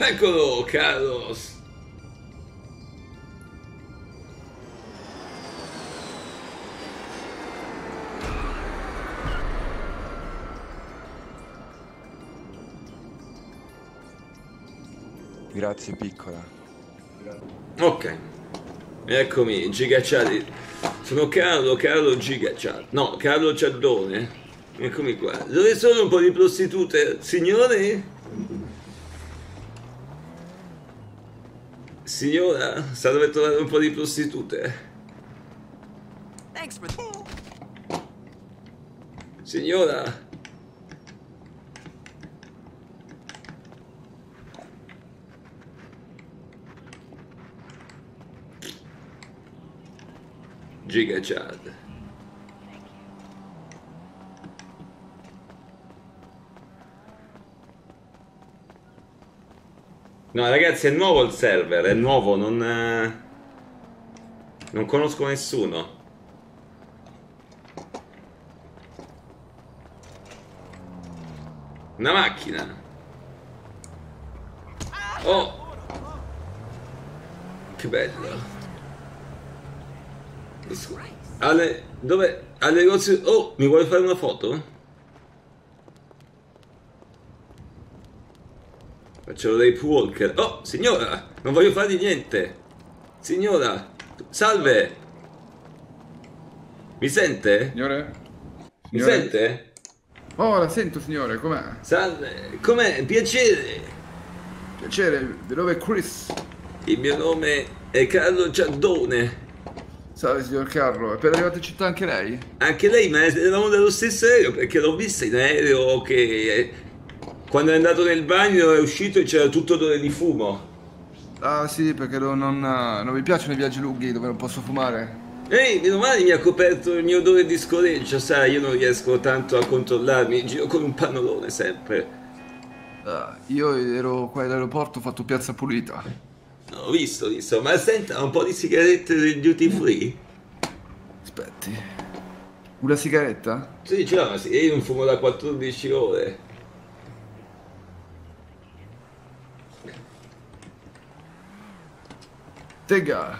Eccolo, Carlos. Grazie piccola. Ok. Eccomi, gigacciati. Sono Carlo, Carlo Gigacciato. No, Carlo Ciaddone. Eccomi qua. Dove sono un po' di prostitute? Signore? Signora, sa dove trovare un po' di prostitute? Signora? Giga Chad. No ragazzi è nuovo il server, è nuovo, non... eh, Non conosco nessuno. Una macchina. Oh. Che bello. Ale, dove? Al negozio... Oh, mi vuoi fare una foto? Faccio dei walker. Oh, signora, non voglio fargli niente. Signora, salve. Mi sente? Signore? Mi Signore? sente? Oh, la sento, signore, com'è? Salve, com'è? Piacere. Piacere, di dove è Chris? Il mio nome è Carlo Giaddone. Salve, signor Carlo, è appena arrivato in città anche lei? Anche lei, ma eravamo dello stesso aereo perché l'ho vista in aereo che quando è andato nel bagno è uscito e c'era tutto odore di fumo. Ah, sì, perché non, non, eh, non mi piacciono i viaggi lunghi dove non posso fumare. Ehi, meno male mi ha coperto il mio odore di scoreggia, sai, io non riesco tanto a controllarmi, giro con un pannolone sempre. Ah, io ero qua all'aeroporto, ho fatto piazza pulita. Ho visto, ho visto, ma senta, un po' di sigarette del duty free? Aspetti. Una sigaretta? Sì, ce l'ho, ma sì, io non fumo da 14 ore. Tega!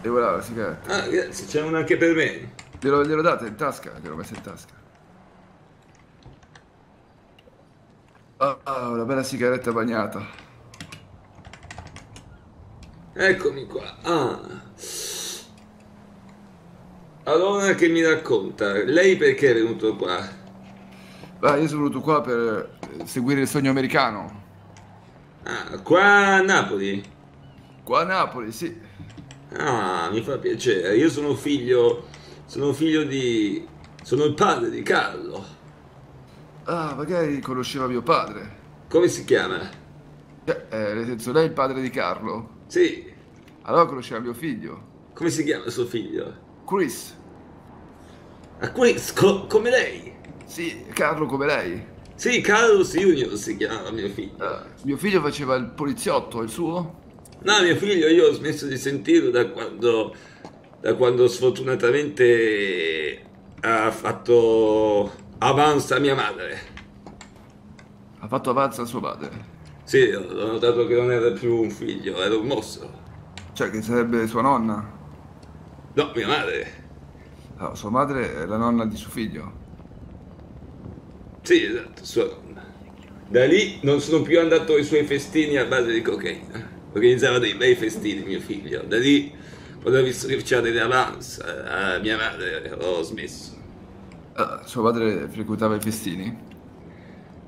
E voilà la sigaretta. Ah, grazie, c'è una anche per me. Glielo, glielo date in tasca? Glielo messa in tasca. Ah, ah, una bella sigaretta bagnata. Eccomi qua. Ah. Allora che mi racconta? Lei perché è venuto qua? Ah, io sono venuto qua per eh, seguire il sogno americano. Ah, qua a Napoli? Qua a Napoli, sì. Ah, mi fa piacere. Io sono figlio. Sono figlio di. Sono il padre di Carlo. Ah, magari conosceva mio padre. Come si chiama? Eh, eh, nel senso, lei è il padre di Carlo. Sì. Allora conosceva mio figlio. Come si chiama suo figlio? Chris. Ah, questo, come lei? Sì, Carlo come lei. Sì, Carlos Junior si chiama mio figlio. Ah, mio figlio faceva il poliziotto, il suo? No, mio figlio, io ho smesso di sentirlo da quando, da quando sfortunatamente ha fatto avanza mia madre. Ha fatto avanza suo padre. Sì, ho notato che non era più un figlio, era un mostro. Cioè, che sarebbe sua nonna. No, mia madre. Ah, sua madre è la nonna di suo figlio. Sì, esatto, sua nonna. Da lì non sono più andato ai suoi festini a base di cocaina. Organizzava dei bei festini, mio figlio. Da lì, quando ho visto che faceva delle avance a mia madre, ho smesso. Ah, suo padre frequentava i festini?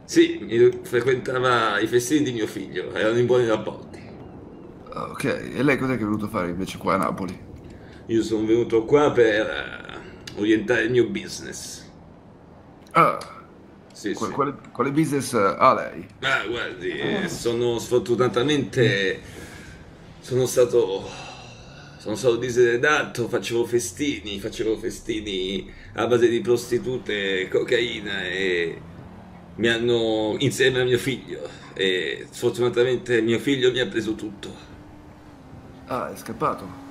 Sì, frequentava i festini di mio figlio, erano in buoni rapporti. Ah, ok, e lei cos'è che è venuto fare invece qua a Napoli? Io sono venuto qua per eh, orientare il mio business. Ah, Sì, qual- sì. quale, quale business ha lei? Ma guardi, eh, sono sfortunatamente. Sono stato. Sono stato diseredato, facevo festini, facevo festini a base di prostitute, cocaina e mi hanno insieme a mio figlio e sfortunatamente mio figlio mi ha preso tutto. Ah, è scappato.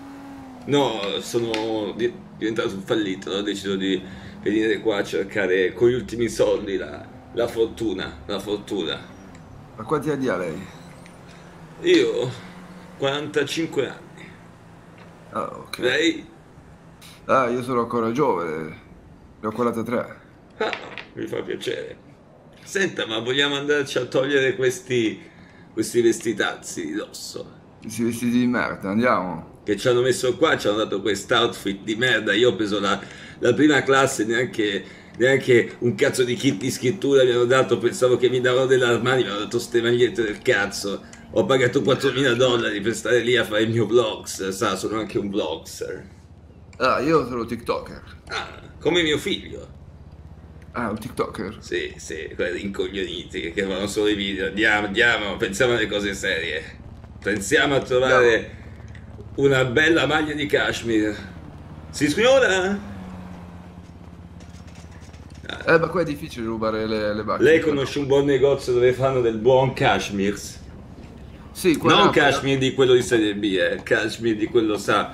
No, sono di- diventato un fallito, ho deciso di venire qua a cercare con gli ultimi soldi la, la fortuna, la fortuna. Ma quanti anni ha lei? Io 45 anni. Ah, ok. Lei? Ah, io sono ancora giovane. Ne ho 43. Ah, mi fa piacere. Senta, ma vogliamo andarci a togliere questi, questi vestitazzi di dosso? Questi vestiti di merda, andiamo. Che ci hanno messo qua, ci hanno dato quest'outfit di merda. Io ho preso la, la prima classe, neanche, neanche un cazzo di kit di scrittura mi hanno dato. Pensavo che mi davano dell'Armani, mi hanno dato ste magliette del cazzo. Ho pagato 4.000 dollari per stare lì a fare il mio vlog. Sa, sono anche un vlogster. Ah, io sono TikToker. Ah, come mio figlio. Ah, un TikToker? Sì, sì, quelli incoglioniti che fanno solo i video. Andiamo, andiamo, pensiamo alle cose serie. Pensiamo a trovare una bella maglia di cashmere. Si signora? Eh, ma qua è difficile rubare le, le macchine. Lei conosce un buon negozio dove fanno del buon cashmere? Sì, qua Non cashmere di quello di serie B, eh. Cashmere di quello sa.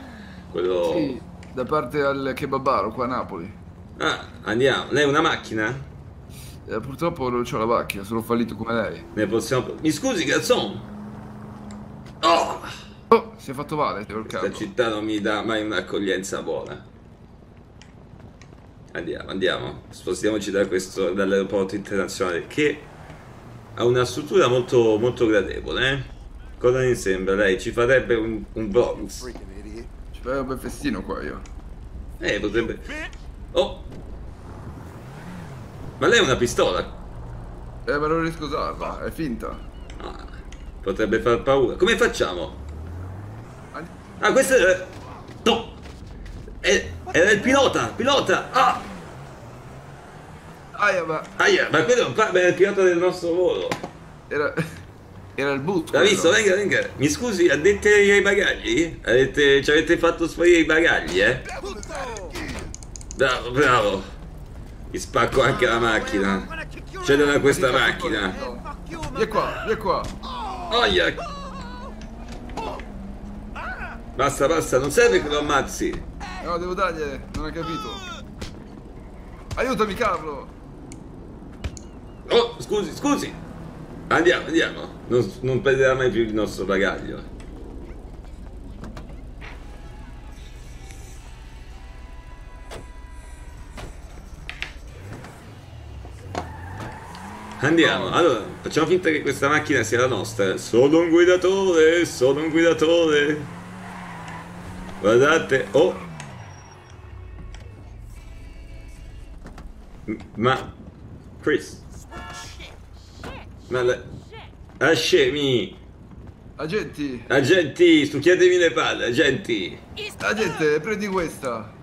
Quello. Sì, da parte al kebabaro qua a Napoli. Ah, andiamo. Lei ha una macchina? Eh, purtroppo non ho la macchina, sono fallito come lei. Ne possiamo. Mi scusi, Gazzon? Oh! Si è fatto male, Questa città non mi dà mai un'accoglienza buona. Andiamo, andiamo. Spostiamoci da questo, dall'aeroporto internazionale che ha una struttura molto, molto gradevole. Eh? Cosa ne sembra? Lei ci farebbe un, un Bronx? Ci fai un bel festino qua io. Eh, potrebbe. Oh! Ma lei ha una pistola? Eh, ma non riesco a usarla, è finta. Ah, potrebbe far paura. Come facciamo? Ah, questo è. No! È- Era il pilota! Pilota! Ah! Aia, ma Aia, ma quello qua è il pilota del nostro volo. era... Era il boot. L'ha visto? Venga, venga. Mi scusi, addette ai bagagli? Avete, ci avete fatto sparire i bagagli, eh? Bravo, bravo. Mi spacco anche la macchina. C'è da questa macchina. Vieni qua, vieni qua. Aia! Basta, basta, non serve che lo ammazzi. No, devo dargli, non hai capito. Aiutami Carlo. Oh, scusi, scusi. Andiamo, andiamo. Non, non perderà mai più il nostro bagaglio. Andiamo, allora, facciamo finta che questa macchina sia la nostra. Sono un guidatore, sono un guidatore. Guardate, oh. Ma, Chris, ma la... Ah, scemi! Agenti, Agenti, stucchiatevi le palle, agenti! agente, prendi questa.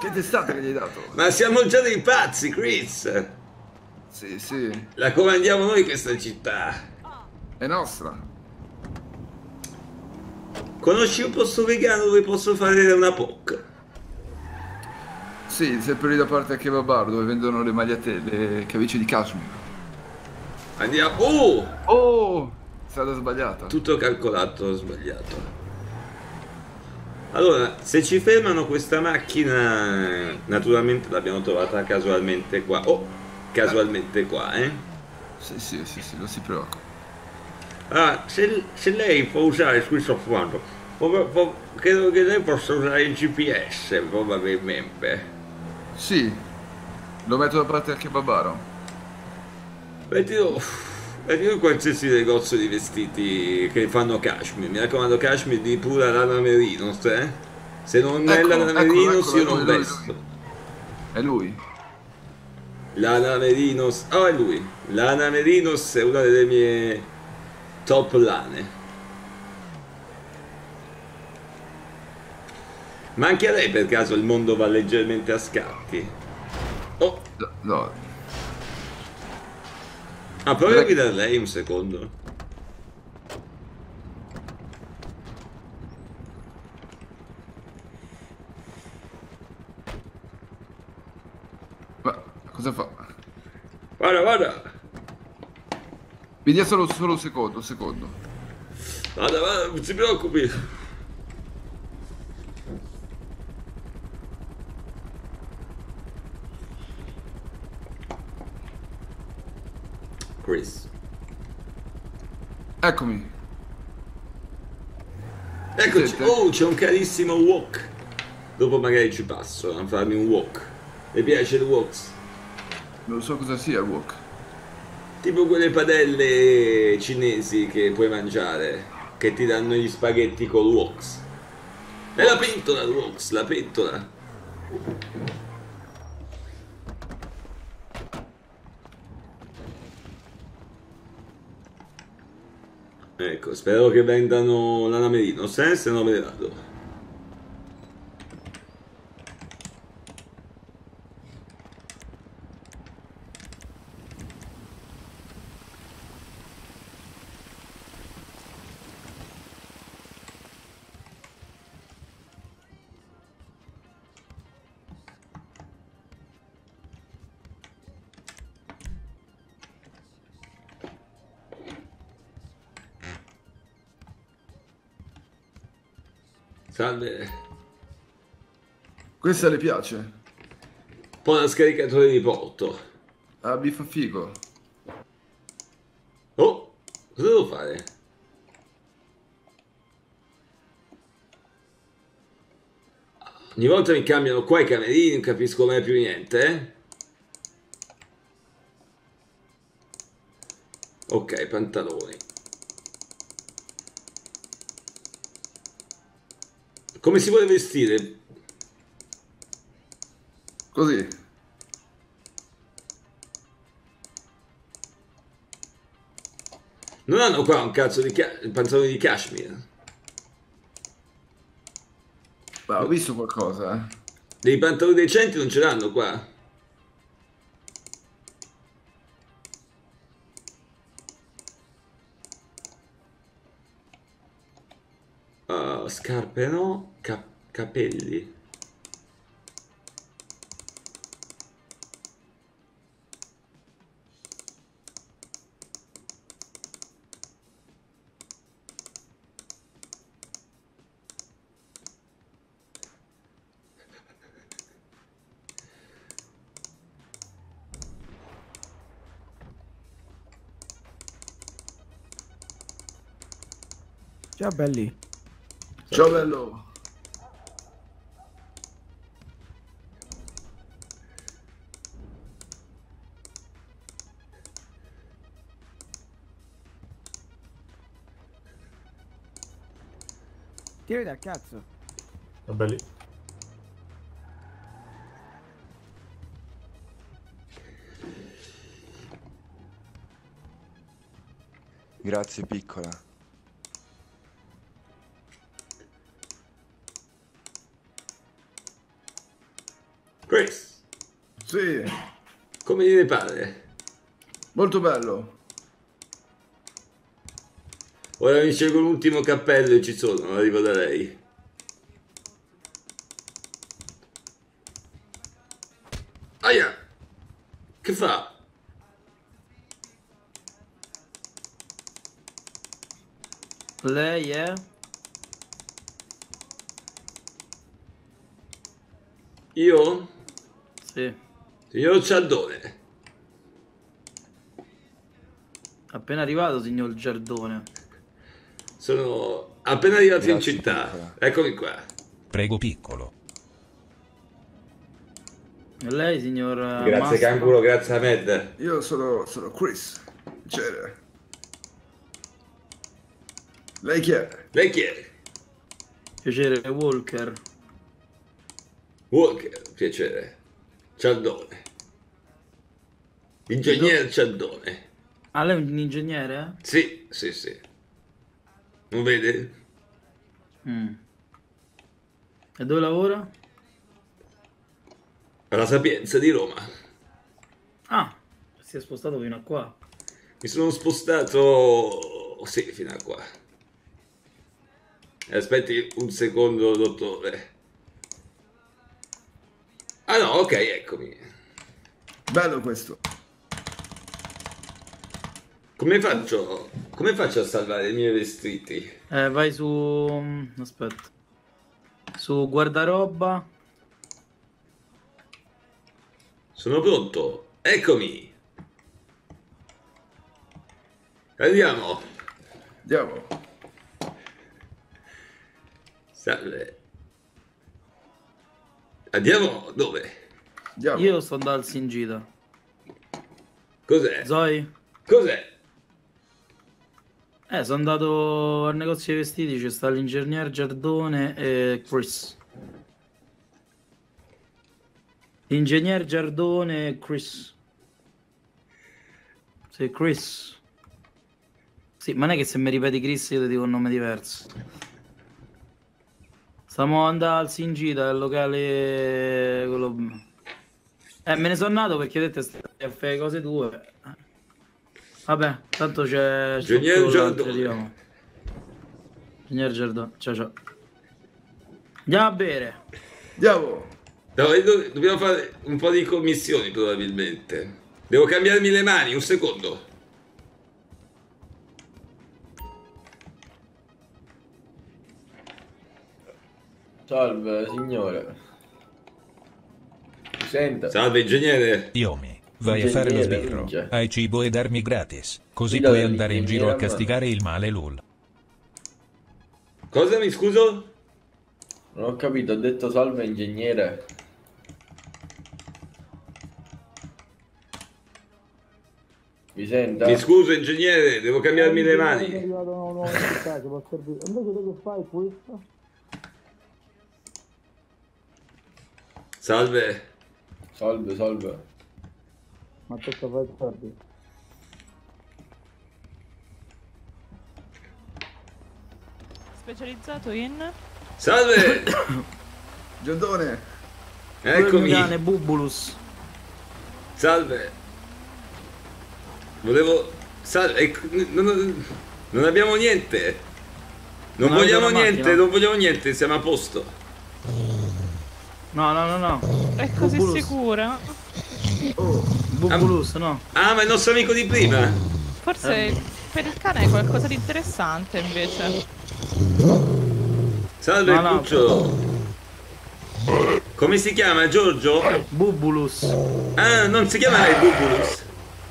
Che testata che gli hai dato? Ma siamo già dei pazzi, Chris! Sì, sì, La comandiamo noi questa città! è nostra. Conosci un posto vegano dove posso fare una POC? Sì, sempre lì da parte al kebabaro dove vendono le magliette, le camicie di cashmere. Andiamo... Oh! Oh, strada sbagliata. Tutto calcolato, sbagliato. Allora, se ci fermano questa macchina, naturalmente l'abbiamo trovata casualmente qua. Oh, casualmente qua, eh? Sì, sì, sì, sì, non si preoccupa. Ah, se, se lei può usare questo fondo, può- può- credo che lei possa usare il GPS, probabilmente. Sì, lo metto da parte al kebabaro. Mettilo, mettilo in qualsiasi negozio di vestiti che fanno cashmere. Mi raccomando, cashmere di pura lana merino, eh? Se non è Eccolo, lana eccolo, merino, eccolo, io non lui, lui, vesto. È lui. Lana Merinos, oh è lui. Lana Merinos è una delle mie top lane. Ma anche a lei per caso il mondo va leggermente a scatti? Oh, No, no. ah, provi a guidare lei un secondo. Ma cosa fa? Guarda, guarda. Dia solo, solo un secondo, un secondo. Vada, vada, non si preoccupi. Chris. Eccomi. Eccoci. Oh, c'è un carissimo walk. Dopo magari ci passo a farmi un walk. Mi piace il walks? Non so cosa sia il wok. Tipo quelle padelle cinesi che puoi mangiare, che ti danno gli spaghetti col woks. È la pentola woks, la pentola. Ecco, spero che vendano l'anamerino, se se no me ne vado. Salve. Questa le piace? Un po' da scaricatore di porto. Ah, biffa figo. Oh, cosa devo fare? Ogni volta mi cambiano qua i camerini, non capisco mai più niente, eh? Ok, pantaloni. Come si vuole vestire? Così. Non hanno qua un cazzo di pantaloni di cashmere. Ma ho visto qualcosa, eh. Dei pantaloni decenti non ce l'hanno qua. Scarpe no, cap- capelli. Ciao belli. Ciao bello. Tiri dal cazzo. Va belli. Grazie piccola. Chris, Sì, come gli pare? molto bello. Ora mi scelgo l'ultimo cappello e ci sono, arrivo da lei. Aia! Che fa? Lei è? Io? Sì. Signor Cialdone. Appena arrivato, signor Giardone. Sono appena arrivato in Grazie, città. piccola. Eccomi qua. Prego piccolo. E lei, signor eh, Grazie Mastro? canguro, grazie Ahmed. Io sono, sono Chris. Piacere. Lei chi è? Lei chi è? Piacere, Walker. Walker, piacere. Cialdone. Ingegner Cialdone. Ah, lei è un ingegnere? Sì, sì, sì. Non vede? Mm. E dove lavora? Alla Sapienza di Roma. Ah, si è spostato fino a qua. Mi sono spostato... Sì, fino a qua. Aspetti un secondo, dottore. Ah no, ok, eccomi. Bello questo. Come faccio? Come faccio a salvare i miei vestiti? Eh, vai su... mm, Aspetta. Su guardaroba. Sono pronto. Eccomi. Andiamo. Andiamo. Salve. Andiamo dove? Andiamo. Io sto andando al Singita. Cos'è? Zoe? Cos'è? Eh, sono andato al negozio di vestiti, c'è sta l'ingegner Giardone e Chris. Ingegner Giardone e Chris. Sì, Chris. Sì, ma non è che se mi ripeti Chris io ti dico un nome diverso. Stiamo andando al Singita, il locale... Quello... Eh, me ne sono andato perché ho detto stai a fare cose tue. Vabbè, tanto c'è... tutto, Giardone. Ingegner Giardone, ciao ciao. Andiamo a bere. Andiamo. Do- dobbiamo fare un po' di commissioni probabilmente. Devo cambiarmi le mani, un secondo. Salve signore. Mi Senta. Salve ingegnere. Yomi, vai a fare lo Ingegnere, sbirro. minchia. Hai cibo ed armi gratis. Così puoi andare in giro a ingegnere, castigare il male lul. Cosa mi scuso? Non ho capito, ho detto salve ingegnere. Mi senta? Mi scuso ingegnere, devo cambiarmi le mani. Invece te che fai questo? Salve. Salve, salve. Ma tocca fare tardi. Specializzato in? Salve. Giordone. Eccomi. cane Bubulus. Salve. Volevo... Salve. ecco, Non, non abbiamo niente. Non, Non vogliamo niente, macchina? non vogliamo niente, siamo a posto. No, no, no, no. È così Bubulus. sicura? Bubulus, no. Ah, ma il nostro amico di prima. Forse per il cane è qualcosa di interessante invece. Salve No, no. Cuccio. Come si chiama Giorgio? Bubulus. Ah, non si chiama il Bubulus.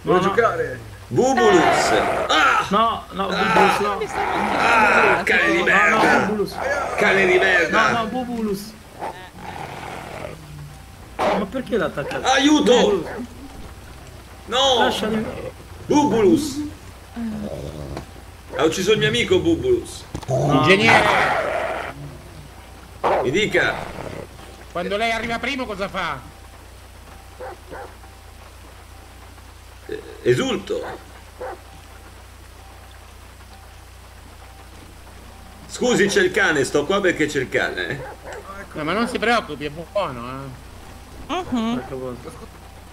Vuoi No, no. giocare? Bubulus. Ah! No, no, Bubulus, no. Mi sta Ah, cane di No, no, merda. Bubulus. Cane di No, merda. no, Bubulus. Ma perché l'ha attaccato? Aiuto! Bubulus, No! Lasciali. Bubulus. Ha ucciso il mio amico Bubulus. Ingegnere, Mi dica. quando lei arriva primo cosa fa? eh, Esulto. Scusi, c'è il cane, sto qua perché c'è il cane. eh. No, ma non si preoccupi, è buono, eh. Mhm.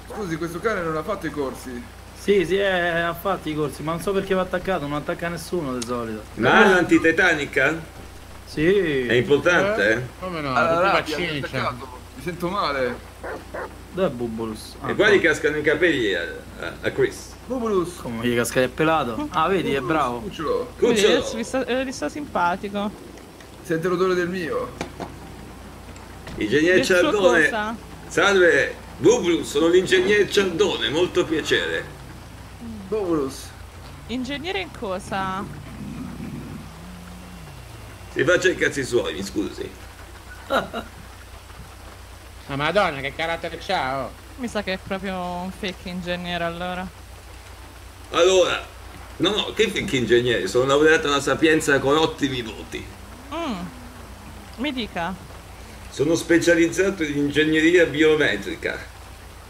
Scusi, questo cane non ha fatto i corsi. Sì, sì, è, ha fatto i corsi, ma non so perché va attaccato, non attacca nessuno di solito. Ma ha l'antitetanica? Sì. È importante, eh? Come no? Mi ha vaccini attaccato. Mi sento male. Dov'è Bubulus? Ah, E qua gli cascano i capelli a, a- a Chris. Bubulus. Come gli casca è pelato? Ah, vedi, è bravo. Cucciolo. Cucciolo. sta, eh, vi sta simpatico. Sente l'odore del mio. Ingegnere Il suo Ciardone. cosa? Salve, Bubulus, sono l'ingegnere Ciardone, molto piacere. Bubulus. Ingegnere in cosa? Si faccia i cazzi suoi, mi scusi. Ma madonna, che carattere c'ha, oh. Mi sa che è proprio un fake ingegnere allora. Allora, no, no, che finché ingegnere, sono laureato alla Sapienza con ottimi voti. Mm. Mi dica. Sono specializzato in ingegneria biometrica.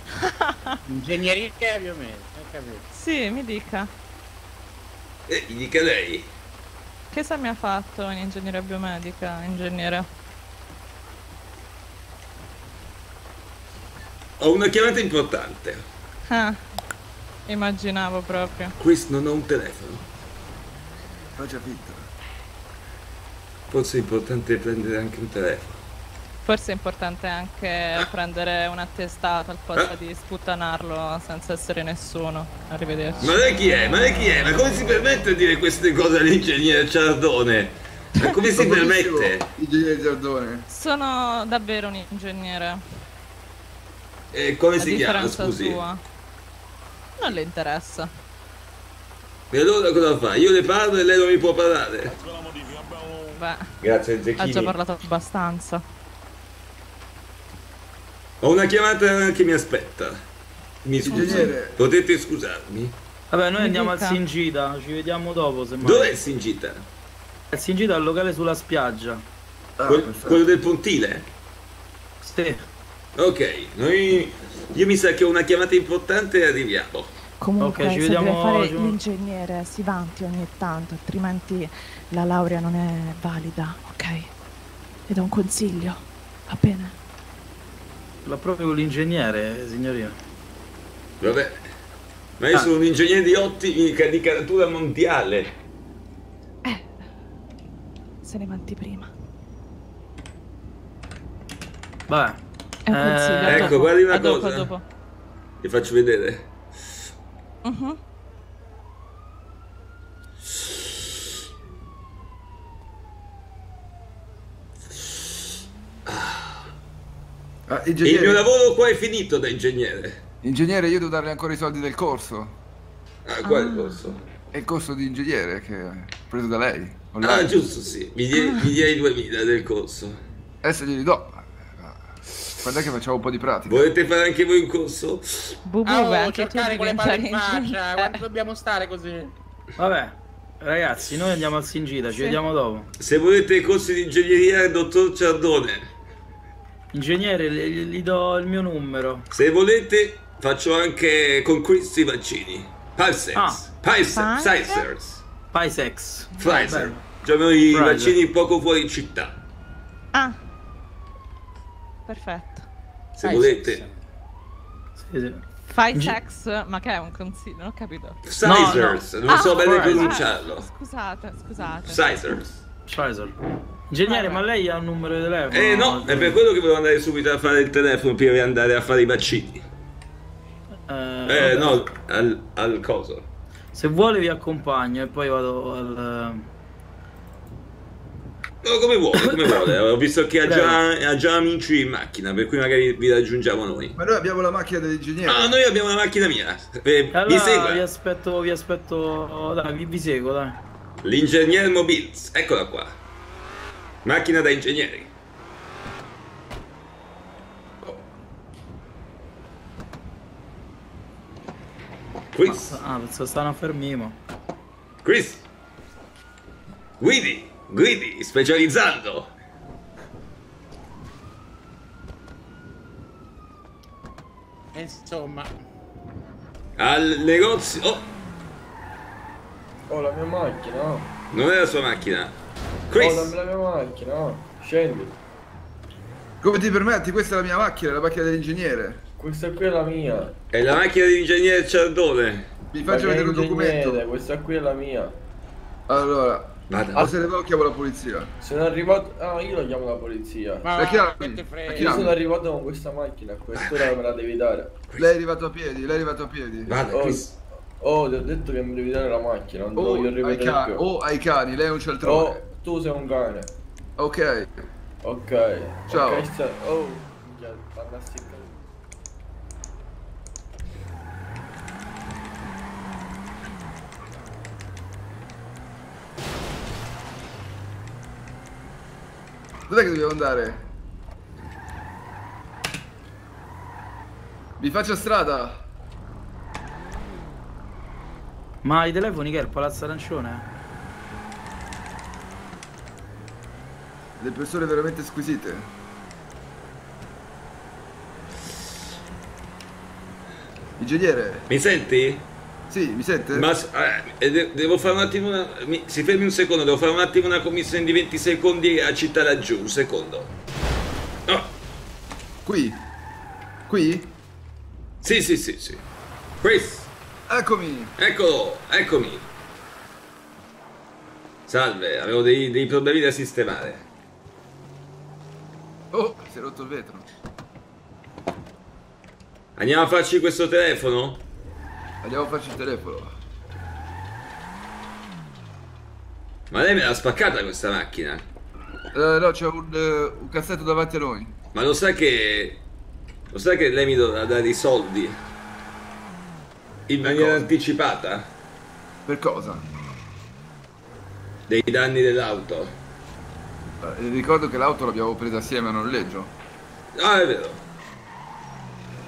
Ingegneria biomedica, hai capito. Sì, mi dica. E gli dica lei. Che esame mi ha fatto in ingegneria biomedica, ingegnere? Ho una chiamata importante. Ah, immaginavo proprio. Chris, non ho un telefono. Faccia finta. Forse è importante prendere anche un telefono. Forse è importante anche prendere un attestato al posto Ah. di sputtanarlo senza essere nessuno. Arrivederci. Ma lei chi è? Ma lei chi è? Ma come si permette di dire queste cose all'ingegnere Ciardone? Ma come si permette? Ingegnere Giardone. Sono davvero un ingegnere. E come a si chiama, differenza scusi? sua. Non le interessa. E allora cosa fa? Io le parlo e lei non mi può parlare. Beh, Grazie ha già Zecchini. parlato abbastanza. Ho una chiamata che mi aspetta. Mi scusi. Potete scusarmi? Vabbè, noi andiamo al. Singita, ci vediamo dopo se Dov'è il Singita? Il Singita è il locale sulla spiaggia. Ah, Quel- perfetto. quello del pontile? Sì. Ok, noi... Io mi sa che ho una chiamata importante e arriviamo. Comunque, Ok, ci vediamo- fare ci- l'ingegnere si vanti ogni tanto, altrimenti la laurea non è valida, ok? Le do un consiglio, va bene? L'ho proprio con l'ingegnere, signorina. Vabbè. Ma io Ah. sono un ingegnere di ottica di caratura mondiale. Eh, se ne vanti prima. Vabbè. È un Eh, ecco, dopo. guardi una A dopo, cosa. a dopo. Vi faccio vedere. Mhm. Ah, Il mio lavoro qua è finito da ingegnere. ingegnere, io devo darle ancora i soldi del corso. Ah, è il corso. È il corso di ingegnere che ho preso da lei. Ah, online. giusto, sì. Mi dia, mi dia i 2000 del corso. Adesso glieli do. Guarda che facciamo un po' di pratica. Volete fare anche voi un corso? Bubu, Ah, oh, anche cercare con le palle in faccia. ingegnere? Quanto dobbiamo stare così? Vabbè. Ragazzi, noi andiamo al Singita, ci Sì. vediamo dopo. Se volete corsi di ingegneria, dottor Ciardone. Ingegnere, gli, gli do il mio numero. Se volete, faccio anche con Chris i vaccini. Pfizer. Ah. Pfizer. Pfizer? Pfizer. Pfizer. C'hanno i Pfizer. vaccini poco fuori città. Ah, perfetto. Se Dai, volete. Sì, sì. Fai sex, ma che è un consiglio? Non ho capito. Pfizers. Non so Ah, bene Pfizer. pronunciarlo. Scusate, scusate. Pfizers. Pfizer. Ingegnere, Vabbè. ma lei ha un numero di telefono? Eh no, è per quello che volevo andare subito a fare il telefono prima di andare a fare i vaccini. Eh, Eh vabbè. no, al, al coso. Se vuole vi accompagno e poi vado al... No, come vuole, come vuole. Ho visto che ha già, ha già amici in macchina, per cui magari vi raggiungiamo noi. Ma noi abbiamo la macchina dell'ingegnere. Ah, noi abbiamo la macchina mia. Eh, Allora, mi vi segua. aspetto, vi aspetto... Dai, vi, vi seguo, dai. L'ingegner Mobiles, eccola qua. Macchina da ingegneri. Chris, Ah, penso stanno a fermimo. Chris. Guidi, guidi, specializzando. Insomma, Al negozio. Oh, Oh, la mia macchina, oh. non è la sua macchina. Oh, Chris, dammi la mia macchina, oh. Scendi. Come ti permetti? Questa è la mia macchina, la macchina dell'ingegnere. Questa qui è la mia. è la macchina dell'ingegnere Ciardone. Vi faccio vedere un documento. Questa qui è la mia. Allora, Vada. o se ne va o chiamo la polizia. Sono arrivato... Ah, io lo chiamo la polizia. ma La chiami? Io sono arrivato con questa macchina, a quest'ora me la devi dare. Lei è arrivato a piedi, lei è arrivato a piedi. Vada, Oh, Chris. Oh, ti ho detto che mi devi dare la macchina, non te O voglio ai, rivedere ca- più. o ai cani, lei è un cialtrone. Oh, tu sei un cane. Ok. Ok. Ciao. Ok, sta- Oh, minchia, fantastico. Dov'è che dobbiamo andare? Vi faccio strada. Ma i telefoni che è il Palazzo Arancione? Le persone veramente squisite. Ingegnere? Mi senti? Sì, mi sente? Ma eh, de- devo fare un attimo una. mi- si fermi un secondo, devo fare un attimo una commissione di 20 secondi a città laggiù. Un secondo. Oh, Qui? Qui? sì, sì, sì, sì. Chris, Eccomi! eccolo, eccomi. Salve, avevo dei, dei problemi da sistemare. Oh, si è rotto il vetro. Andiamo a farci questo telefono? Andiamo a farci il telefono. Ma lei me l'ha spaccata questa macchina. Eh, no, c'è un, eh, un cassetto davanti a noi. Ma lo sa che. Lo sa che lei mi dovrà dare i soldi? In maniera cosa? anticipata? Per cosa? Dei danni dell'auto. Eh, ricordo che l'auto l'abbiamo presa assieme a noleggio. Ah, è vero.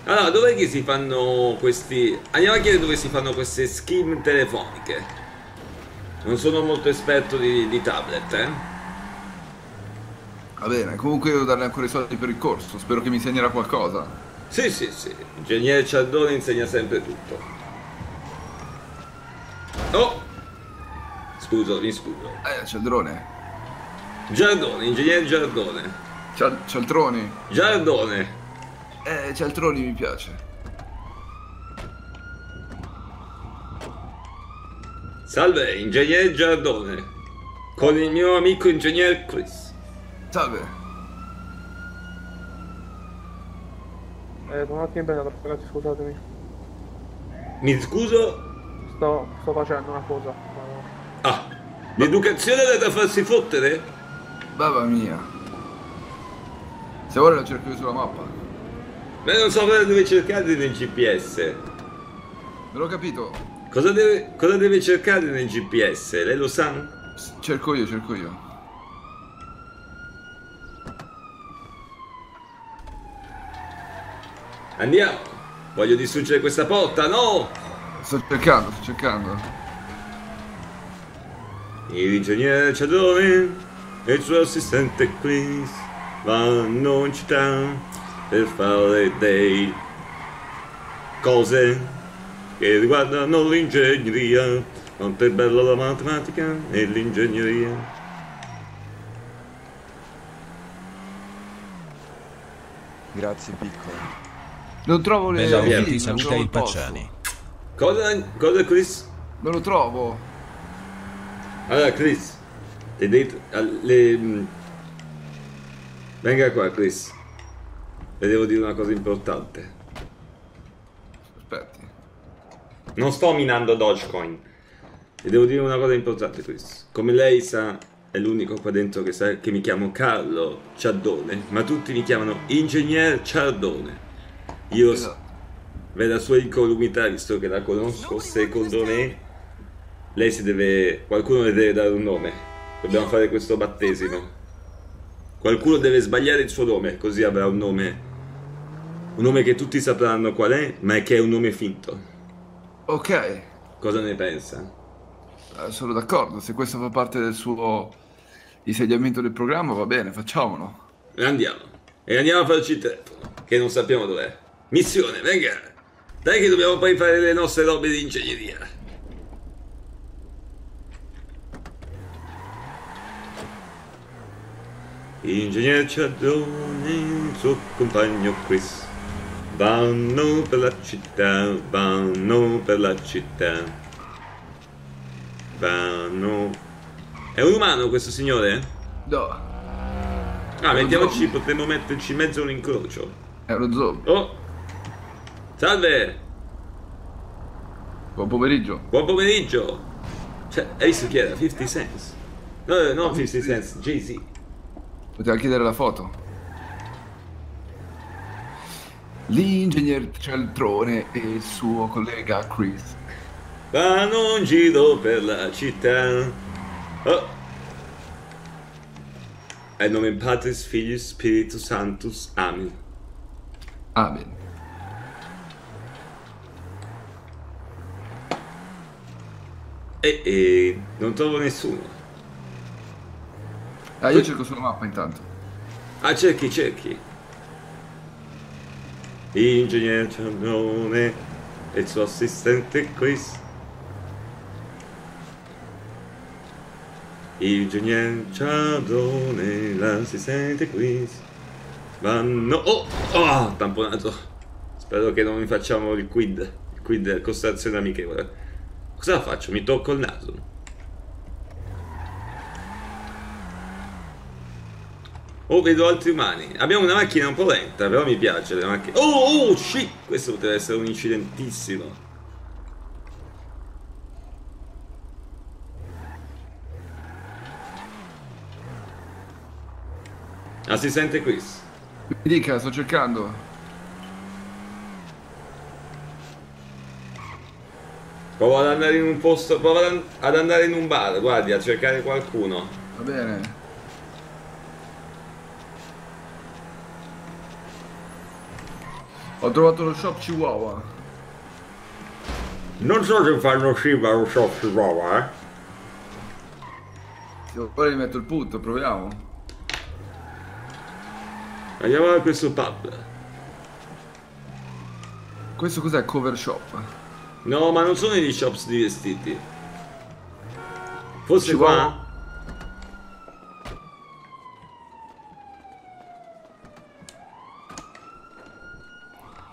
Allora, dov'è che si fanno questi... Andiamo a chiedere dove si fanno queste scheme telefoniche. Non sono molto esperto di, di tablet, eh. Va bene, comunque devo darle ancora i soldi per il corso. Spero che mi insegnerà qualcosa. Sì, sì, sì. Ingegnere Cialdone insegna sempre tutto. Oh! Scuso, mi scuso. Eh, c'è il drone. Giardone, ingegnere Giardone. Cial- Cialtroni. Giardone. Eh, Cialtroni mi piace. Salve, ingegnere Giardone. Con il mio amico ingegnere Chris. Salve. Eh, un attimo bene, ragazzi, scusatemi. Mi scuso? Sto, sto facendo una cosa. ma- Ah, l'educazione è da farsi fottere? Mamma mia. Se vuole lo cerco io sulla mappa. Beh, non so dove cercare nel GPS. Non l'ho capito. Cosa deve, cosa deve cercare nel GPS? Lei lo sa? Cerco io, cerco io. Andiamo. Voglio distruggere questa porta, no! Sto cercando, sto cercando. L'ingegnere Ciadone e il suo assistente Chris vanno in città per fare dei cose che riguardano l'ingegneria. Quanto è bella la matematica e l'ingegneria. Grazie piccola. Non trovo le Bella via, ti non saluta il posto. Pacciani. Cosa, cosa Chris? Non lo trovo. Allora Chris, ti devi... Le... mm, Venga qua Chris. Le devo dire una cosa importante. Aspetti. Non sto minando Dogecoin. E devo dire una cosa importante, Chris. Come lei sa, è l'unico qua dentro che sa che mi chiamo Carlo Ciardone, ma tutti mi chiamano Ingegner Ciardone. Io, Esatto. Per la sua incolumità, visto che la conosco, secondo me, lei si deve... qualcuno le deve dare un nome. Dobbiamo fare questo battesimo. Qualcuno deve sbagliare il suo nome, così avrà un nome. Un nome che tutti sapranno qual è, ma è che è un nome finto. Ok. Cosa ne pensa? Eh, sono d'accordo. Se questo fa parte del suo insediamento del programma, va bene, facciamolo. E andiamo. E andiamo a farci il telefono, che non sappiamo dov'è. Missione, venga. Dai che dobbiamo poi fare le nostre robe di ingegneria. Ingegner Ciardone e il suo compagno Chris vanno per la città, vanno per la città. Vanno... È un umano questo signore? No, Ah, mettiamoci, potremmo metterci in mezzo a un incrocio. è uno zombie. Oh! Salve! Buon pomeriggio. Buon pomeriggio! Cioè, hai visto chi era? 50 Cent? No, no, non 50 Cent, Jay-Z. Poteva chiedere la foto. L'ingegner Cialtrone e il suo collega Chris. Vanno in giro per la città. Oh! È nome Patris, Filius, Spiritus Santus, Amen. Amen. E, e non trovo nessuno. Ah, io cerco sulla mappa intanto. Ah, cerchi, cerchi. Ingegner Ciardone e il suo assistente Chris. Ingegner Ciardone, l'assistente Chris. Vanno... Oh! Oh! Tamponato. Spero che non mi facciamo il quid. Il quid è costrazione amichevole. Cosa faccio? Mi tocco il naso. Oh, vedo altri umani. Abbiamo una macchina un po' lenta, però mi piace le macchine. Oh, oh, shit! Questo poteva essere un incidentissimo. Assistente Chris. Mi dica, sto cercando. Provo ad andare in un posto. Provo ad, andare in un bar, guardi, a cercare qualcuno. Va bene. Ho trovato lo shop Chihuahua. Non so se fanno cibo allo shop prova, eh. Se vuoi rimetto il punto, proviamo. Andiamo a questo pub. Questo cos'è? Cover shop. No, ma non sono gli shops di vestiti. Forse qua?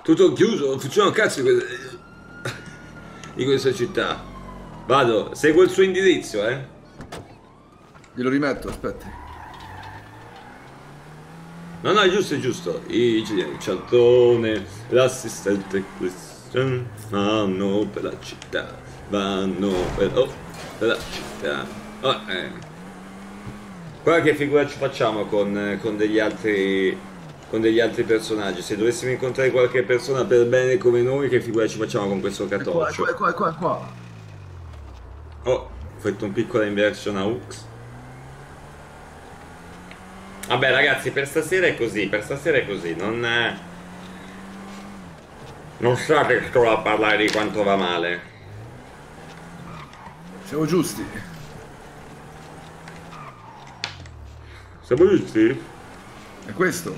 Tutto chiuso, non funziona un cazzo di questa, di questa città. Vado, seguo il suo indirizzo, eh. Glielo rimetto, aspetti. No, no, è giusto, è giusto. I il cialtone, l'assistente Christian vanno per la città. Vanno per, oh, per la città. Oh, eh. Guarda che figura ci facciamo con, eh, con degli altri con degli altri personaggi. Se dovessimo incontrare qualche persona per bene come noi, che figura ci facciamo con questo È qua, è qua, è qua, è qua, è qua. Oh, ho fatto un piccolo inversion a Ux. Vabbè ragazzi, per stasera è così, per stasera è così, non... eh, Non state solo a parlare di quanto va male. Siamo giusti. Siamo giusti? È questo.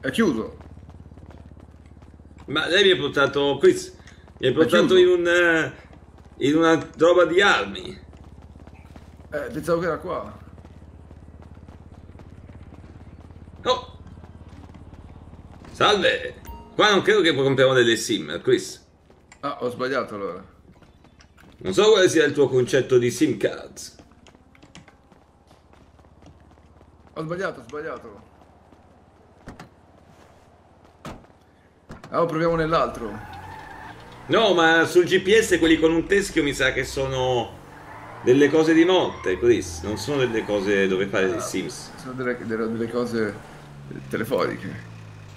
È chiuso. Ma lei mi ha portato... Chris, mi ha portato in un... eh, In una roba di armi. Eh, pensavo che era qua. Oh! Salve! Qua non credo che compriamo delle sim, Chris. Ah, ho sbagliato allora. Non so quale sia il tuo concetto di sim cards. Ho sbagliato, ho sbagliato. Ah, proviamo nell'altro. No, ma sul GPS quelli con un teschio mi sa che sono delle cose di notte, Chris. Non sono delle cose dove fare le sims. Sono delle, delle- delle cose telefoniche.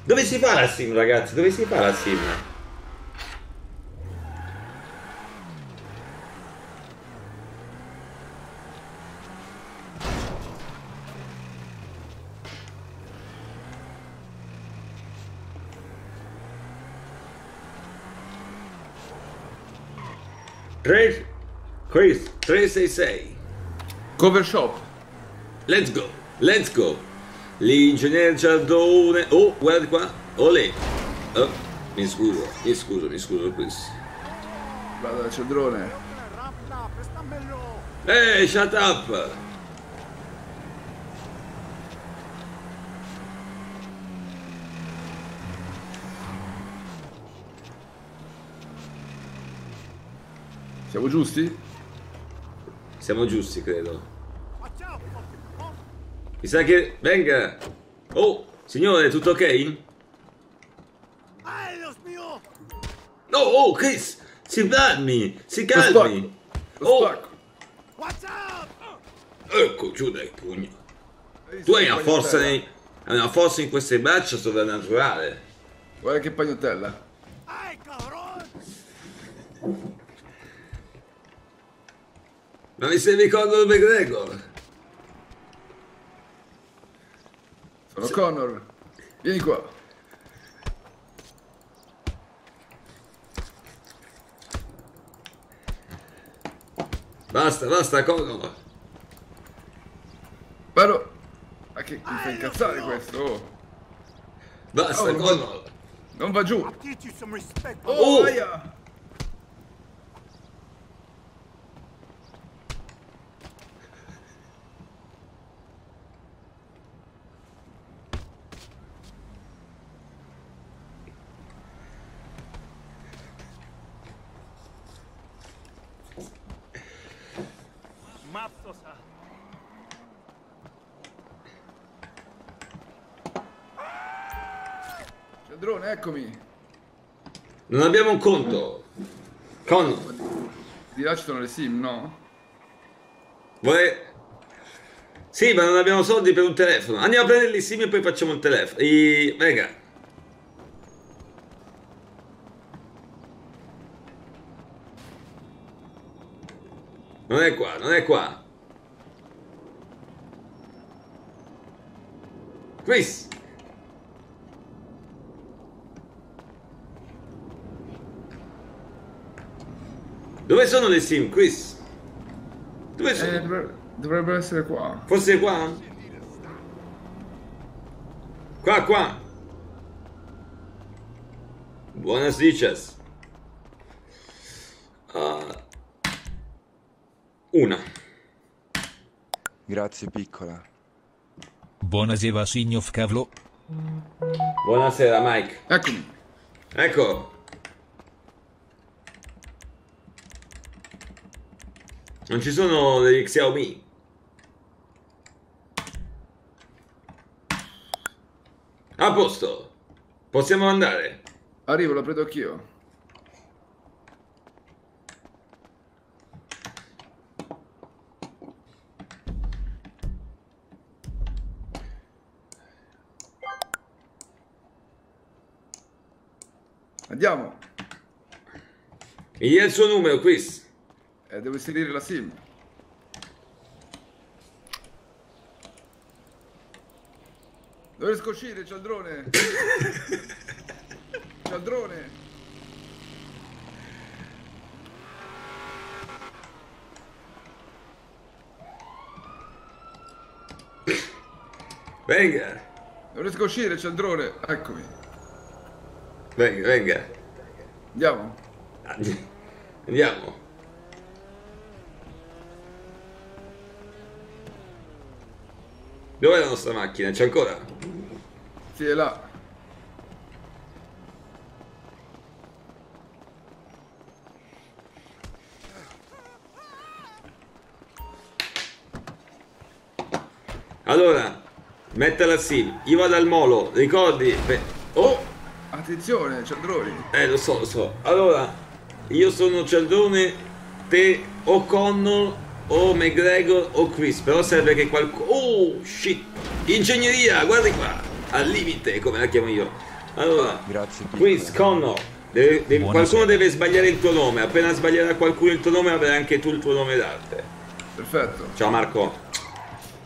Dove si fa la sim, ragazzi? Dove si fa la sim? Tre... Chris, 366. Cover shop. Let's go, let's go. L'ingegner Giardone. Oh, guarda qua. Olè. Oh, mi scuso, mi scuso, mi scuso, Chris. Vado dal cedrone. Ehi, shut up! Siamo giusti? Siamo giusti, credo. Mi sa che... Venga! Oh, signore, tutto ok? No, oh, Chris! Si calmi! Si calmi! Oh, ecco, giù dai pugni. Tu hai una forza, nei... hai una forza in queste braccia sovrannaturale. Guarda che pagnottella. Ma mi stai ricordando McGregor? Sono Connor. Vieni qua. Basta, basta, Connor. Però... Ma che mi fa incazzare questo? Oh. Basta, Oh, non va- Connor. Non va giù. Oh! Oh, aia. Cedrone, eccomi. Non abbiamo un conto. Connor. Di là ci sono le sim, no? Vorrei... Sì, ma non abbiamo soldi per un telefono. Andiamo a prendere i sim e poi facciamo il telefono. I... Raga. Non è qua, non è qua. Chris. Dove sono le sim, Chris? Dove sono? Eh, dovre- dovrebbero essere qua. Forse qua? Qua, qua. Buenas dices. Ah, una. Grazie piccola. Buonasera signor Cavlo. Buonasera, Mike. Eccomi. Ecco. Non ci sono degli Xiaomi. A posto. Possiamo andare. Arrivo, lo prendo anch'io. Andiamo. Dia il suo numero, Chris. Eh, devo inserire la sim. Non riesco a uscire, c'è il drone. c'è il drone. Venga. Non riesco a uscire, c'è il drone. Eccomi. Venga, venga. Andiamo. Andiamo. Dov'è la nostra macchina? C'è ancora? Sì, è là. Allora, mettela sì. Io vado al molo, ricordi? Beh, Oh! Attenzione, drone. Eh, lo so, lo so. Allora, io sono Cialdrone, te o Connor o McGregor o Chris. Però serve che qualcuno... Oh, shit! Ingegneria, guardi qua! Al limite, come la chiamo io. Allora, Grazie. Chris, Connor, deve- deve- qualcuno deve sbagliare il tuo nome. Appena sbaglierà qualcuno il tuo nome, avrai anche tu il tuo nome d'arte. Perfetto. Ciao Marco.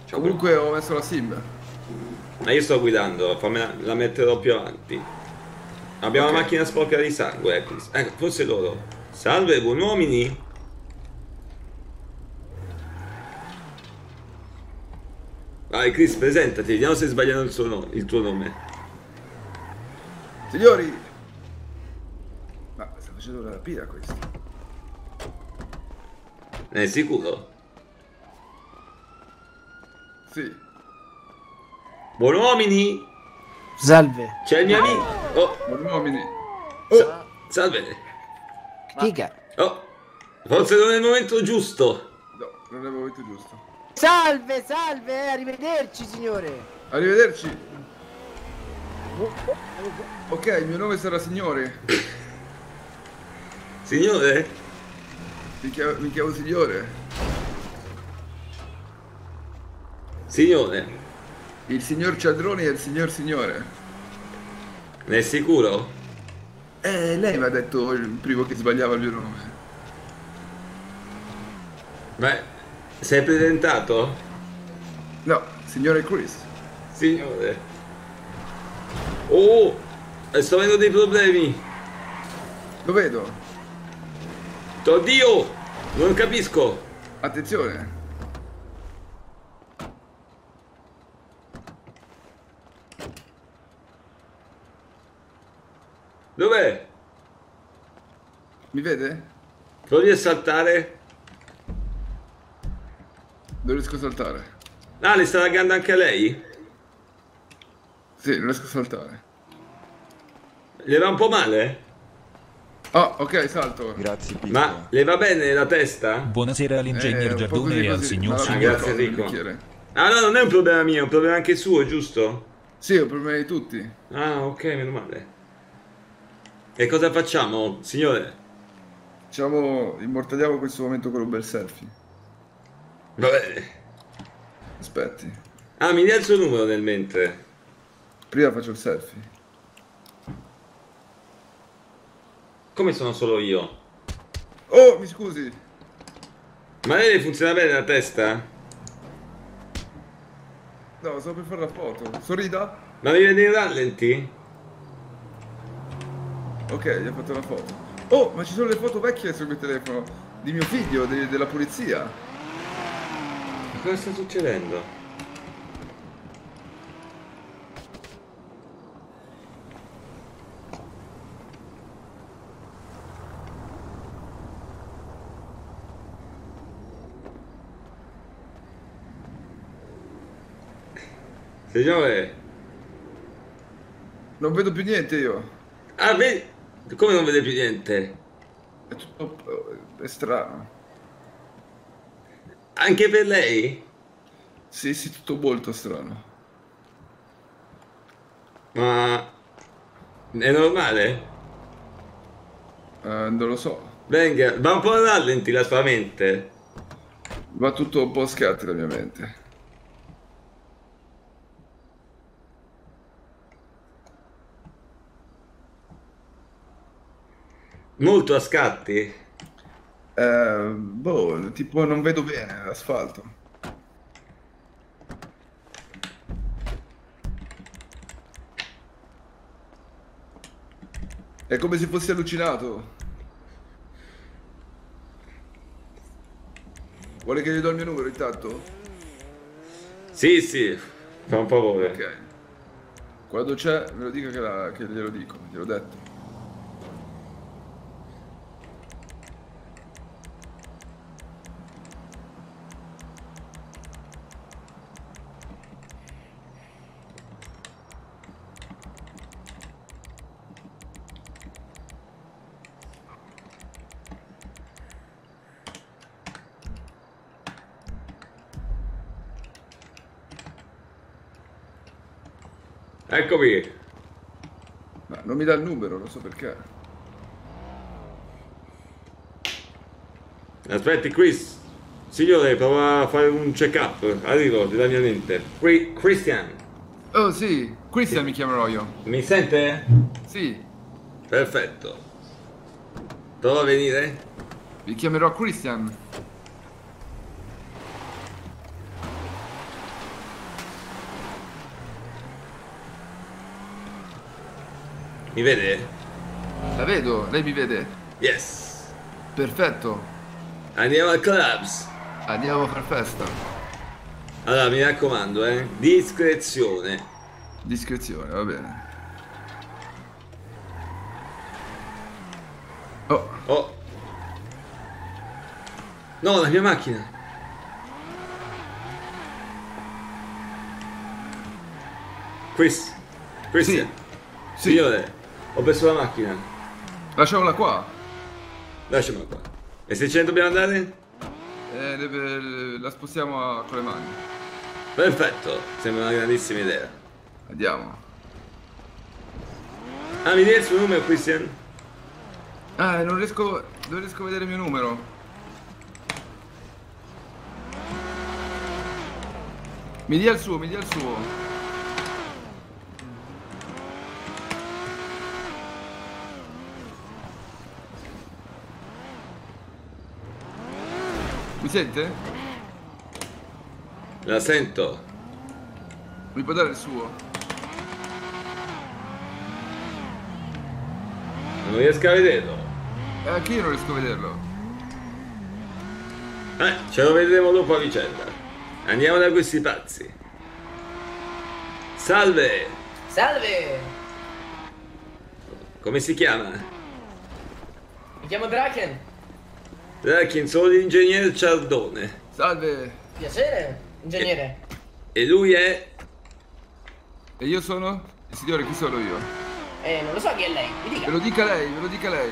Ciao. Comunque ho messo la sim. Ma io sto guidando, fammela, la metterò più avanti. Abbiamo Ok. una macchina sporca di sangue, eh, Chris. Ecco, forse loro. Salve, buon uomini. Vai, Chris, presentati, vediamo se sbagliano il, suo no- il tuo nome. Signori! Ma sta facendo la rapina questo. Ne è sicuro? Sì. Buon uomini! Salve. C'è il mio amico. Oh, Buon uomini. sa- salve. Dica. Oh, forse non è il momento giusto. No, non è il momento giusto. Salve, salve, arrivederci signore. Arrivederci. Ok, il mio nome sarà signore. Signore? Mi chiamo, mi chiamo signore. Signore, Il signor Cialdroni è il signor signore. ne è sicuro? Eh, lei mi ha detto il primo che sbagliava il mio nome. Ma sei presentato? No, signore Chris. Signore. Oh, eh, sto avendo dei problemi. Lo vedo. Oddio, non capisco. Attenzione. Dov'è? Mi vede? Provi a saltare. Non riesco a saltare. Ah, le sta laggando anche a lei? Sì, non riesco a saltare. Le va un po' male? Ah, ok, salto. Grazie piccola. Ma le va bene la testa? Buonasera all'ingegner Eh, Giardone e al signor Ma la Ah, signor. grazie, Enrico. Ah no, non è un problema mio, è un problema anche suo, giusto? Sì, è un problema di tutti. Ah, ok, meno male. E cosa facciamo, signore? Facciamo, immortaliamo questo momento con un bel selfie. Va bene. Aspetti. Ah, mi dia il suo numero nel mentre. Prima faccio il selfie. Come sono solo io? Oh, mi scusi. Ma lei le funziona bene la testa? No, stavo per fare la foto. Sorrida? Ma mi vede in rallenti? Ok, gli ho fatto la foto. Oh, ma ci sono le foto vecchie sul mio telefono di mio figlio, de- della polizia. Cosa sta succedendo? Signore, Non vedo più niente io. ah, vedi? Come non vede più niente? È tutto... è strano. Anche per lei? Sì, sì, tutto molto strano. Ma è normale? Eh, non lo so. Venga, va un po' a rallenti la sua mente. Va tutto un po' a scatti la mia mente. Molto a scatti? Eh, boh, tipo non vedo bene l'asfalto. È come se fossi allucinato. Vuole che gli do il mio numero intanto? Sì, sì, fa un favore. Ok. Quando c'è, me lo dica che, la- che glielo dico, gliel'ho detto. Eccomi. Ma non mi dà il numero, non so perché. Aspetti, Chris. Signore, prova a fare un check-up. Arrivo della mia mente. Qui- Christian, Oh sì, Christian mi chiamerò io. mi sente? Sì, Perfetto. Prova a venire? vi chiamerò Christian. Mi vede? La vedo, lei mi vede? Yes. Perfetto, Andiamo al clubs. andiamo a far festa. Allora, mi raccomando, eh. Discrezione. Discrezione, va bene. Oh, Oh. No, la mia macchina. Chris. Christian. sì. Signore, ho perso la macchina. lasciamola qua. Lasciamela qua. E se ce ne dobbiamo andare? Eh, le- le- la spostiamo a- con le mani. Perfetto, sembra una grandissima idea. Andiamo. Ah, mi dia il suo numero, Christian? Ah, non riesco, non riesco a vedere il mio numero. Mi dia il suo, mi dia il suo. Sente? La sento. Mi può dare il suo? Non riesco a vederlo. Eh, anche io non riesco a vederlo. Eh, ce lo vedremo dopo a vicenda. Andiamo da questi pazzi. Salve! Salve! Come si chiama? Mi chiamo Draken. Drakin, sono l'ingegner Ciardone. Salve. Piacere, ingegnere. E lui è... E io sono? Il signore, chi sono io? Eh, non lo so chi è lei, mi Ve dica. lo dica lei, ve lo dica lei.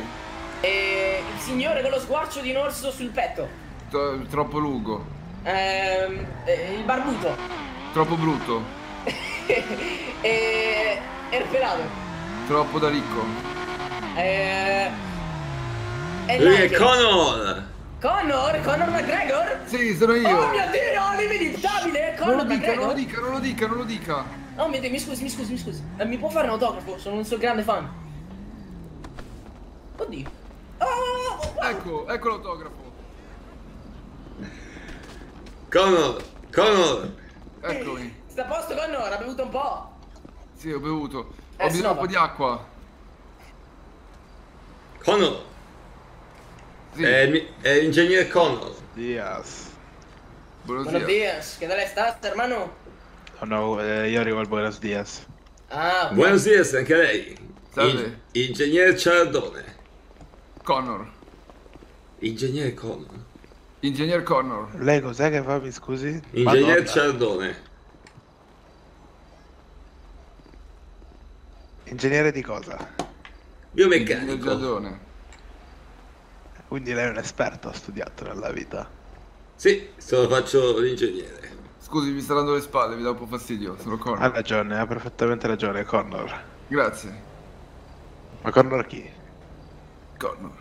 Eh, il signore con lo squarcio di un orso sul petto. Tro- troppo lungo. Ehm, eh, il barbuto. Troppo brutto. e... Erpelato. Troppo da ricco. Eh... È è Lui è l'angelo. Connor! Connor? Connor McGregor? Sì, sono io. Oh mio Dio, l'inimitabile! Non Connor lo dica, non lo dica, non lo dica, non lo dica. Oh mio Dio, mi scusi, mi scusi, mi scusi. Eh, mi può fare un autografo? Sono un suo grande fan. Oddio. Oh, Ecco, ecco l'autografo. Connor! Connor! Eccomi. sta a posto Connor? Ha bevuto un po'? Sì, ho bevuto. Eh, Ho bisogno Snova. un po' di acqua. Connor! È, il mi- è l'ingegnere Connor. Diaz. Buenos Buenos días. días. ¿Qué tal estás, hermano? Oh no, eh, io arrivo al Buenos Dias. Ah, ok. Buenos dias anche lei. Salve. In- ingegnere Ciardone. Connor. Ingegnere Connor. Ingegner Connor. Lei cos'è che fa, mi scusi? Ingegnere Madonna. Ciardone. Ingegnere di cosa? Ingegner Biomeccanico. Giardone. Quindi lei è un esperto, ha studiato nella vita. Sì, solo faccio l'ingegnere. Scusi, mi sta dando le spalle, mi dà un po' fastidio. Sono Ha Connor. ragione, ha perfettamente ragione, Connor. Grazie. Ma Connor chi? Connor.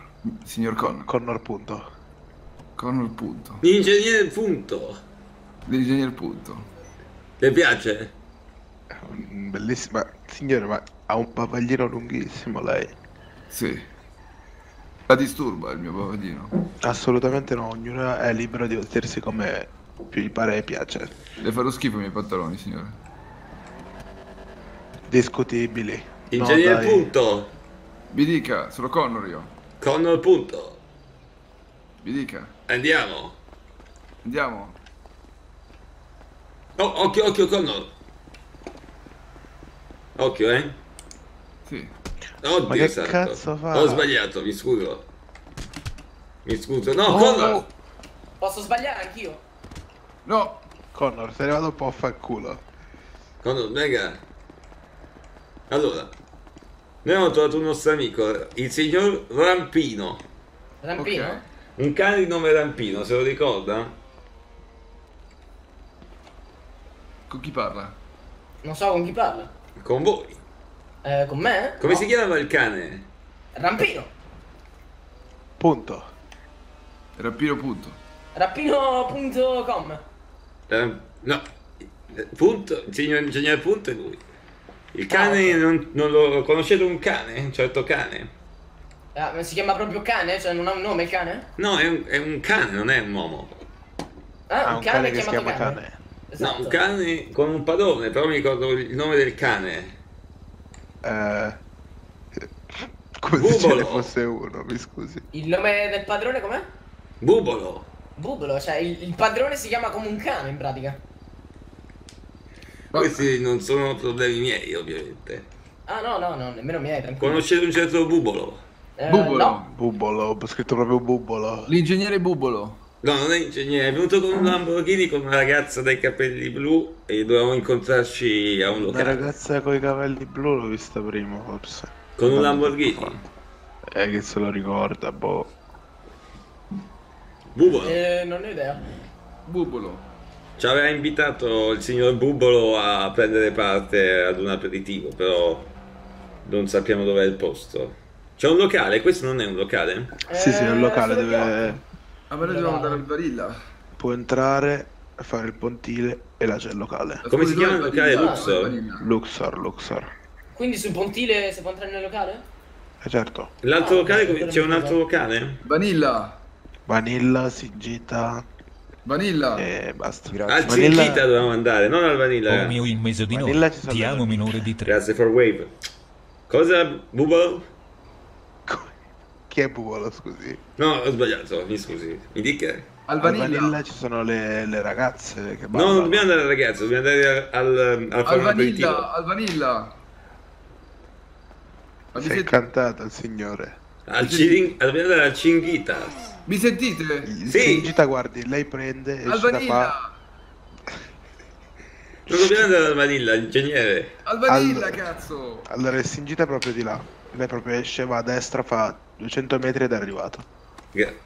Signor Connor. Connor punto. Connor punto. L'ingegnere punto. L'ingegner punto. Le piace? Bellissima. Signore, ma ha un bavaglino lunghissimo lei. Sì. La disturba il mio bavaglino. Assolutamente no, ognuno è libero di vestirsi come più gli pare e piace. Le farò schifo i miei pantaloni, signore. Discutibili. Ingegnere dai. punto. Mi dica, sono Connor io. Connor punto. Mi dica. Andiamo. Andiamo. Oh, occhio, occhio, Connor. Occhio, eh. Sì. Oddio Ma che santo. cazzo fa? Ho sbagliato, mi scuso. Mi scuso. No, Oh, Connor. Posso sbagliare anch'io? No. Connor, se ne vado un po' a fa culo. Connor, mega. Allora. Noi abbiamo trovato un nostro amico, il signor Rampino. Rampino? Ok. Un cane di nome Rampino, se lo ricorda? Con chi parla? Non so con chi parla. Con voi. Eh, con me? Come No. si chiama il cane? Rampino. Punto. Rampino punto. Rampino.com. Eh, no. Punto, il signor ingegnere Punto è lui. Il cane, Ah, ok. non, non lo conoscete un cane? Un certo cane? Ah, ma si chiama proprio cane? Cioè non ha un nome il cane? No, è un, è un cane, non è un uomo. Ah, un, un cane, cane che si chiamato chiama cane. cane. Esatto. No, un cane con un padrone, però mi ricordo il nome del cane. Eh... Come se ce ne Bubolo. fosse uno, mi scusi. Il nome del padrone com'è? Bubolo. Bubolo, cioè il, il padrone si chiama come un cane in pratica. Questi non sono problemi miei, ovviamente. Ah no, no, no, nemmeno miei, tranquillo. Conoscete un certo Bubolo? Eh, Bubolo. no. Bubolo, ho scritto proprio Bubolo. L'ingegnere Bubolo. No, non è ingegnere, è venuto con un Lamborghini con una ragazza dai capelli blu e dovevamo incontrarci a un locale. ragazza con i capelli blu l'ho vista prima, forse. Con un Lamborghini. Eh, che se lo ricorda, boh. Bubolo. Eh, non ho idea. Bubolo. Ci aveva invitato il signor Bubolo a prendere parte ad un aperitivo, però non sappiamo dov'è il posto. C'è un locale? Questo non è un locale? Sì, sì, è un locale, solo Ah, ma noi dobbiamo andare al Barilla. Può entrare, fare il pontile e là c'è il locale. Come si chiama il locale? Luxor? Luxor, Luxor. Quindi sul pontile si può entrare nel locale? Eh certo. L'altro Ah, locale? C'è un altro locale? Vanilla. Vanilla, Singita Vanilla. e basta. Al Vanilla- Cinquita dovevamo andare, non al Vanilla. Oh mio in mezzo di noi. Ti amo minore di tre. Grazie for wave. Cosa, Bubolo? Chi è Bubolo, scusi? No, ho sbagliato, mi scusi. Mi dica? Al Al Vanilla. Vanilla ci sono le, le ragazze che No, ballano. non dobbiamo andare ragazzi, dobbiamo andare al, al, al Al. Vanilla. Al Vanilla. Ma mi, Si è incantato il signore. Al Cirin... Dobbiamo andare al Cinghita. mi sentite? Il Sì. Singita, guardi, lei prende, Al da qua. Vanilla. Non dobbiamo andare al Vanilla, ingegnere. Al Vanilla, Al- cazzo. Allora il Singita è proprio di là. Lei proprio esce, va a destra, fa 200 metri ed è arrivato.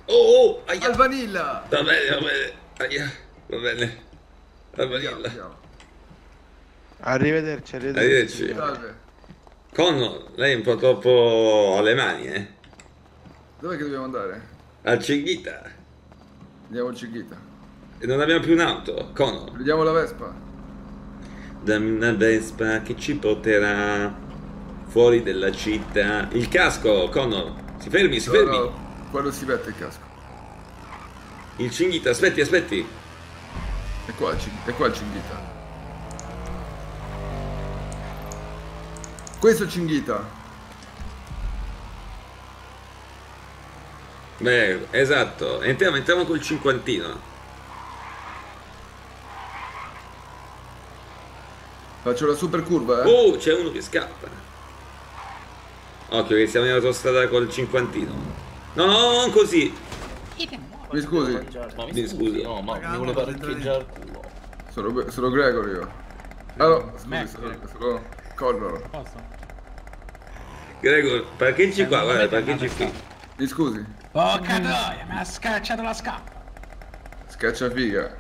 Oh, oh, aia. Al Vanilla. Va bene, va bene. Aia, va bene. Al Vanilla. Andiamo. Arrivederci, arrivederci. Arrivederci. Salve. Connor, lei è un po' troppo alle mani, eh. Dov'è che dobbiamo andare? Al Cinghita. Andiamo al Cinghita. E non abbiamo più un'auto. Conor. Vediamo la Vespa. Dammi una Vespa che ci porterà fuori dalla città. Il casco, Conor. Si fermi, si No, fermi. no, Quando si mette il casco. Il Cinghita, aspetti, aspetti. È qua il Cinghita. È qua il Cinghita. Questo è il Cinghita. Beh, esatto. Entriamo, entriamo col cinquantino. Faccio la super curva, eh? Oh, c'è uno che scappa. Occhio che siamo in autostrada col cinquantino. No, no, non così. Mi scusi. Mi scusi. No, ma mi vuole parcheggiare il culo. Sono, sono Gregory io. Allora, scusi, sono, sono Connor. Gregor, parcheggi qua, guarda, parcheggi qui. Mi scusi. Porca troia, mi ha scacciato la scappa. Scaccia figa.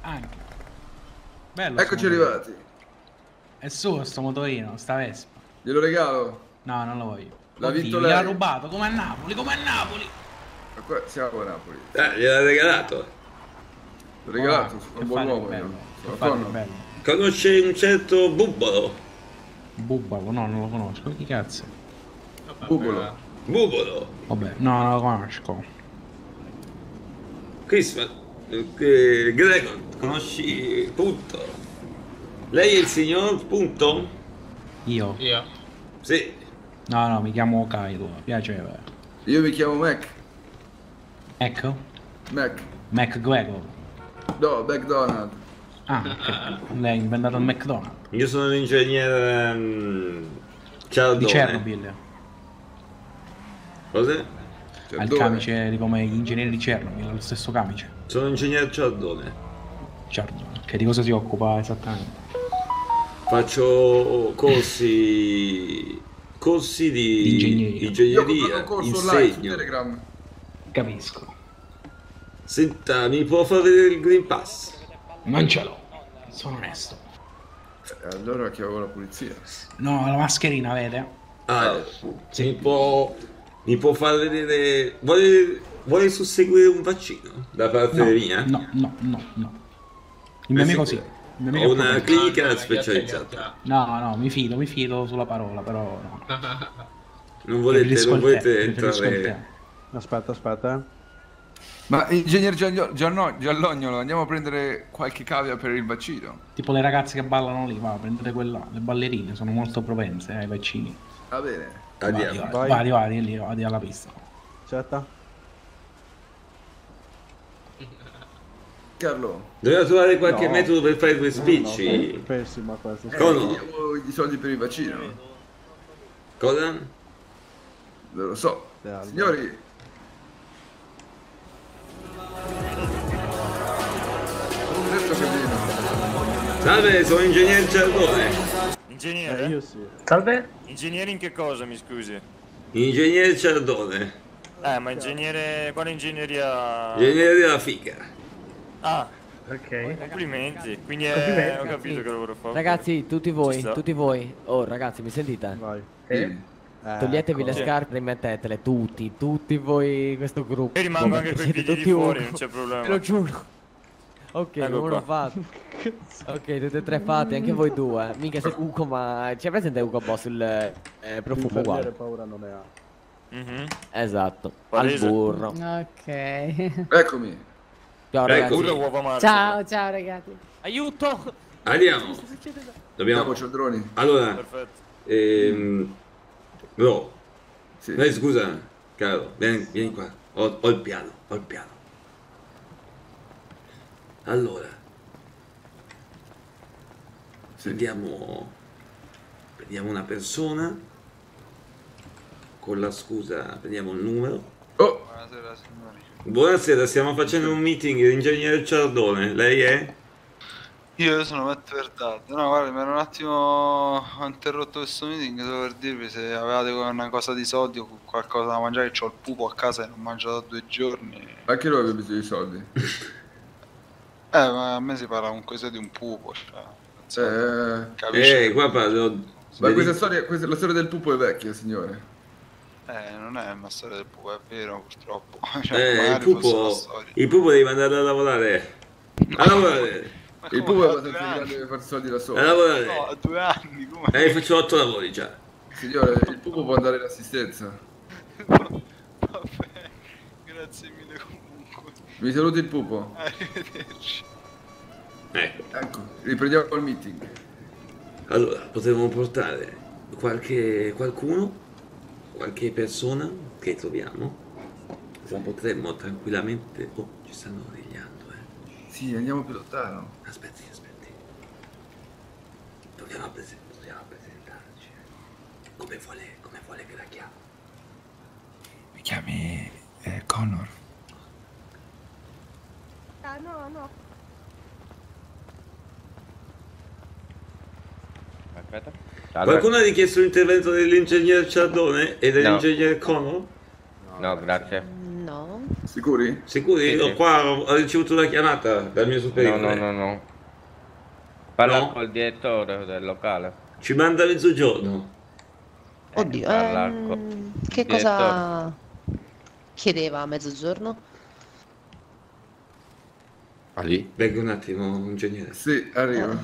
Anche. Bello. Eccoci arrivati. È suo sto motorino, sta Vespa. Glielo regalo. No, non lo voglio. L'ha Oddio, vinto gliel'ha lei? rubato, come a Napoli, come a Napoli. Ma qua siamo a Napoli. Ah, gliel'ha regalato. L'ho regalato, che un buon uomo bello. Conosce un certo bubbolo. Bubbalo, no, non lo conosco. Chi cazzo? Bubolo. Bubolo. Vabbè, no, non lo conosco. Chris, ma... eh, Gregor, conosci Punto? Lei è il signor Punto? Io? Io. Sì. No, no, mi chiamo Kaido, piaceva. Io mi chiamo Mac. Ecco, Mac. McGregor. No, McDonald. Ah, ok. Lei ha inventato il McDonald's. Io sono l'ingegnere um, Cialdone. Di Chernobyl. Cosa? Ha il camice di come gli ingegneri di Chernobyl, ha lo stesso camice. Sono l'ingegnere Cialdone. Certo. Che di cosa si occupa esattamente? Faccio corsi... Corsi di, ingegneria. Io ingegneria. un corso online su Insegno. Telegram. Capisco. Senta, mi può far vedere il Green Pass? Non ce l'ho. Sono onesto. Eh, allora chiamo la polizia. No, la mascherina, vede? Ah, mi può... Mi può far vedere... Vuole, vuole susseguire un vaccino da parte No, mia? no, no, no, no. Il mio amico sì. Ho una clinica specializzata. No, no, mi fido, mi fido sulla parola, però no. Non volete, non volete entrare... Aspetta, aspetta. Ma ingegner Giallognolo, andiamo a prendere qualche cavia per il vaccino. Tipo le ragazze che ballano lì, va, prendete quella, le ballerine, sono molto propense ai vaccini. Va bene. Andiamo. Vai, vai, vai, lì, vadi alla pista. Aspetta. Carlo. Doveva trovare qualche No. metodo per fare due No, spicci. no, pessima questa. Eh, chiediamo i soldi per il vaccino. Cosa? Non lo so. Signori. Casino. Salve, sono ingegnere Cialdone. Ingegnere? Eh, io sì. Salve? Ingegnere in che cosa, mi scusi? Ingegnere Cialdone. Eh, ma ingegnere... quale ingegneria? Ingegnere della figa. Ah, ok. Complimenti. Quindi è... Complimenti. ho capito che lavoro fa. Ragazzi, tutti voi, tutti voi. Oh, ragazzi, mi sentite? Vai. Sì. Toglietevi ecco. le scarpe e rimettetele, tutti, tutti voi, questo gruppo. E rimango anche siete piedi tutti fuori, non c'è problema. Te lo giuro. Ok, Ecco uno fatto. Ok, tutti e tre fatti, anche voi due. Minchia sei Uco, ma c'è presente Uco Boss il eh, profumo uguale? paura non ne ha. Mhm. Esatto, Palese. al burro. Ok. Eccomi. Ciao Ecco. ragazzi. marce. Ciao, ciao ragazzi. Aiuto! Andiamo. Dobbiamo... Andiamo, cialdroni. Allora, Perfetto. ehm... Bro, Sì. lei scusa, caro, vieni, vieni qua. Ho, ho il piano, ho il piano. Allora, prendiamo, prendiamo una persona, con la scusa prendiamo il numero. Oh, Buonasera signori. Buonasera, stiamo facendo un meeting, l'ingegnere Ciardone, lei è? Io sono Matt Verdad. No, guarda, mi ero un attimo ho interrotto questo meeting solo per dirvi se avevate una cosa di soldi o qualcosa da mangiare, che ho il pupo a casa e non mangio da due giorni. Anche noi abbiamo bisogno di soldi. Eh, ma a me si parla comunque sia di un pupo, cioè. Eh? Eh, qua parlo... ma questa storia, questa, la storia del pupo è vecchia, signore. Eh, non è una storia del pupo, è vero, purtroppo. Cioè, Eh, il pupo, il pupo deve andare a lavorare. A lavorare. Il pupo è grande per fare soldi da solo. A lavorare. No, a due anni, come? Eh, faccio otto lavori già. Signore, il pupo può andare in assistenza. Grazie mille comunque. Mi saluti il pupo. Arrivederci. Ecco. Ecco, riprendiamo il meeting. Allora, potremmo portare qualche qualcuno, qualche persona che troviamo. La potremmo tranquillamente. Oh, ci stanno origliando, eh. Sì, andiamo più lontano. Aspetti, aspetti. Dobbiamo, prese- dobbiamo presentarci. eh. Come vuole, come vuole che la chiamo? Mi chiami eh, Connor. Ah, no, no. Aspetta. Qualcuno ha richiesto l'intervento dell'ingegnere Ciardone e dell'ingegnere Cono? No, grazie. No. Sicuri? Sicuri? Sì, Io sì. qua ho, ricevuto una chiamata dal mio No, superiore. no, no, no. Parla No? col direttore del locale. Ci manda mezzogiorno. Oddio, parla ehm, che cosa chiedeva a mezzogiorno? Ali? Venga un attimo, ingegnere. Sì, arrivo.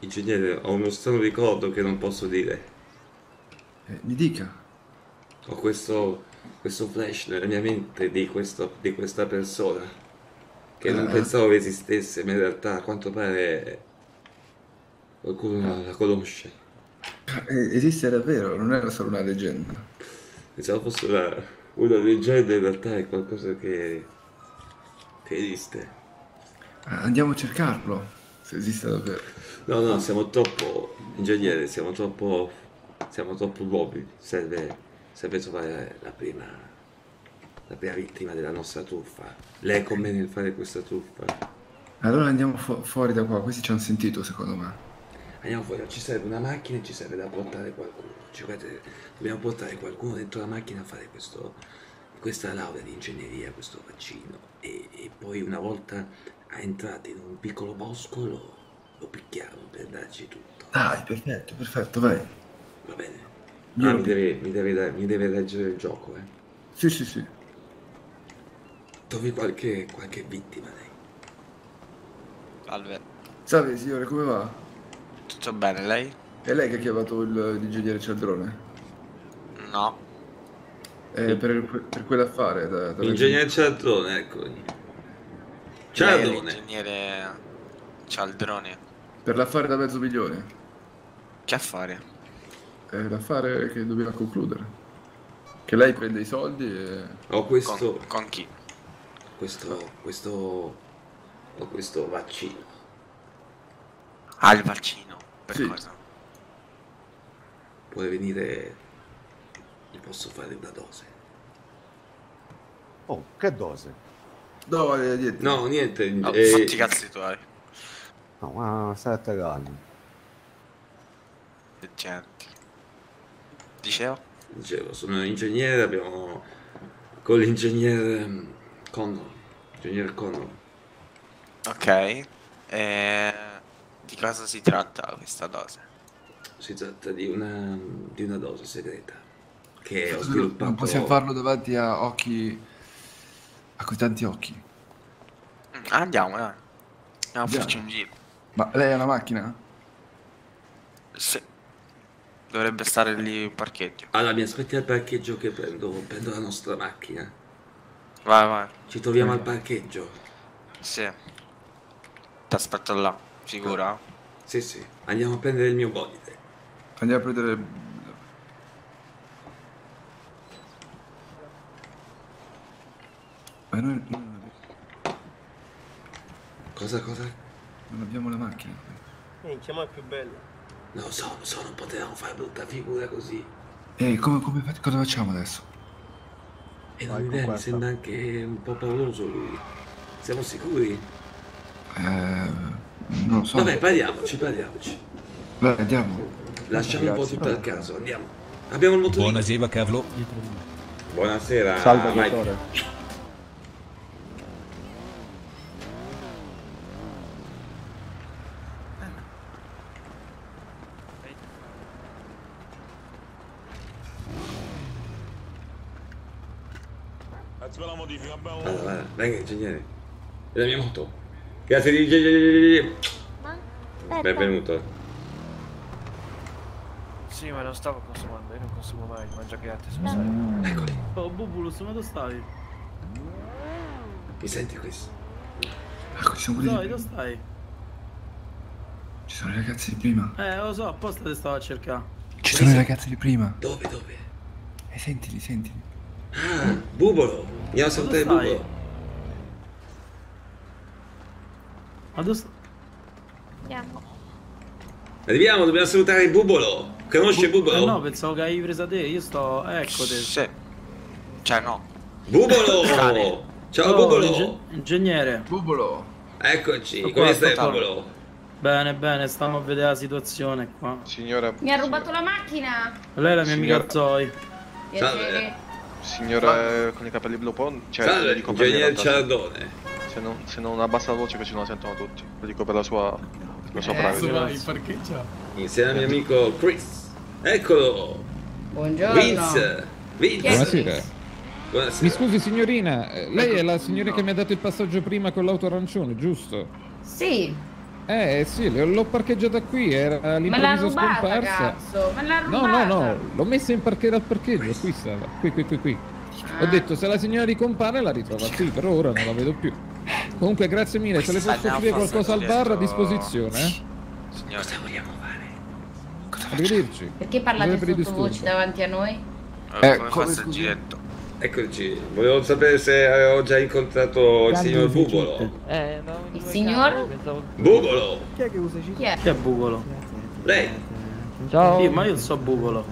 Ingegnere, ho uno strano ricordo che non posso dire. Eh, mi dica. Ho questo, questo flash nella mia mente di, questo- di questa persona che non Ah. pensavo esistesse, ma in realtà a quanto pare qualcuno la conosce. Eh, esiste davvero, non era solo una leggenda. Pensavo fosse una, una leggenda, in realtà è qualcosa che, che esiste. Ah, Andiamo a cercarlo, se esiste davvero. No, no, siamo troppo, ingegnere, siamo troppo, siamo troppo nuovi. Serve, serve trovare la prima, la prima vittima della nostra truffa. Lei è con me nel fare questa truffa. Allora andiamo fu- fuori da qua, questi ci hanno sentito secondo me. Andiamo fuori, ci serve una macchina e ci serve da portare qualcuno. Ci guardate, dobbiamo portare qualcuno dentro la macchina a fare questo, questa laurea di ingegneria, questo vaccino. E, e poi una volta entrati in un piccolo bosco lo, lo picchiamo per darci tutto. Dai, perfetto, perfetto, vai. Va bene. Ah, mi deve, mi, deve, mi deve leggere il gioco, eh. Sì, sì, sì. Trovi qualche, qualche vittima lei. Salve, Salve signore, come va? tutto bene lei? È lei che ha chiamato il- l'ingegnere Cialdrone? No. Eh, per, per quell'affare da, da Ingegnere Cialdrone, eccomi. Lei è Cialdrone. l'ingegnere Cialdroni. Per l'affare da mezzo milione. Che affare? È l'affare che dobbiamo concludere. Che lei prende i soldi e... Ho questo... Con, con chi? Questo... Questo... Ho questo vaccino. Ah, il vaccino. Per Sì. cosa? Vuole venire... Gli posso fare una dose. Oh, che dose? No, eh, niente. No, niente. No, eh, fatti cazzi tuoi. No, ma state calmi. Gente. Dicevo? Dicevo, sono ingegnere, abbiamo... Con l'ingegnere... Connor. Ingegnere Connor. Ok. E... Di cosa si tratta questa dose? Si tratta di una... di una dose segreta. Che ho Non sviluppato... possiamo farlo davanti a occhi... a così tanti occhi. Mm, Andiamo, dai. Andiamo a farci un giro. Ma lei ha una macchina? Sì. Dovrebbe stare lì in parcheggio. Allora, mi aspetti al parcheggio che prendo, prendo la nostra macchina. Vai, vai. Ci troviamo al parcheggio. Sì. Ti aspetto là. Sicura? Sì, sì. Andiamo a prendere il mio bolide. Andiamo a prendere... Cosa, cosa? Non abbiamo la macchina. Minchia, ma è più bello. Non so, non so, non potevamo fare brutta figura così. E come, come cosa facciamo adesso? E non mi mi sembra anche un po' pauroso lui. Siamo sicuri? Eh, non lo so. Vabbè, parliamoci, parliamoci. Vai, andiamo. Lasciamo un po' tutto al caso, andiamo. Abbiamo il motorino. Buonasera, Carlo. Buonasera, Salve, Mike. Venga ingegnere. È la mia moto. Grazie di... Benvenuto. Sì, ma non stavo consumando, io non consumo mai, mangio gratis, lo sai. Eccoli. Oh, Bubulus, ma dove stavi? Mi senti questo? Ecco, ci sono quelli Dove, di... dove stai? Ci sono i ragazzi di prima. Eh, lo so, apposta ti stavo a cercare. Ci sono i ragazzi di prima. Dove, dove? E sentili, sentili. Ah, Bubolo. Andiamo a salutare stai? Bubolo. Ma dove? Andiamo. Arriviamo, dobbiamo salutare il Bubolo. Conosce Eh Bubolo? no, pensavo che avevi presa te, io sto... Ecco te. Sì. Cioè no. Bubolo! Cane. Ciao Oh, Bubolo! inge- ingegnere. Bubolo. Eccoci, Sto come stai. Bubolo? Bene, bene, stiamo a vedere la situazione qua. Signora, Mi ha rubato la macchina. Lei è la mia Signor- amica Zoe. Piacere. signora con i capelli blu, può... Cioè, Salve, ingegnere Ciardone. Se non, se non abbassa la voce così non la sentono tutti. Lo dico per la sua... per la sua Eh, privacy. parcheggia. Insieme al mio amico Chris. Eccolo! Buongiorno. Vince! Vince! Buonasera. Buonasera. Mi scusi signorina, eh, lei è la signora che mi ha dato il passaggio prima con l'auto arancione, giusto? Sì, Eh sì, le- l'ho parcheggiata qui, era all'improvviso scomparsa. cazzo. Me l'ha No, rubata. no, no, l'ho messa in parcheggio al parcheggio, qui stava, qui, qui, qui, qui. Ho detto se la signora ricompare la ritrova qui, per ora non la vedo più. Comunque grazie mille, se le posso offrire qualcosa al bar a disposizione, eh? Signore. Cosa vogliamo fare? Arrivederci. Perché parlate sottovoce davanti a noi? Eh, Eh, come fosse il giretto. Eccoci, volevo sapere se avevo già incontrato il signor Bubolo. Eh, no, Il signor? Bubolo! Chi è che usa Chi è? Chi è Bugolo? Lei! Ciao. Sì, ma io so Bugolo.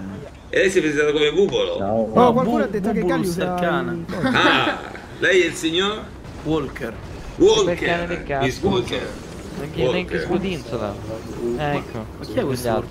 E lei si è presentato come Bubolo? No, Oh, qualcuno Bu- ha detto che Bubulus Cali è il usa cane. Ah, lei è il signor? Walker. Del Walker! Miss Walker! Neanche, neanche Walker. scudinzola. Ecco. Ma chi è questo?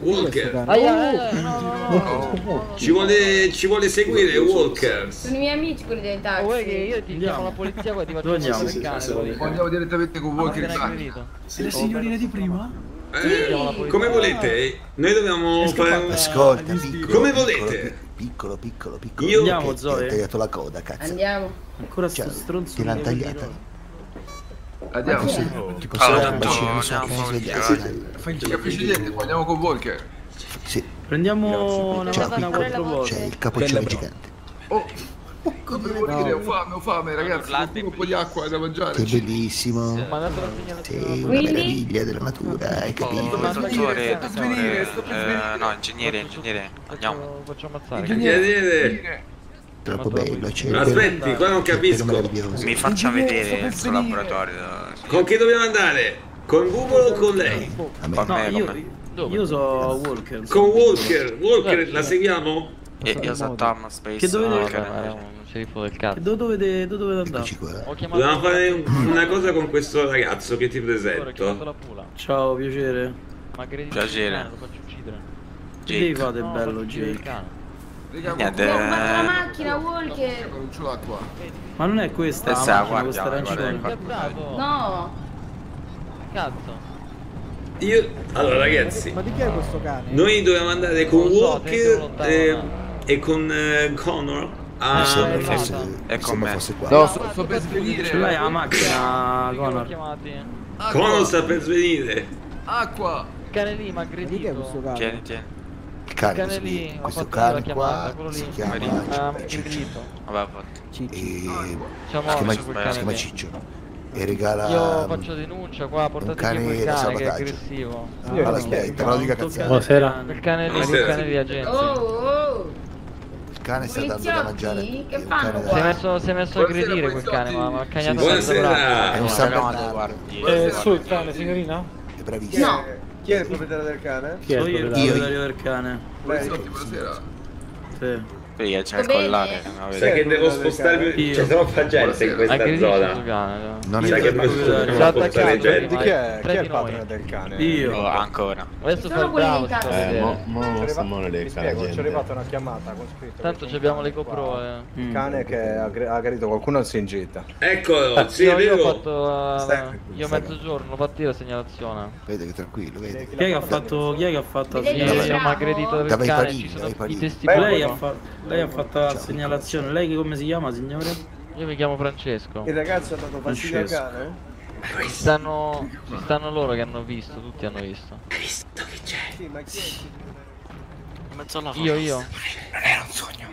Walker! Aia, eh, no, no, no. Ci vuole, ci vuole seguire Walker! Sono i miei amici quelli dei taxi. Vuoi che io ti chiamo la polizia poi ti faccio il cane. Andiamo direttamente con Walker bagno. aggredito. Le signorine di prima? Eh, come volete? Noi dobbiamo fare un... Ascolta, piccolo. Come volete? Piccolo, piccolo, piccolo. Io- Andiamo, Ti Zoe. ha tagliato la coda, cazzo. Andiamo. Ancora Cioè, sto stronzo. Te l'hanno tagliata. Andiamo. Ti Allora, posso dare un bacino, non so a svegliarsi. dai. Non ci capisci niente, andiamo con Walker. Sì, Prendiamo una macchina quattro volte. c'è il capoccione gigante. Oh, cosa devo dire? Ho fame, ho fame, ragazzi. Qualcuno un po' di acqua da mangiare. Che bellissimo. Ma dato la segnalazione. Sei una Quindi? meraviglia della natura, hai capito? Oh, Ma sto dottore, per venire, dottore, sto per eh, venire. no, ingegnere, ingegnere, andiamo. Faccio ammazzare. Ingegnere! Troppo bello, c'è Aspetti, qua non capisco. Mi faccia vedere il suo laboratorio. Con chi dobbiamo andare? Con Bubolo o con lei? Con No, me, con io, me. io so Walker. Con Walker! Walker, la seguiamo? E io so Thomas Space. Che no, No, che- ma è del Che cazzo. Dove dove dovete andare? Dobbiamo fare un- una cosa con questo ragazzo che ti presento. la. Ciao, piacere. Ma aggredito Piacere. cane, lo faccio uccidere. Che devi fare No, bello, Jake? Raga, Niente, rubato la eh, macchina, Walker. Ma non è questa la Questa, macchina, questa arancione. No. Cazzo. Io... Allora ragazzi, Ma di chi è questo cane? noi dobbiamo andare con so, Walker e, eh. E con eh, Connor Mi a... sembra eh, fosse, è con me. fosse qua. No, sto, sto per Ce l'hai svenire. la macchina, Connor? chiamati? Connor sta per svenire. Acqua. Il cane lì Ma aggredito. cane? Tieni, tieni. Il Il cane, cane questo lì, questo cane chiamata, qua quello lì. si chiama ha Ciccio. aggredito. Vabbè, fatto. E si chiama, lì. Ciccio. E regala Io faccio denuncia qua, portate cane da cane che è aggressivo. Allora, aspetta, non dica cazzate. Buonasera. Quel cane lì, quel cane di agenzia. Oh, oh. Il cane sta dando da mangiare. Che è fanno Si è messo, si è messo a aggredire quel cane, ma mi ha cagnato Buonasera. senza braccio. È un guardie. Buonasera. Eh, su il cane, signorina? È bravissimo. No. Chi è il proprietario del cane? Chi è il io il proprietario? del cane. Buonasera. Sì. Qui c'è il collare. non Sai vedi? che devo spostarmi... C'è troppa gente in questa zona. Non Sai è che devo spostare gente. Di chi è? Chi è di il padrone del cane? Io. Oh, ancora. Adesso Sono fa il quelli bravo, dei sta a cazzi. vedere. Ci è arrivata una chiamata con scritto Tanto abbiamo le. Eh. Il cane che ha aggredito qualcuno si ingetta. Eccolo, sì, io, ho fatto. eh, io mezzogiorno, ho fatto io la segnalazione. Vede che tranquillo, vede. Chi è che ha fatto, chi è che ha fatto Vedi mi ha aggredito i cane, ci sono i i panini. Lei testimoni. ha fatto... Lei ha fatto la segnalazione. Lei che come si chiama, signore? Io mi chiamo Francesco. Il ragazzo ha dato fastidio Francesco. cane? Ci stanno, ci stanno loro che hanno visto, tutti hanno visto. Sì, ma chi è? In mezzo alla Io, io. Non era un sogno.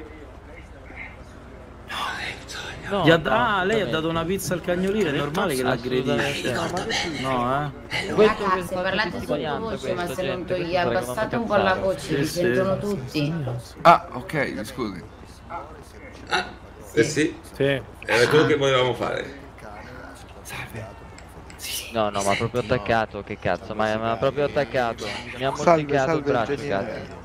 No, Gli ha- no, ah, lei ha dato una pizza al cagnolino, è normale che l'aggredisce. Assolutamente. No, eh? Questo Ragazzi, parlate sottovoce, ma se non gente, togli abbassate un po' la voce, vi Sì, sì. sentono tutti. Ah, ok, scusi. Eh sì. Era quello che volevamo fare. No, no, ma proprio attaccato, che cazzo, ma, ma proprio attaccato. Mi ha Salve, morticato il salve, braccio, cazzo.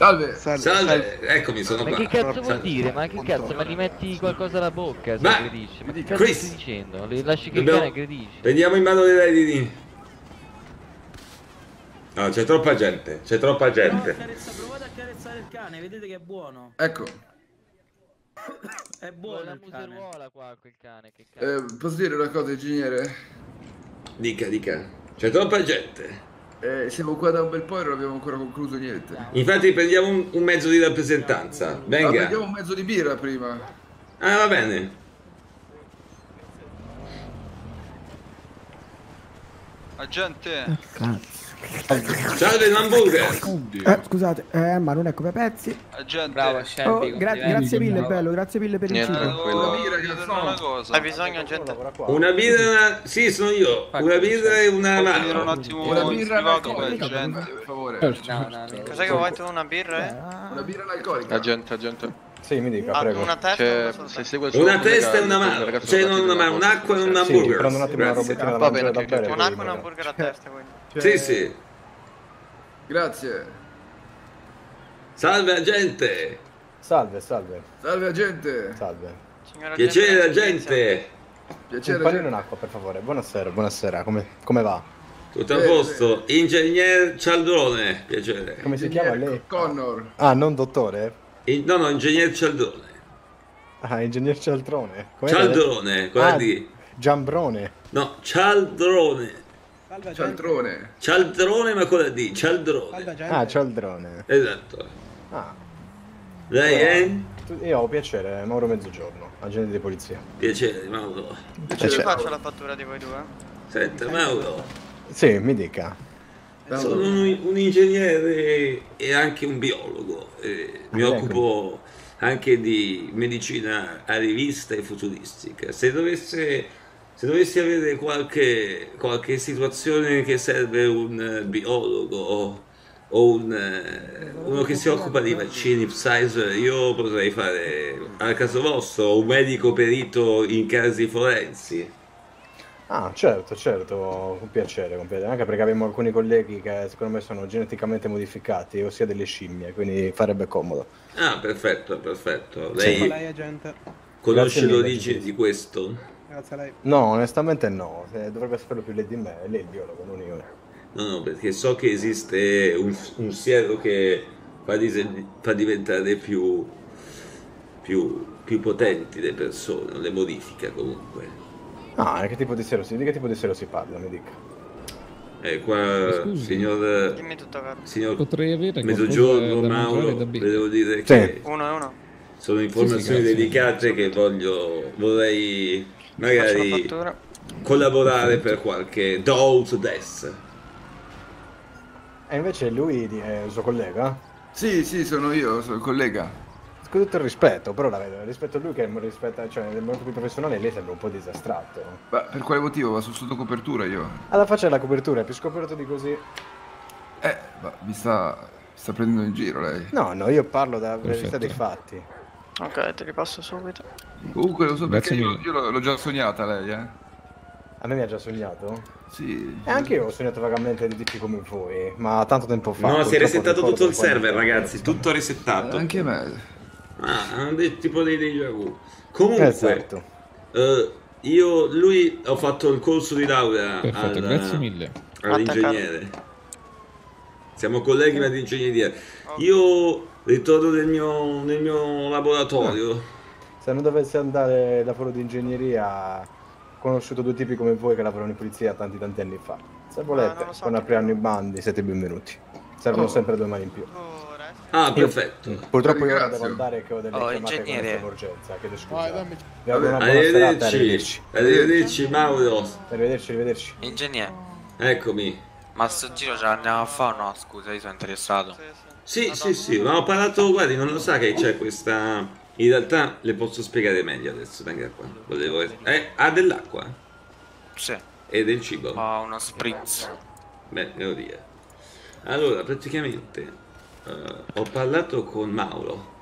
Salve. Salve, eccomi, sono Ma qua. che cazzo vuol Salve. dire? Ma che cazzo? Ma gli metti qualcosa alla bocca Ma- aggredisci? Ma che cazzo Chris. stai dicendo? Li lasci che il Dobbiamo- cane aggredisci? Vediamo in mano le redini. No, c'è troppa gente, c'è troppa gente. Provate a carezzare il cane, vedete che è buono. Ecco, È buono la il cane. museruola qua, quel cane, che cazzo. eh, posso dire una cosa, ingegnere? Dica, dica. C'è troppa gente. Eh, siamo qua da un bel po' e non abbiamo ancora concluso niente. Infatti prendiamo un, un mezzo di rappresentanza. Ma Venga. prendiamo un mezzo di birra prima. Ah, va bene. Agente, Salve, un hamburger. Eh, scusate, eh, ma non è come pezzi. agente. Bravo, Oh, gra- grazie mille, bello, grazie mille per il cibo. tranquillo. una cosa. Hai bisogno, gente? Una birra, una... sì, sono io. Una birra e una dire un attimo Una birra alcolica, agente? per favore. Certo. No, no, no. Cos'è che vuoi tu? Una birra? Eh? Una birra alcolica. Agente, agente. Sì, mi dica, Ah, prego. una testa? Cosa se segue il Una testa e una mano. Cioè, non una mano, un'acqua e un hamburger. prendo un attimo una Grazie. robotina da Va mangiare bene, da bere. Un'acqua e un hamburger a testa, quindi. Sì, sì. Grazie. Salve, agente. Salve, salve. Salve, agente. Salve. Signora Piacere, agente, agente. Piacere, Un panino in acqua, per favore. Buonasera, buonasera. Come, come va? Tutto a posto. Ingegner Cialdrone. Piacere. Come si chiama lei? Connor. Ah, non dottore? In- No, no, ingegner Cialdrone. Ah, ingegner Cialtrone. Come l'hai detto? Cialdrone, guarda Ah, di. Giambrone. No, Cialdrone. Cialtrone. Cialdrone, ma con la D. Cialdrone. Ah, Cialdrone. Esatto. Ah, Lei è? tu- io ho piacere, Mauro Mezzogiorno, agente di polizia. Piacere, Mauro. Ci Piacere. faccio la fattura di voi due? Senta, Mauro. Sì, mi dica. Sono un, un ingegnere e anche un biologo. e mi ecco. occupo anche di medicina a rivista e futuristica. Se dovesse, se dovessi avere qualche, qualche situazione che serve un eh, biologo o, o un, eh, uno che si occupa di vaccini Pfizer, io potrei fare al caso vostro un medico perito in casi forensi. Ah, certo, certo, con piacere, con piacere. Anche perché abbiamo alcuni colleghi che secondo me sono geneticamente modificati, ossia delle scimmie, quindi farebbe comodo. Ah, perfetto, perfetto. Sì. Lei agente. conosce mille, l'origine di questo? Grazie a lei. No, onestamente no, eh, dovrebbe saperlo più lei di me, lei è il biologo, non io. No, no, perché so che esiste un, un siero che fa, dise- fa diventare più, più, più potenti le persone, le modifica comunque. Ah, che tipo di siero si, di che tipo di siero si parla, mi dica. Eh, qua, Scusi. signor, Dimmi tutto, caro. signor Potrei avere Mezzogiorno, Mauro, le devo dire Sì. che Uno e uno. sono informazioni Sì, sì, delicate che voglio, vorrei magari collaborare per qualche do to death. E invece lui è il suo collega? Sì, sì, sono io, sono il collega. Con tutto il rispetto, però la vedo, rispetto a lui che rispetto, cioè, nel mondo più professionale lei sembra un po' disastratto. Ma per quale motivo? Va su sotto copertura io. Alla faccia della copertura, è più scoperto di così. Eh, ma mi sta, mi sta prendendo in giro lei. No, no, io parlo da Perfetto. verità dei fatti. Ok, te li passo subito. Comunque lo so perché io, io l'ho, già sognata lei, eh. A me mi ha già sognato? Sì. E anche io ho sognato vagamente di tipi come voi, ma tanto tempo fa. No, si è resettato tutto il server, ragazzi, tutto resettato. Anche me. Ah, hanno detto tipo dei déjà vu. Comunque, Esatto. eh, io, lui, ho fatto il corso di laurea Perfetto, al- grazie mille. all'ingegnere. Siamo colleghi ma di ingegneria. Io ritorno nel mio, nel mio laboratorio. Se non dovessi andare lavoro di ingegneria, ho conosciuto due tipi come voi che lavorano in polizia tanti tanti anni fa. Se volete, lo so quando apriranno i bandi, siete benvenuti. Servono Oh. sempre due mani in più. Resti Ah, perfetto. Purtroppo io devo andare che ho delle Oh, chiamate con ingegnere. emergenza, chiedo scusa. Una buona serata, Arrivederci. arrivederci. Arrivederci, Mauro. Arrivederci, arrivederci. Ingegnere, Eccomi. ma sto giro ce l'andiamo a fare o no? Scusa, io sono interessato. Sì, sì, sì, ma ho parlato, guardi, non lo sa che c'è questa... In realtà le posso spiegare meglio adesso, venga qua. Volevo... Eh, ha dell'acqua? Sì. E del cibo? Ho uno spritz. Beh, me lo dia. Allora, praticamente eh, ho parlato con Mauro.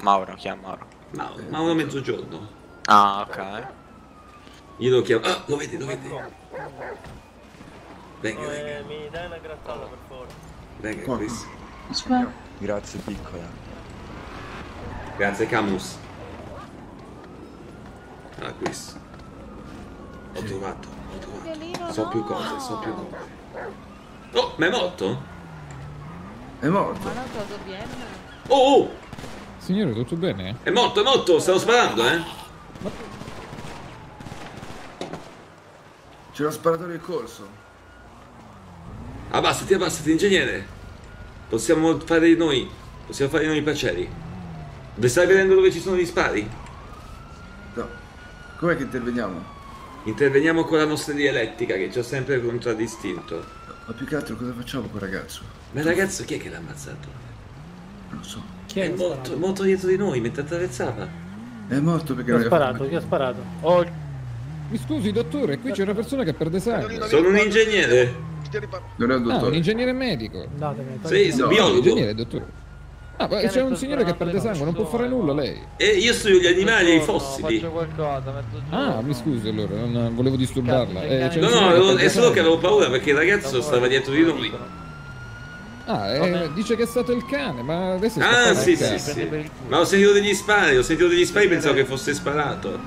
Mauro, chi è Mauro? Mauro, Mauro Mezzogiorno. Ah, ok. Io lo chiamo... Ah, lo vedi, lo vedi. Venga, venga, Eh, mi dai una grattata per favore? venga, Qua. Chris. Grazie piccola. Grazie, Camus. Ah, Chris. Ho trovato, ho trovato. So più cose, so più cose. Oh, ma è morto? È morto. Oh, oh! Signore, tutto bene? È morto, è morto, stavo sparando, eh? C'è lo sparatore in corso. Abbassati, abbassati, ingegnere. Possiamo fare noi. Possiamo fare noi i paceri. Dove stai vedendo dove ci sono gli spari? No. Com'è che interveniamo? Interveniamo con la nostra dialettica che ci ha sempre contraddistinto. Ma più che altro cosa facciamo con il ragazzo? Ma il ragazzo chi è che l'ha ammazzato? Non lo so. è morto, è morto dietro di noi mentre attraversava. È morto perché Chi ha sparato? Chi ha sparato? Oh, Mi scusi, dottore, qui c'è una persona che perde sangue. Sono un ingegnere. Non è un Ah, un dottore. ingegnere medico. andatevene. Sì, No. biologo. Ingegnere, dottore. Ah, ma c'è un signore che perde sangue, non può fare nulla lei. E io studio gli animali e i No, fossili. faccio qualcosa. Ah, mi scusi allora, non volevo disturbarla. Eh, No, no, è solo che avevo paura perché il ragazzo stava dietro di noi. Ah, eh, dice che è stato il cane, ma adesso è Ah, sì, sì, sì. Ma ho sentito degli spari, ho sentito degli spari, pensavo che fosse sparato.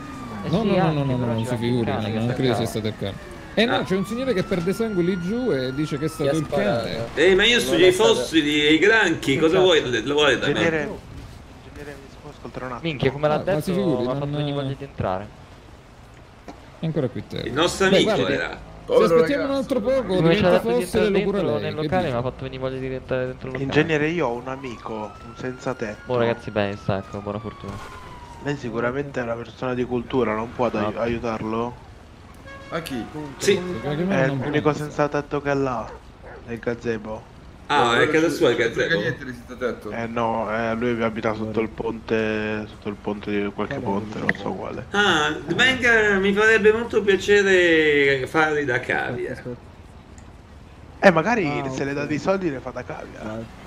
No, sì, no, no, no, no, però non si figuri, non credo sia stato il cane. Eh no, Ah. c'è un signore che perde sangue lì giù e dice che è stato il cane. Eh, ma io studio i fossili e i granchi, cosa vuoi, lo vuole da me? Ingegnere, ingegnere, mi può ascoltare un attimo? Minchia, come l'ha Ah, detto, figuri, mi ha fatto non- venire voglia di entrare. È ancora qui te. Il nostro Beh, amico guardi, era. Se Povero aspettiamo un altro poco, diventa fossile lo cura lei. nel locale, mi ha fatto venire voglia di entrare dentro locale. Ingegnere, io ho un amico, un senza tetto. Oh ragazzi, bene, stacco, buona fortuna. Lei sicuramente è una persona di cultura, non può ai- aiutarlo? A chi? Sì. È l'unico può. senza tetto che là, nel gazebo. Ah, è casa sua il tetto. Eh no, eh, lui abita sotto il ponte, sotto il ponte di qualche ponte, non so quale. Ah, venga, mi farebbe molto piacere farli da cavia. Eh, magari se le dà dei soldi le fa da cavia.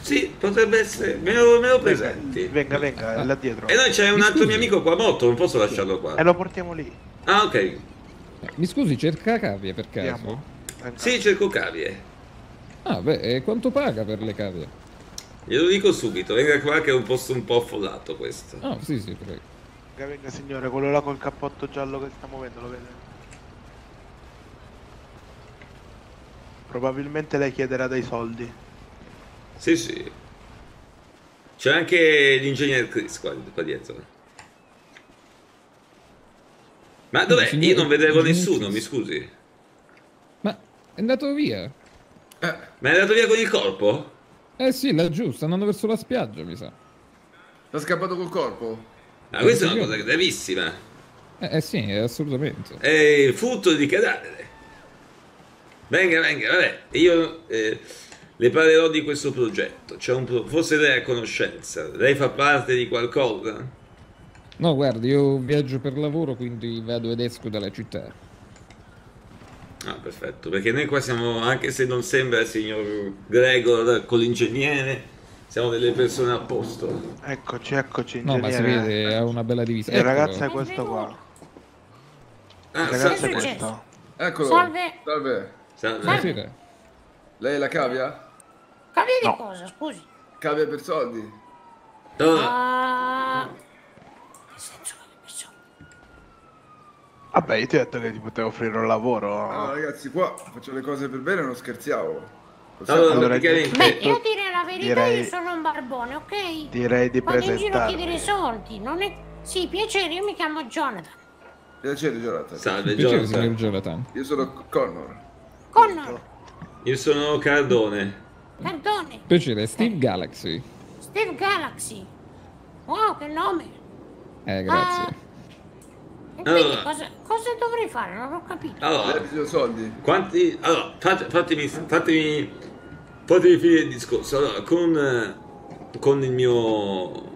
Sì, potrebbe essere. Me lo, me lo presenti. Venga, venga, è là dietro. E noi c'è un altro mio amico qua morto, non posso lasciarlo qua. E lo portiamo lì. Ah, ok. Mi scusi, cerca cavie per caso? Andiamo. Sì, cerco cavie. Ah, beh, e quanto paga per le cavie? Glielo dico subito, venga qua che è un posto un po' affollato questo. Ah, sì, sì, prego. Venga, venga signore, quello là col cappotto giallo che sta muovendo, lo vede? Probabilmente lei chiederà dei soldi. Sì, sì. C'è anche l'ingegner Chris qua, qua dietro. Ma dov'è? Signor- Io non vedevo nessuno, mi scusi. Ma è andato via? Ma è andato via con il corpo? Eh sì, laggiù, sta andando verso la spiaggia, mi sa. L'ha scappato col corpo? Ah, questa è una cosa gravissima. Eh, eh sì, assolutamente. È il frutto di cadavere. Venga, venga, vabbè. Io eh, le parlerò di questo progetto. C'è un pro- Forse lei è a conoscenza. Lei fa parte di qualcosa? No, guardi, io viaggio per lavoro, quindi vado ed esco dalla città. Ah, perfetto. Perché noi qua siamo, anche se non sembra il signor Gregor con l'ingegnere, siamo delle persone a posto. Eccoci, eccoci, No, ma si ingegnere. vede, ha una bella divisa. Il Eccolo. ragazzo è questo qua. Ah, Il ragazzo salve. è questo. Eccolo. Salve. Salve. Salve. Buonasera. Lei è la cavia? Cavia di No. cosa, scusi? Cavia per soldi? No, Ah... Che senso cavia per soldi? Vabbè, io ti ho detto che ti potevo offrire un lavoro. No, ragazzi, qua faccio le cose per bene, non scherziamo. Possiamo- Allora, Allora, praticamente... Beh, io direi la verità, Direi- io sono un barbone, ok? Direi di Vado in giro a chiedere presentarmi. soldi, non è... Sì, piacere, io mi chiamo Jonathan. Piacere, Jonathan. Salve, Piacere, signor Jonathan. Jonathan. Io sono Connor. Connor. Io sono Cardone. Cardone, Piacere, Steve Galaxy. Steve Galaxy. Wow, che nome. Eh, grazie. Ah, e quindi Allora. cosa, cosa dovrei fare? Non ho capito. Allora, soldi. Quanti... Allora, fate- fatemi, fatemi, fatemi finire il discorso. Allora, con, eh, con il mio...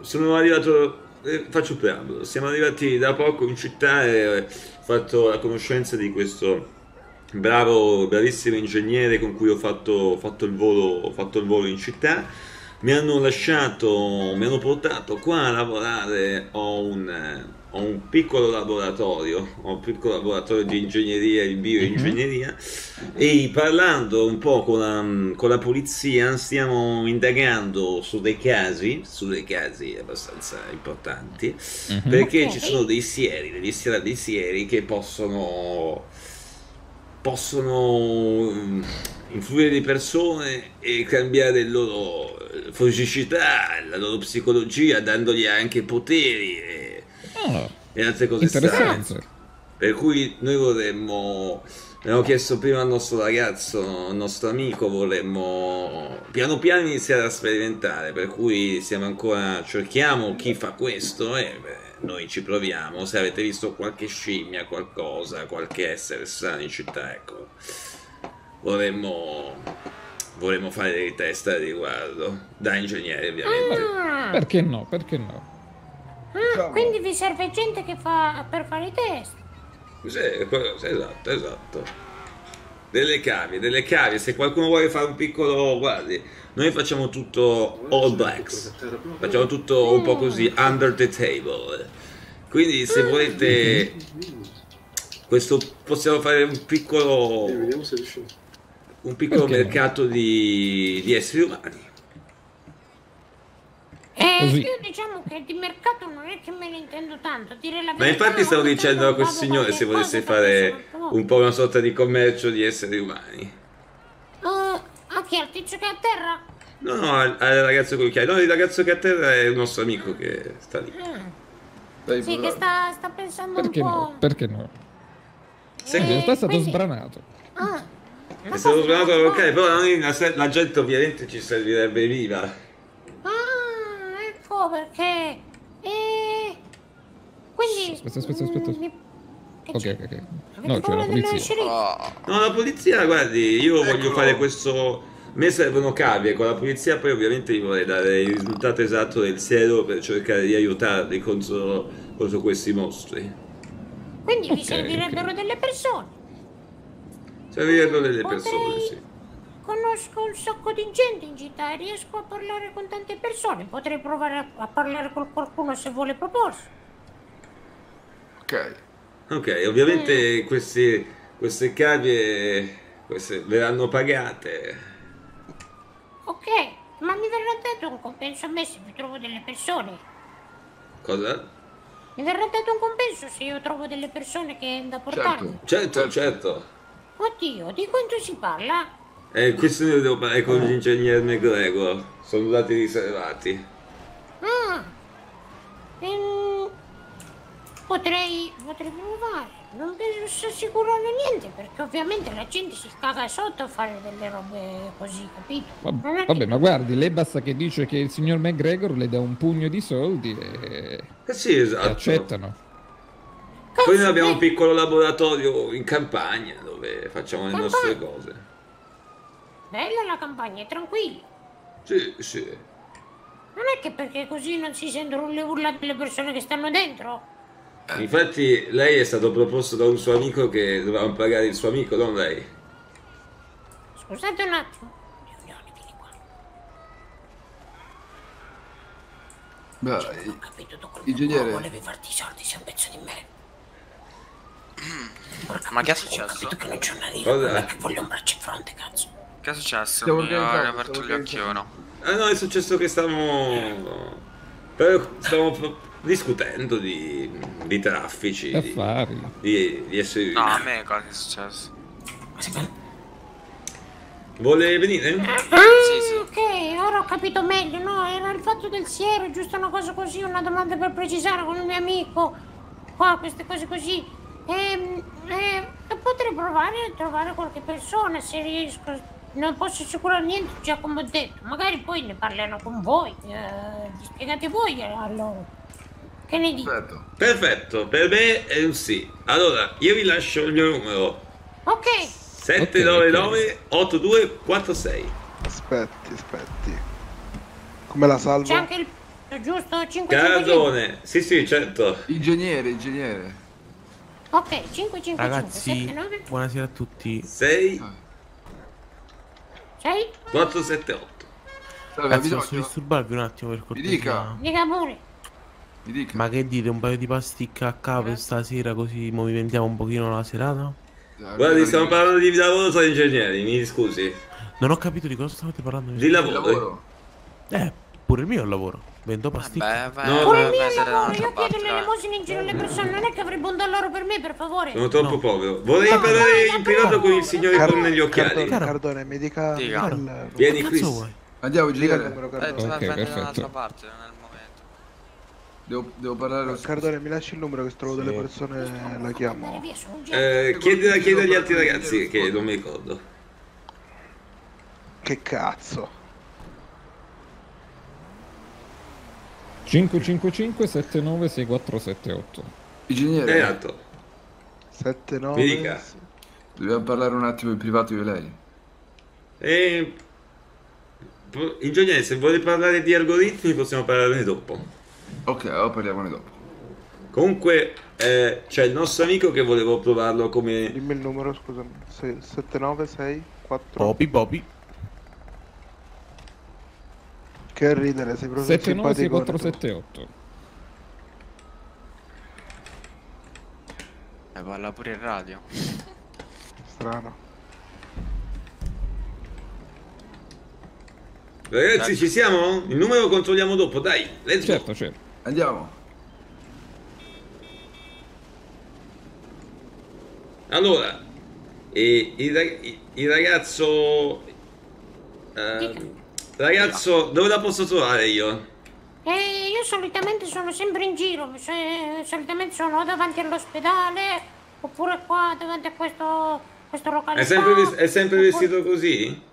Sono arrivato... eh, faccio il preambolo. Siamo arrivati da poco in città e ho fatto la conoscenza di questo bravo, bravissimo ingegnere con cui ho fatto, ho fatto il volo, ho fatto il volo in città. Mi hanno lasciato, mi hanno portato qua a lavorare, ho un, ho un piccolo laboratorio, ho un piccolo laboratorio di ingegneria, di bioingegneria e parlando un po' con la, con la polizia stiamo indagando su dei casi, su dei casi abbastanza importanti, Mhm. perché Ok. ci sono dei sieri, degli strati sieri che possono possono mm, influire le persone e cambiare il loro eh, fisicità, la loro psicologia, dandogli anche poteri e, Ah, e altre cose strane. Per cui noi vorremmo, abbiamo chiesto prima al nostro ragazzo, al nostro amico, vorremmo piano piano iniziare a sperimentare, per cui siamo ancora, cerchiamo chi fa questo e beh, noi ci proviamo, se avete visto qualche scimmia, qualcosa, qualche essere strano in città, ecco, vorremmo, vorremmo fare dei test a riguardo, da ingegneri ovviamente. Ah, Perché no? Perché no? ah, quindi vi serve gente che fa per fare i test. Sì, quello- sì, esatto, esatto. Delle cavie, delle cavie. Se qualcuno vuole fare un piccolo, guardi, noi facciamo tutto all blacks. Facciamo tutto un po' così, under the table. Quindi se volete, questo possiamo fare un piccolo, un piccolo no? mercato di, di esseri umani. Eh, Così. io diciamo che di mercato non è che me ne intendo tanto, dire la Ma infatti stavo dicendo a questo signore se volesse fare un po' una sorta di commercio di esseri umani. Uh, a chi? Al tizio che è a terra? No, no, al, al ragazzo con chiave. No, il ragazzo che è a terra è un nostro amico che sta lì. Mm. Sì, che sta, sta pensando Perché un po'. no? Perché no? Sì. In realtà è stato quindi- sbranato. Ah, È stato al locale, però noi la, se- la gente ovviamente ci servirebbe viva. Ah, ecco perché. Eh, quindi. Aspetta, aspetta, aspetta. mm, mi- Ok, ok, ok. Avete No, c'è la polizia. sceriffo? No, la polizia, guardi, io voglio Eccolo. fare questo. A me servono cavie con la polizia, poi ovviamente vi vorrei dare il risultato esatto del siero per cercare di aiutarli contro, contro questi mostri. Quindi vi Ok, servirebbero delle persone. Servirebbero delle persone, sì. Conosco un sacco di gente in città e riesco a parlare con tante persone. Potrei provare a, a parlare con qualcuno se vuole proporsi. Ok. Ok, ovviamente questi- queste cavie queste verranno pagate. Ok, ma mi verrà dato un compenso a me se vi trovo delle persone. Cosa? Mi verrà dato un compenso se io trovo delle persone che da portare. Certo, certo. Oddio, di quanto si parla? Eh, questo ne devo parlare con l'ingegner McGregor. Sono dati riservati. Ah, ehm, potrei, potrei provare. Non posso assicurare niente perché ovviamente la gente si caga sotto a fare delle robe così, capito? È Vabbè, che- vabbè, ma guardi, lei basta che dice che il signor McGregor le dà un pugno di soldi e... Eh sì, esatto. accettano. Poi noi abbiamo un piccolo laboratorio in campagna dove facciamo le nostre cose. Bella la campagna, è tranquilla. Sì, sì. Non è che perché così non si sentono le urla delle persone che stanno dentro? Infatti lei è stato proposto da un suo amico che dovevamo pagare il suo amico, non lei. Scusate un attimo. Beh, Vuole ingegnere, farti i soldi, sei un pezzo di me. Ma che è successo? Che non c'è una non che voglio un braccio in fronte, cazzo. Che è successo? Stiamo Mi ha organizzando, aperto stiamo gli occhi o no? Ah no, è successo che stavamo... Però stavamo discutendo di, di traffici, di, di, di esseri No, a me cosa è successo? Vuole venire? Ah, ok, ora ho capito meglio, no? Era il fatto del siero, giusto una cosa così, una domanda per precisare con il mio amico. Qua, queste cose così. Ehm, eh, potrei provare a trovare qualche persona se riesco. Non posso assicurare niente, già come ho detto. Magari poi ne parleranno con voi, eh, spiegate voi a loro. Che ne dite? Perfetto, per me è un sì. Allora, io vi lascio il mio numero. Ok, 799 8246. Aspetti, aspetti. Come la salvo? c'è anche il giusto 5 Cardone, sì sì, certo. Ingegnere, ingegnere. Ok, 555 Ragazzi, 79 buonasera a tutti. 6 6 478. Ragazzi, posso disturbarvi un attimo per cortesia? dica. Dica pure. Ma che dite, un paio di pasticche a capo stasera così movimentiamo un pochino la serata? Guardi, stiamo parlando di lavoro tra ingegneri, mi scusi. Non ho capito di cosa stavate parlando. Di lavoro. Eh, pure il mio è lavoro. Vendo pasticche. No, Pure no, il mio no, lavoro, no, io chiedo le elemosine in giro alle persone, non è che avrebbe un dollaro per me, per favore. Sono troppo povero. Vorrei parlare in privato con il signore Car- con negli occhiali. Cardone, Cardone, mi dica Dica. il- Vieni, Chris. vuoi? Andiamo, numero, Eh, perfetto. un'altra parte, non è il momento. Devo, devo parlare lo Cardone, mi lasci il numero che se trovo delle persone la chiamo. Eh, chiedi agli altri ragazzi che non mi ricordo. Che cazzo? 555 79 6478. Ingegnere. È alto. 7, 9. Mi dica. Dobbiamo parlare un attimo in privato io e lei. E... Ingegnere, se vuole parlare di algoritmi possiamo parlarne dopo. Ok, allora parliamone dopo. Comunque eh, c'è il nostro amico che volevo provarlo come... Dimmi il numero, scusami. 796 4. Popi, popi. Che ridere, sei proprio 79 simpatico. 6478. Eh, parla pure in radio. Strano. Ragazzi, ci siamo? Il numero lo controlliamo dopo, dai. Let's Certo, go. certo. Andiamo. Allora, e il, rag- il ragazzo... ehm, ragazzo, dove la posso trovare io? E io solitamente sono sempre in giro, se- solitamente sono davanti all'ospedale oppure qua davanti a questo, questo locale. È sempre, ves- è sempre oppure- vestito così?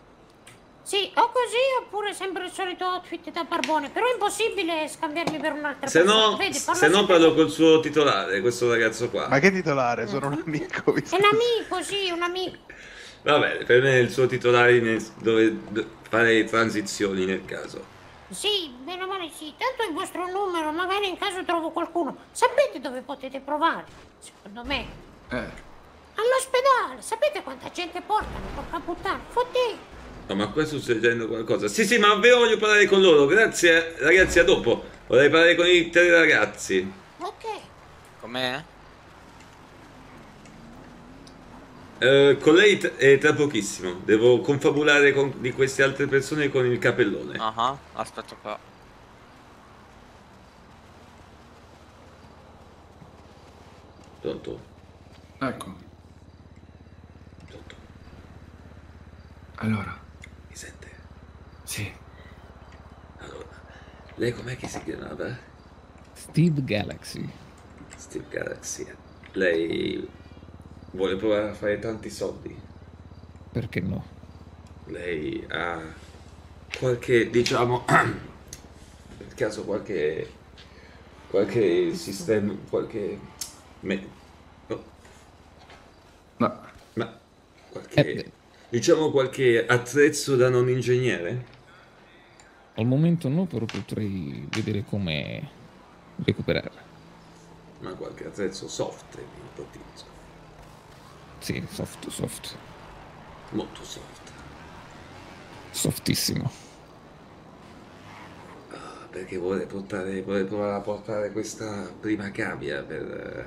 Sì, o così oppure sempre il solito outfit da barbone, però è impossibile scambiarmi per un'altra Se persona. no, Vedi, se no parlo col suo titolare, questo ragazzo qua. Ma che titolare? Sono un amico. mi È un amico, sì, un amico. Va bene, per me è il suo titolare nel- dove do- fare le transizioni nel caso. Sì, bene o male sì, tanto è il vostro numero, magari in caso trovo qualcuno. Sapete dove potete provare? Secondo me. Eh. All'ospedale, sapete quanta gente portano? Porca puttana, fotti! No, ma qua sta succedendo qualcosa. Sì, sì, ma ve voglio parlare con loro. Grazie, ragazzi, a dopo. Vorrei parlare con i tre ragazzi. Ok. Com'è? Eh, con lei t- è tra pochissimo. Devo confabulare con, di queste altre persone con il capellone. Ah ah, aspetta qua. Pronto? Ecco. Allora. Mi sente? Sì. Allora, lei com'è che si chiamava? Steve Galaxy. Steve Galaxy. Lei vuole provare a fare tanti soldi. Perché no? Lei ha qualche, diciamo, per caso qualche, qualche sistema, qualche, me- no. No. ma qualche, diciamo qualche attrezzo da non ingegnere? Al momento no, però potrei vedere come recuperare. Ma qualche attrezzo soft, ipotizzo. Sì, soft, soft. Molto soft. Softissimo. Ah, Perché vuole portare, vuole provare a portare questa prima cavia per, eh,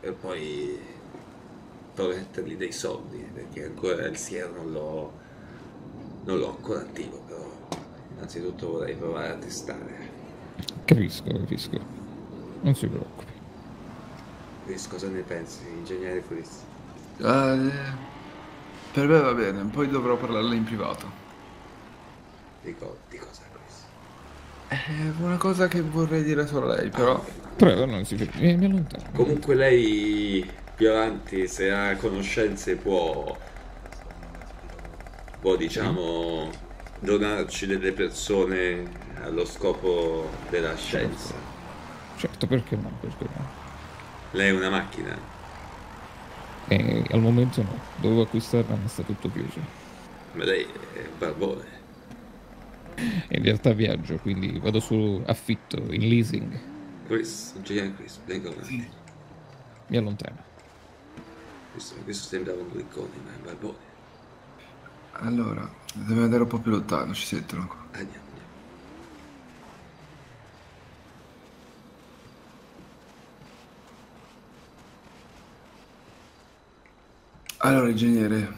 per poi promettergli dei soldi, perché ancora il siero non l'ho, non l'ho ancora attivo, però innanzitutto vorrei provare a testare. Capisco, capisco. Non si preoccupi. Chris, cosa ne pensi, ingegnere Chris? Ah, eh, per me va bene, poi dovrò parlarle in privato. Di, co- di cosa Chris? È una cosa che vorrei dire solo a lei, però. Prego, non si fermi, mi, mi allontano. Comunque lei più avanti, se ha conoscenze, può può, diciamo, donarci delle persone allo scopo della scienza. Certo, perché no? Perché no? Lei è una macchina. Eh, al momento no, dovevo acquistarla ma sta tutto chiuso. Ma lei è un barbone. In realtà viaggio, quindi vado su affitto, in leasing. Chris, ingegnere Chris, venga attimo. Mi allontano. Questo, questo sembra un riccone, ma è un barbone. Allora, deve andare un po' più lontano, ci sentono qua. Andiamo. Allora, ingegnere,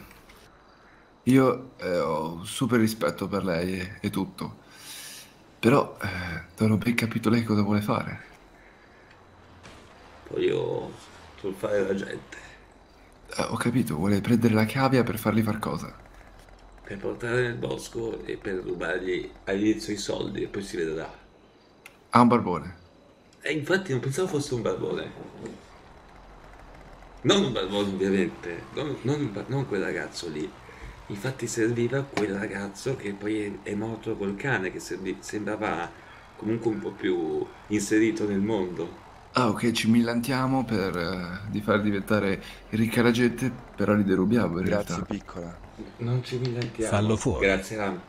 io eh, ho un super rispetto per lei e, e tutto, però eh, non ho ben capito lei cosa vuole fare. Voglio truffare la gente Eh, ho capito, vuole prendere la cavia per farli far cosa? per portare nel bosco e per rubargli all'inizio i soldi e poi si vedrà. Ha un barbone. E infatti non pensavo fosse un barbone. Non un barbone ovviamente, non, non non quel ragazzo lì. Infatti serviva quel ragazzo che poi è, è morto col cane, che servi- sembrava comunque un po' più inserito nel mondo. Ah, ok, ci millantiamo per eh, di far diventare ricca la gente, però li derubiamo in Grazie, realtà. piccola. Non ci millantiamo. Fallo fuori. Grazie Ram.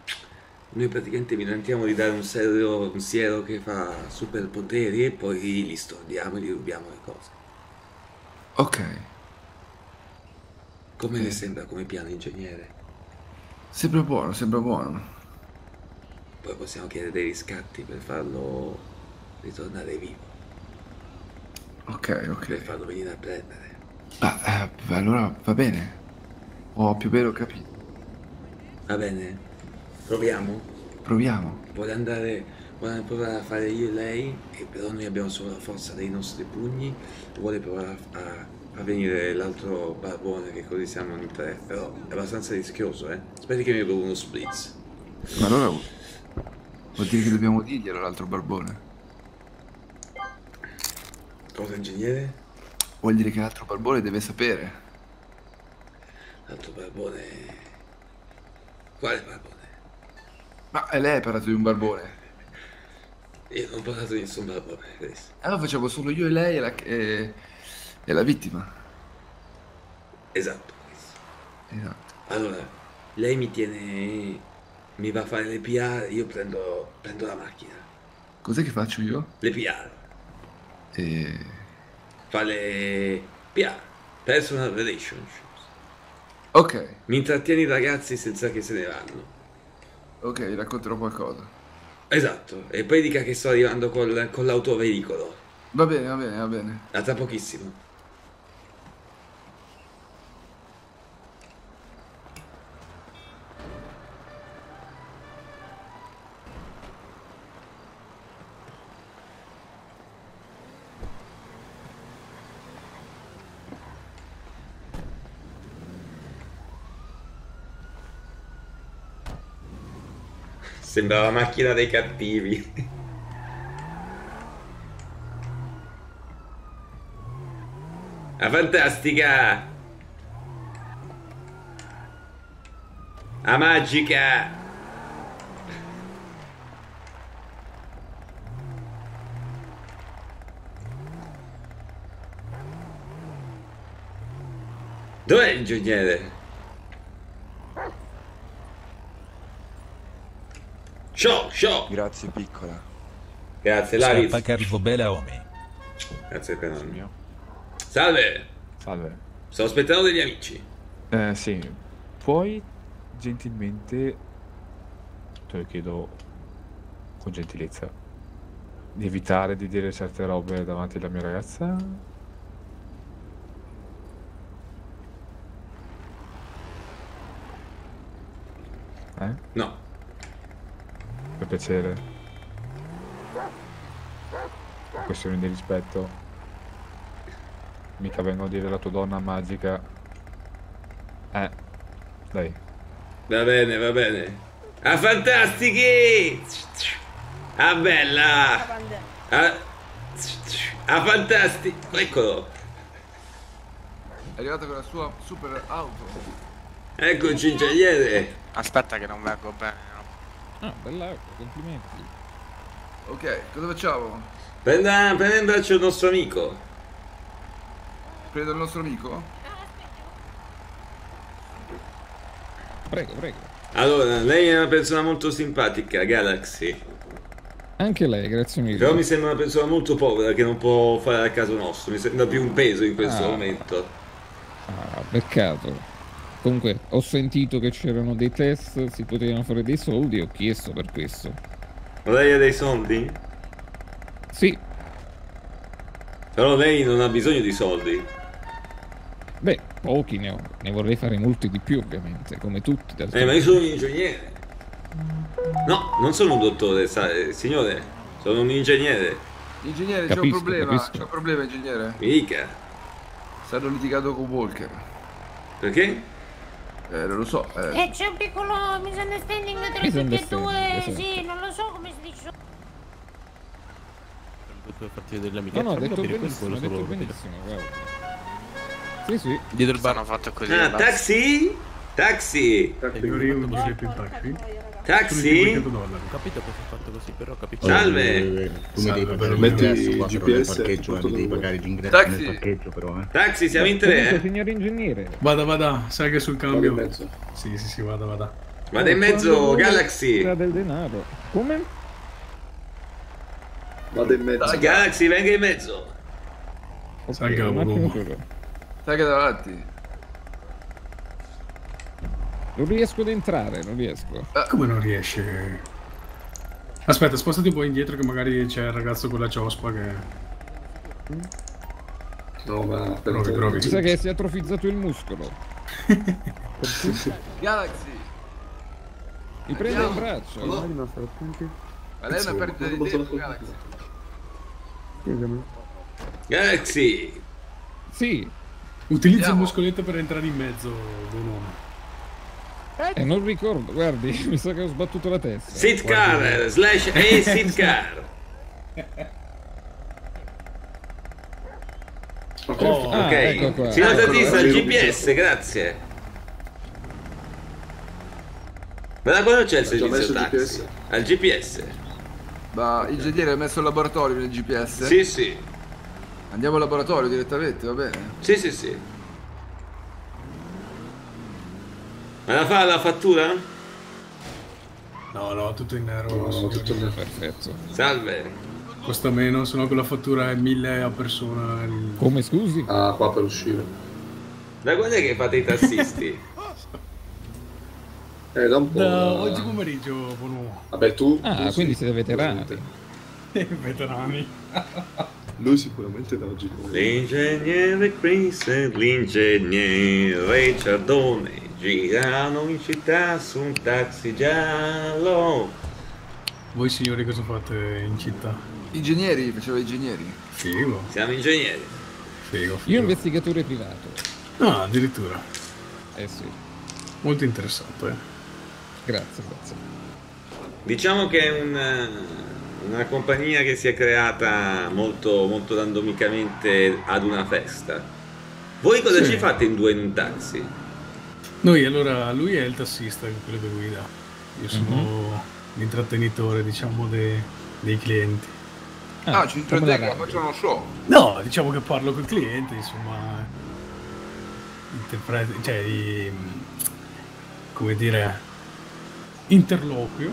Noi praticamente millantiamo di dare un siero, un siero che fa superpoteri e poi li stordiamo e gli rubiamo le cose. Ok, Come le sembra come piano ingegnere? sembra buono, sembra buono. Poi possiamo chiedere dei riscatti per farlo ritornare vivo, Ok, ok. per farlo venire a prendere. Ah, eh, allora va bene. Ho più o meno capito. Va bene? Proviamo? Proviamo. Vuole andare, vuole provare a fare io e lei, e però noi abbiamo solo la forza dei nostri pugni, vuole provare a, a- venire l'altro barbone che così siamo in tre, però è abbastanza rischioso, eh. Aspetti che mi provo uno splitz. Ma allora vuol dire che dobbiamo dirglielo l'altro barbone. Cosa ingegnere? Vuol dire che l'altro barbone deve sapere. L'altro barbone... Quale barbone? Ma lei ha parlato di un barbone. Io non di nessun barbone, Chris. Allora facciamo solo io e lei e la, e- e la vittima. Esatto. Esatto. Allora, lei mi tiene... mi va a fare le PR, io prendo, prendo la macchina. Cos'è che faccio io? Le PR. E... Fa le PR. Personal relationships. Ok, Mi intrattieni i ragazzi senza che se ne vanno. ok, racconterò qualcosa. Esatto. E poi dica che sto arrivando col, con l'autoveicolo. Va bene, va bene, va bene. A tra pochissimo. Sembra la macchina dei cattivi. La fantastica! La magica! Dov'è l'ingegnere? Show, show! Grazie, piccola. Grazie, Laris. Scappa che arrivo bene, Omi. Grazie per Salve! Salve. Sto aspettando degli amici. Eh, sì. Puoi gentilmente, te lo chiedo con gentilezza, di evitare di dire certe robe davanti alla mia ragazza? Eh? No. Per piacere. Questione di rispetto. Mica vengo a dire la tua donna magica. Eh, dai. Va bene, va bene. Ah, fantastichi! Ah, bella! Ah, ah fantastico! Eccolo! È arrivato con la sua super auto. Eccoci, ingegnere! Aspetta che non vengo bene. Ah, bella, complimenti. Ok, cosa facciamo? Prenda, prenda in braccio il nostro amico. Prendo il nostro amico? Prego, prego. Allora, lei è una persona molto simpatica, Galaxy. Anche lei, grazie mille. Però mi sembra una persona molto povera che non può fare a caso nostro. Mi sembra più un peso in questo Ah. momento. Ah, peccato. Comunque, ho sentito che c'erano dei test, si potevano fare dei soldi, ho chiesto per questo. Ma lei ha dei soldi? Sì. Però lei non ha bisogno di soldi. Beh, pochi ne ho. Ne vorrei fare molti di più, ovviamente, come tutti. Eh, ma io sono un ingegnere. No, non sono un dottore, sa, eh, signore. Sono un ingegnere. Ingegnere, c'è un problema. capisco. C'è un problema, ingegnere. Mica. Stanno litigando con Walker. Perché? Eh, non lo so. Eh. E c'è un piccolo misunderstanding tra tutti e due. esatto. Sì, non lo so come si dice. Per farti vedere No, no, ha detto benissimo, detto benissimo, guarda. Sì, sì. Dietro il bar. Sono fatto così. Ah, là. taxi? Taxi? Signori, io mi siete in taxi? Taxi? Ho capito cosa ho fatto così, però ho capito. Salve. Tu mi devi pagare Metti l'ingresso qua, il però nel GPS, parcheggio, eh, tutto mi devi dove- pagare l'ingresso Taxi. nel parcheggio però, eh. Taxi, siamo in tre, eh? signor ingegnere. Vada, vada, sai che sul cambio. in mezzo. Sì, sì, sì, vada, vada. Vada in mezzo, Galaxy. del denaro. Come? Vada in mezzo. Dai, Galaxy, venga in mezzo. Ok, Salga, che davanti. Non riesco ad entrare, non riesco. Come non riesce? Aspetta, spostati un po' indietro che magari c'è il ragazzo con la ciospa che... No, ma... Provi, Mi provi. sa che si è atrofizzato il muscolo. Galaxy. Mi prende in braccio. Ma lei è una perdita di tempo, Galaxy. Galaxy. Sì. Utilizza il muscoletto per entrare in mezzo, buon uomo. Eh, non ricordo, guardi, mi sa che ho sbattuto la testa. Sit car slash e sit car. Oh, ok, ecco qua. signor Tatista, il. GPS, grazie. Ma da quando c'è il servizio messo il taxi? GPS? Al GPS? Ma ingegnere ha messo il laboratorio nel GPS? Sì, sì. Andiamo al laboratorio direttamente, va bene? Sì, sì, sì. Ma la fa la fattura? No, no, tutto in nero. No, tutto in nero. Perfetto. Salve. Costa meno, se no quella fattura è 1000 a persona. il- Come scusi? Ah, qua per uscire. Da quando è che fate i tassisti? Eh, da un po'. Da oggi pomeriggio, buon uomo. Vabbè, tu... Ah, quindi siete veterani. Veterani. Lui sicuramente da oggi pomeriggio. L'ingegnere Chris e l'ingegnere Ciardone girano in città su un taxi giallo. Voi signori cosa fate in città? Ingegneri, faceva ingegneri. Figo. Siamo ingegneri. Figo, Io figo. investigatore privato. Ah, addirittura. Eh sì. Molto interessante. eh. Grazie, grazie. Diciamo che è un, una compagnia che si è creata molto, molto randomicamente ad una festa. Voi cosa Sì. ci fate in due in un taxi? Noi allora, lui è il tassista, quello che guida. Io sono l'intrattenitore, diciamo, de- dei clienti. Ah, ci come la intrattengo, radio. faccio uno show. No, diciamo che parlo col cliente, insomma. Interprete, cioè, i- come dire, interloquio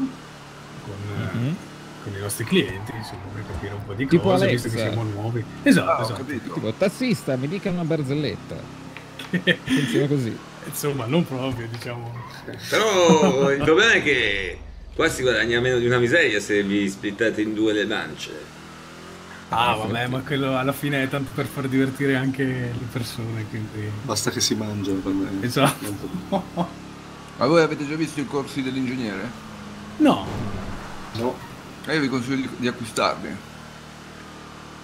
con, Mhm. con i nostri clienti, insomma, per capire un po' di Tipo cose, Alexa. visto che siamo nuovi. Esatto, Ah, esatto. Tipo, tassista, mi dica una barzelletta. Funziona così. Insomma, non proprio, diciamo. Però il problema è che qua si guadagna meno di una miseria se vi splittate in due le mance. Ah, vabbè, ma quello alla fine è tanto per far divertire anche le persone, quindi... Basta che si mangia per me. Esatto. Ma voi avete già visto i corsi dell'ingegnere? No. No. Eh, io vi consiglio di acquistarli.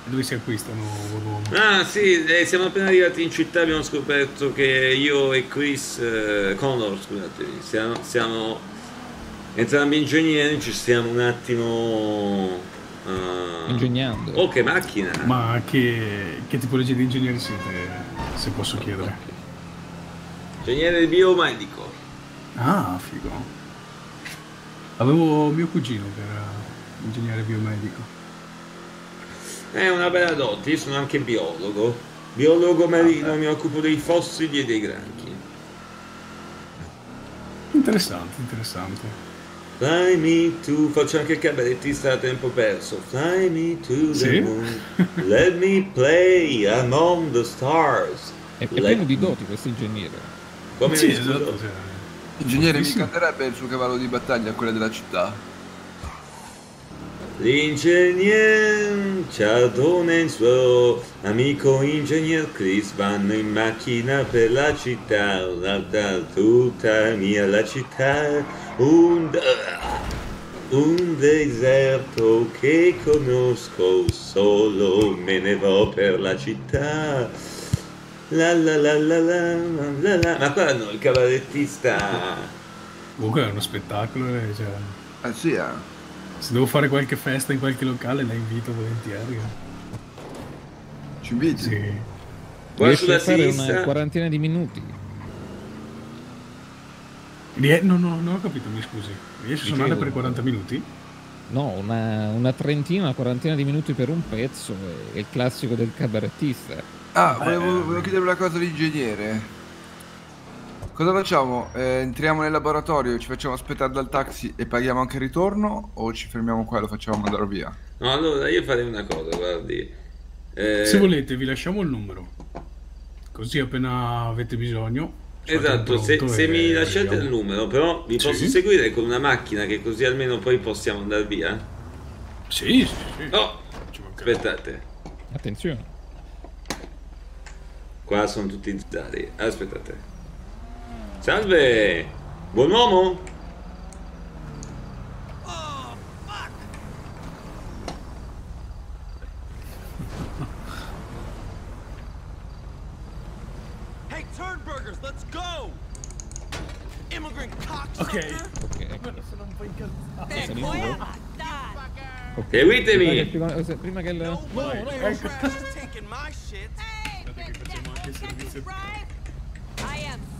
Dove si acquistano uomo? Ah sì, eh, siamo appena arrivati in città abbiamo scoperto che io e Chris eh, Connor, scusatemi, siamo, siamo entrambi ingegneri, ci stiamo un attimo... eh, Ingegnando. Oh, che macchina! Ma che, che tipologia di ingegneri siete, se posso chiedere? Ingegnere biomedico. Ah, figo. Avevo mio cugino che era ingegnere biomedico. È una bella dote, io sono anche biologo. Biologo marino, mi occupo dei fossili e dei granchi. Interessante, interessante. Fly me to... faccio anche il cabarettista a tempo perso. Fly me to the Sì? moon. Let me play among the stars. È, è pieno di doti questo ingegnere. Come Sì, esatto, cioè, Ingegnere mi canterebbe il suo cavallo di battaglia, quella della città. L'ingegner Ciardone e il suo amico ingegner Chris vanno in macchina per la città, la, la- tutta mia la città, un, un deserto che conosco, solo me ne vo per la città. La la la la la la la. Ma qua hanno il cabarettista. Comunque è uno spettacolo. eh, Cioè, Eh sì, eh. Se devo fare qualche festa in qualche locale la invito volentieri. eh. Ci inviti? Sì. Qua Riesci sulla fare sinistra. una quarantina di minuti. Rie- no, no, non ho capito, mi scusi. Riesci a suonare per 40 minuti? No, una, una trentina, una quarantina di minuti per un pezzo è, è il classico del cabarettista. Ah, volevo, volevo chiedere una cosa all'ingegnere. Cosa facciamo? Eh, entriamo nel laboratorio, ci facciamo aspettare dal taxi e paghiamo anche il ritorno? O ci fermiamo qua e lo facciamo mandare via? No, allora io farei una cosa, guardi. Eh, Se volete vi lasciamo il numero. Così appena avete bisogno. Esatto, se, se e mi lasciate il numero, però vi Sì. posso seguire con una macchina che così almeno poi possiamo andare via? Sì, sì, sì. Oh, aspettate, Attenzione. qua sono tutti zari. Aspettate. Salve! Buon uomo? Hey, Turnburgers, let's go! Immigrant Ok. cocksucker! Sono un po' incazzato. Eh, Sono poi- in Seguitemi! Prima che, prima che il... No, no, no.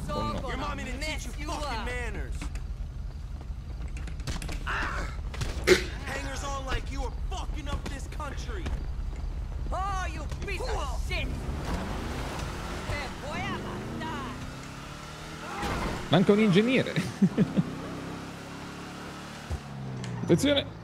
Taking my shit. I am so no. gonna Your mommy didn't teach you fucking manners. Hangers on like you are fucking up this country. Oh, you piece of shit! Eh, Manca un ingegnere. Attenzione.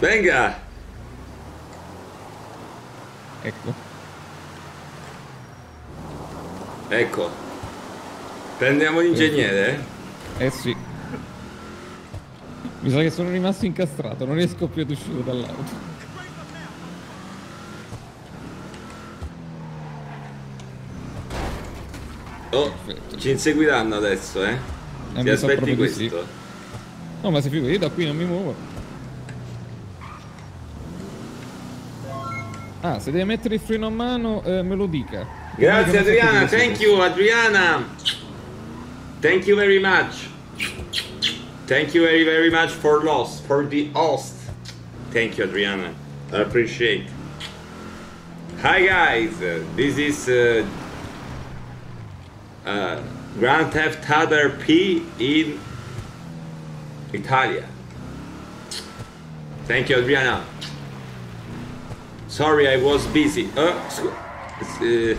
Venga! Ecco. Ecco. Prendiamo l'ingegnere? Eh sì. Mi sa che sono rimasto incastrato, non riesco più ad uscire dall'auto. Oh, ci inseguiranno adesso, eh? Eh, Ti aspetti questo? sì. No, ma si figura, io da qui non mi muovo. Se deve mettere il freno a mano, eh, me lo dica. Grazie Adriana, thank you Adriana. Thank you very much. Thank you very very much for loss, for the host. Thank you Adriana. I appreciate. Hi guys, this is uh, uh, Grand Theft Auto P in Italia. Thank you Adriana. Sorry I was busy. Uh, scu- uh,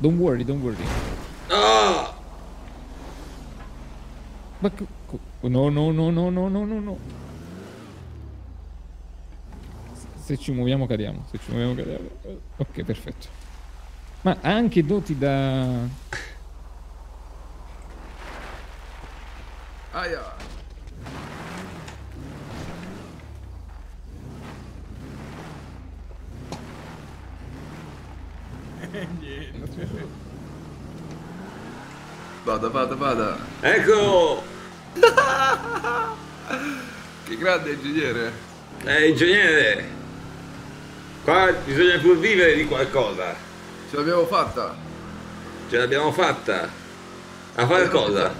Don't worry, don't worry. Ah! Ma no, no, no, no, no, no, no, no. Se ci muoviamo cadiamo, se ci muoviamo cadiamo. Ok, perfetto. Ma ha anche doti da... Aia. Vada, vada, vada. Ecco! che grande ingegnere. Eh, ingegnere! Qua bisogna pur vivere di qualcosa. Ce l'abbiamo fatta. Ce l'abbiamo fatta. A fare cosa?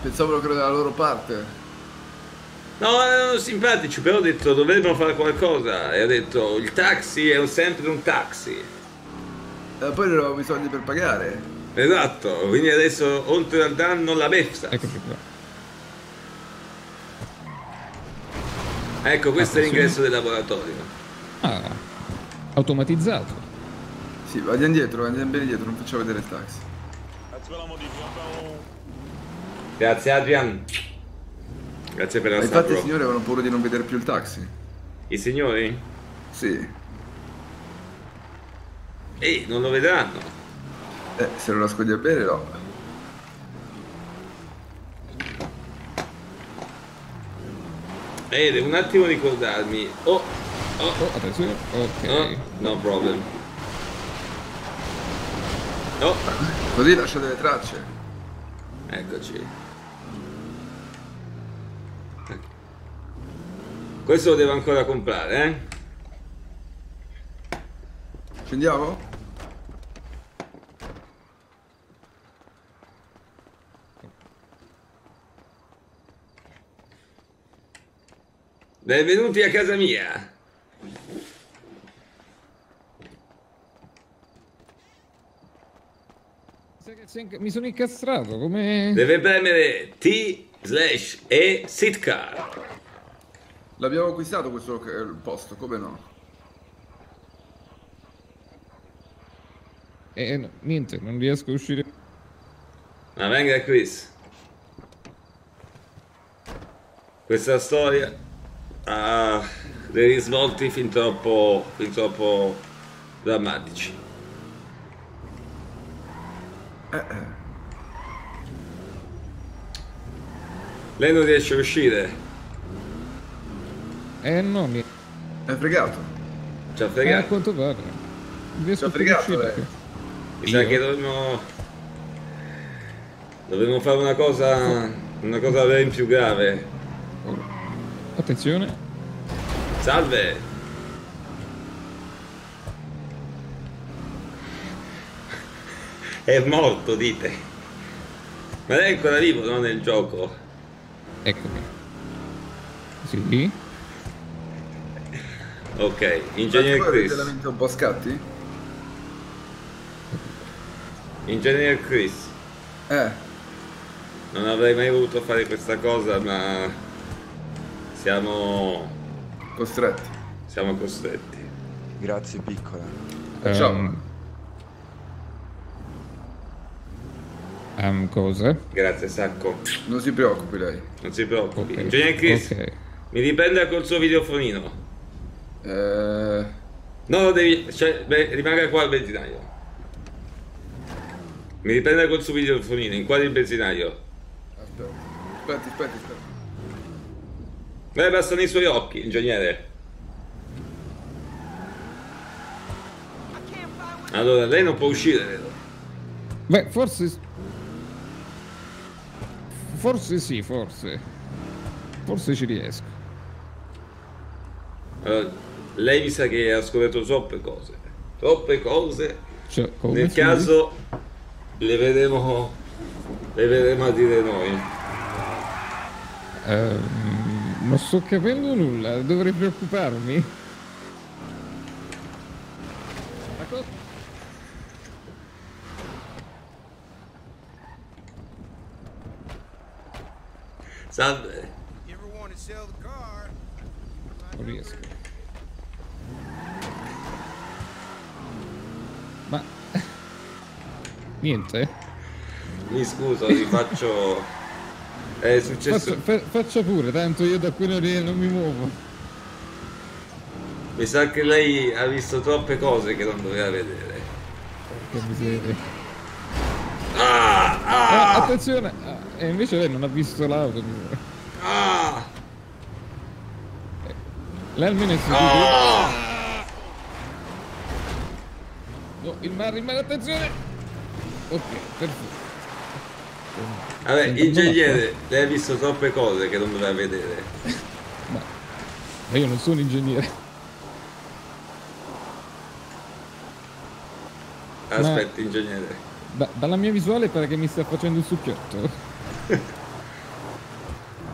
Pensavo che era dalla loro parte. No, erano simpatici, però ho detto dovremmo fare qualcosa. E ho detto il taxi è sempre un taxi. E poi non avevamo i soldi per pagare. Esatto, quindi adesso oltre al danno la beffa. Eccoci qua. Ecco, questo è Attenzione. l'ingresso del laboratorio. Ah, automatizzato. Sì, andiamo indietro, andiamo bene dietro, non facciamo vedere il taxi. Grazie Adrian. Grazie per la Ma infatti i signori avevano paura di non vedere più il taxi. I signori? Sì. Ehi, non lo vedranno. Eh, se lo nascondi bene no. Eh, devo un attimo ricordarmi. Oh, oh, attenzione. Ok. oh, no problem. Oh, Così lascia delle tracce. eccoci. Questo lo devo ancora comprare, eh? Scendiamo? Benvenuti a casa mia. Mi sono incastrato, come... Deve premere T slash E sitcar. L'abbiamo acquistato questo eh, posto, come no? Eh, no, niente, non riesco a uscire. Ma venga Chris. Questa storia ha dei risvolti fin troppo, fin troppo drammatici. Lei non riesce a uscire? Eh no, mi... È fregato. Ci ha Eh, a fregato. quanto pare. Non riesco Ci ha a fregato, eh. Mi sa che dovremmo. Dovremmo fare una cosa. Una cosa ben più grave. Attenzione. Salve! È morto, dite. Ma lei è ancora vivo, no? Nel gioco. Eccomi. Sì. Ok, Ingegner Chris. un po' scatti? Ingegner Chris. Eh. Non avrei mai voluto fare questa cosa, ma. Siamo. Costretti. Siamo costretti. Grazie piccola. Ehm, ehm, cosa? Grazie, Sacco. Non si preoccupi lei. Non si preoccupi. Ok, Ingegner Chris, ok. mi riprenda col suo videofonino. Eh... No, lo devi. Cioè, beh, rimanga qua al benzinaio. Mi riprenda col suo videofonino, inquadri il benzinaio. Aspetta. Aspetti, aspetti. Me bastano i suoi occhi, ingegnere. Allora, lei non può uscire, vedo. Beh, forse... Forse sì, forse. Forse ci riesco. Allora, lei mi sa che ha scoperto troppe cose. Troppe cose. Cioè, Nel caso le vedremo. Le vedremo a dire noi. Ehm, non sto capendo nulla, dovrei preoccuparmi? Salve. Non riesco. Ma... Niente? Mi scuso, rifaccio. È successo. Faccia, fa- faccia pure, tanto io da qui non, non mi muovo. Mi sa che lei ha visto troppe cose che non doveva vedere. Che miseria. Ah, Ah, attenzione! Ah, e invece lei non ha visto l'auto. Ah! Eh, Lei almeno è sicuro. Ah! No, il mare, il mare, attenzione! Ok, perfetto. Vabbè, ingegnere, lei ha visto troppe cose che non doveva vedere. Ma io non sono ingegnere. Aspetta, ingegnere. Da- dalla mia visuale pare che mi stia facendo un succhiotto.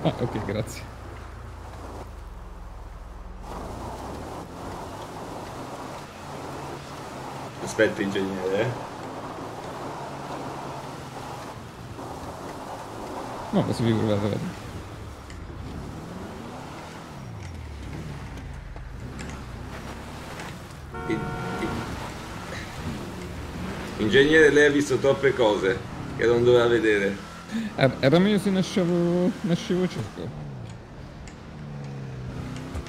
ah, ok, grazie. Aspetta, ingegnere. No, ma si figura, guarda, guarda. In- in- Ingegnere, lei ha visto troppe cose che non doveva vedere. Er- Era meglio se nascevo, nascevo cieco.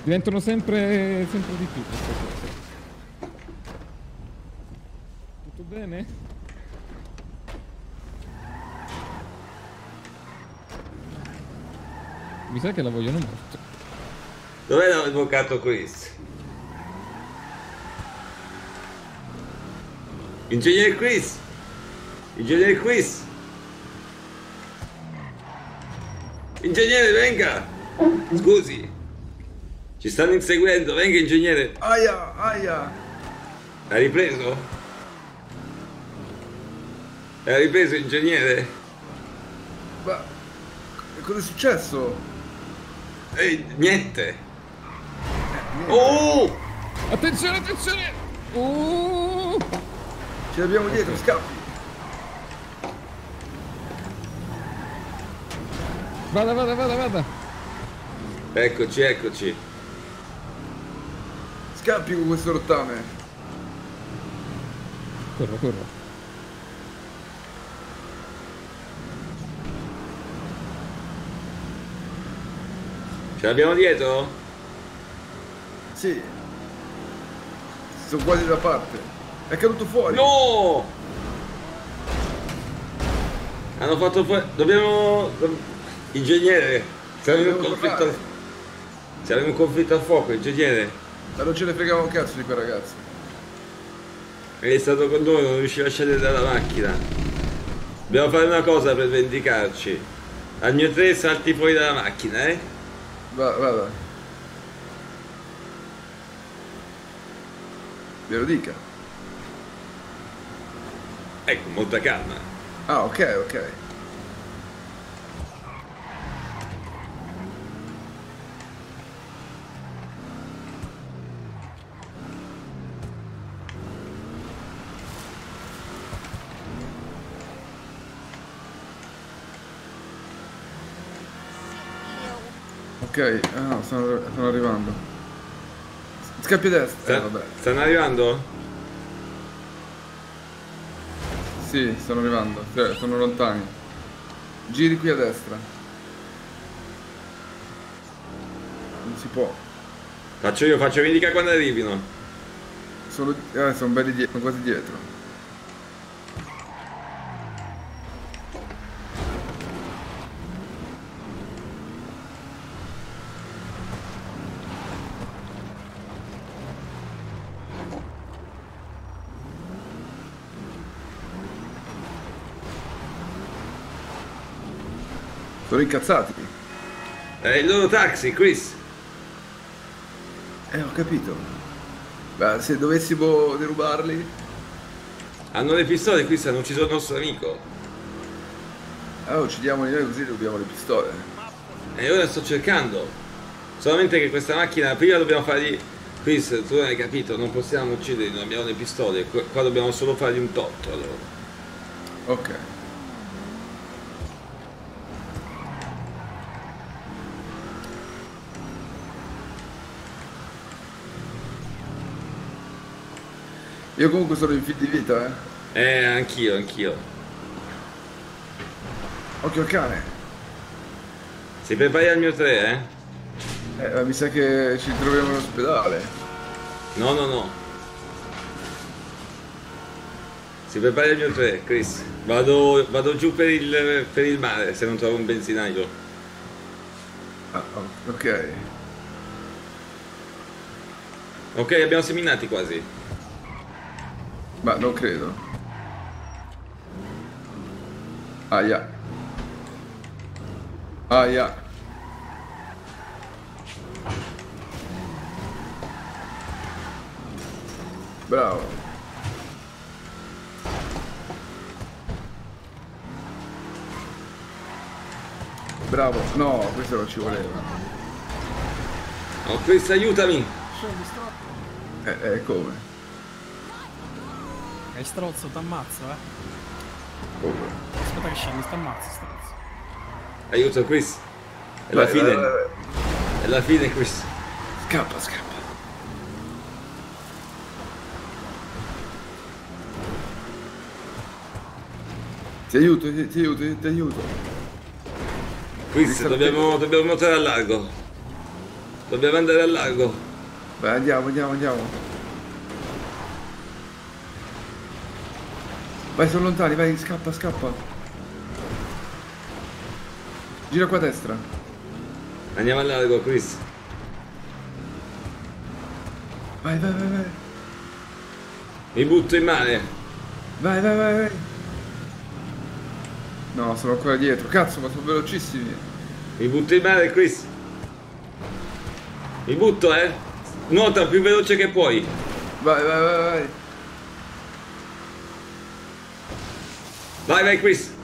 Diventano sempre, sempre di più queste cose. Tutto bene? Mi sa che la vogliono morto. Dov'è l'avvocato Chris? Ingegnere Chris! Ingegnere Chris! Ingegnere, venga! Scusi! Ci stanno inseguendo, venga ingegnere! Aia, aia. Ha ripreso? Ha ripreso ingegnere? Ma cosa è successo? Ehi, niente! Oh! Attenzione, attenzione! Oh! Ce l'abbiamo dietro, scappi. Vada, vada, vada, vada! Eccoci, eccoci. Scappi con questo rottame. Corro, corro. Ce l'abbiamo dietro? Sì. Sono quasi da parte. È caduto fuori. No! Hanno fatto fuori. Dobbiamo. Ingegnere! Siamo in un conflitto. Siamo in un conflitto a fuoco, ingegnere. Ma non ce ne fregava un cazzo di quel ragazzo. È stato con noi, non riusciva a scendere dalla macchina. Dobbiamo fare una cosa per vendicarci. Al mio 3 salti fuori dalla macchina, eh? Va, vada. Ve lo dica. Ecco, molta calma. Ah, ok, ok. Ok, ah no, stanno, stanno arrivando. Scappi a destra. Eh, Sta- vabbè. stanno arrivando? Sì, stanno arrivando. Cioè, sono lontani. Giri qui a destra. Non si può. Faccio io, faccio vendicare quando arrivino. Sono, eh, sono belli dietro, sono quasi dietro. Sono incazzati. È il loro taxi, Chris. Eh, ho capito. Beh, se dovessimo derubarli... Hanno le pistole, Chris, hanno ucciso il nostro amico. Ah, uccidiamoli noi così rubiamo le pistole. E ora sto cercando. Solamente che questa macchina, prima dobbiamo fargli... Chris, tu non hai capito, non possiamo ucciderli, non abbiamo le pistole. Qua dobbiamo solo fargli un torto, allora. Ok. Io comunque sono in fin di vita, eh. Eh, anch'io, anch'io. Occhio al cane. Si prepari al mio 3, eh? Eh, ma mi sa che ci troviamo in ospedale. No, no, no. Si prepari al mio 3, Chris. Vado, vado giù per il, per il mare se non trovo un benzinaio. Ah, ok. Ok, abbiamo seminati quasi. Beh, non credo. Aia. Aia. Bravo. Bravo. No, questo non ci voleva. Oh, questo aiutami. Eh, eh come? È strozzo, t'ammazzo, eh. Aspetta che scendi, t'ammazzo, strozzo. Aiuto Chris. È la Vai, fine. vai, vai, È la fine Chris. Scappa, scappa. Ti aiuto, ti, ti aiuto, ti, ti aiuto. Chris, dobbiamo, dobbiamo nuotare al largo. Dobbiamo andare al largo. Vai, andiamo, andiamo, andiamo. Vai, sono lontani, vai, scappa, scappa. Gira qua a destra. Andiamo al largo, Chris. Vai, vai, vai, vai. Mi butto in mare. Vai, vai, vai, vai. No, sono ancora dietro. Cazzo, ma sono velocissimi. Mi butto in mare, Chris. Mi butto, eh. Nuota più veloce che puoi. Vai, vai, vai, vai. Vai, vai, Chris.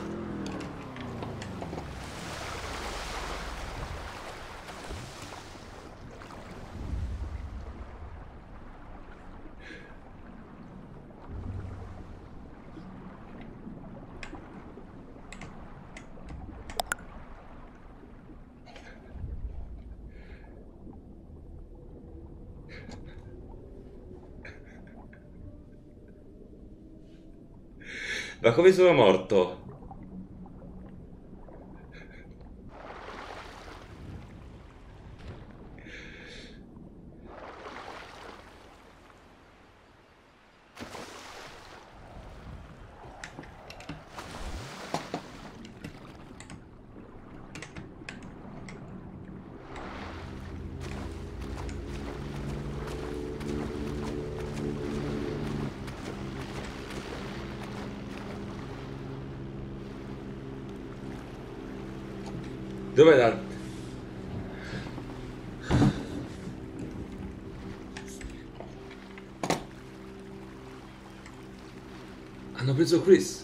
Sono morto? Hanno preso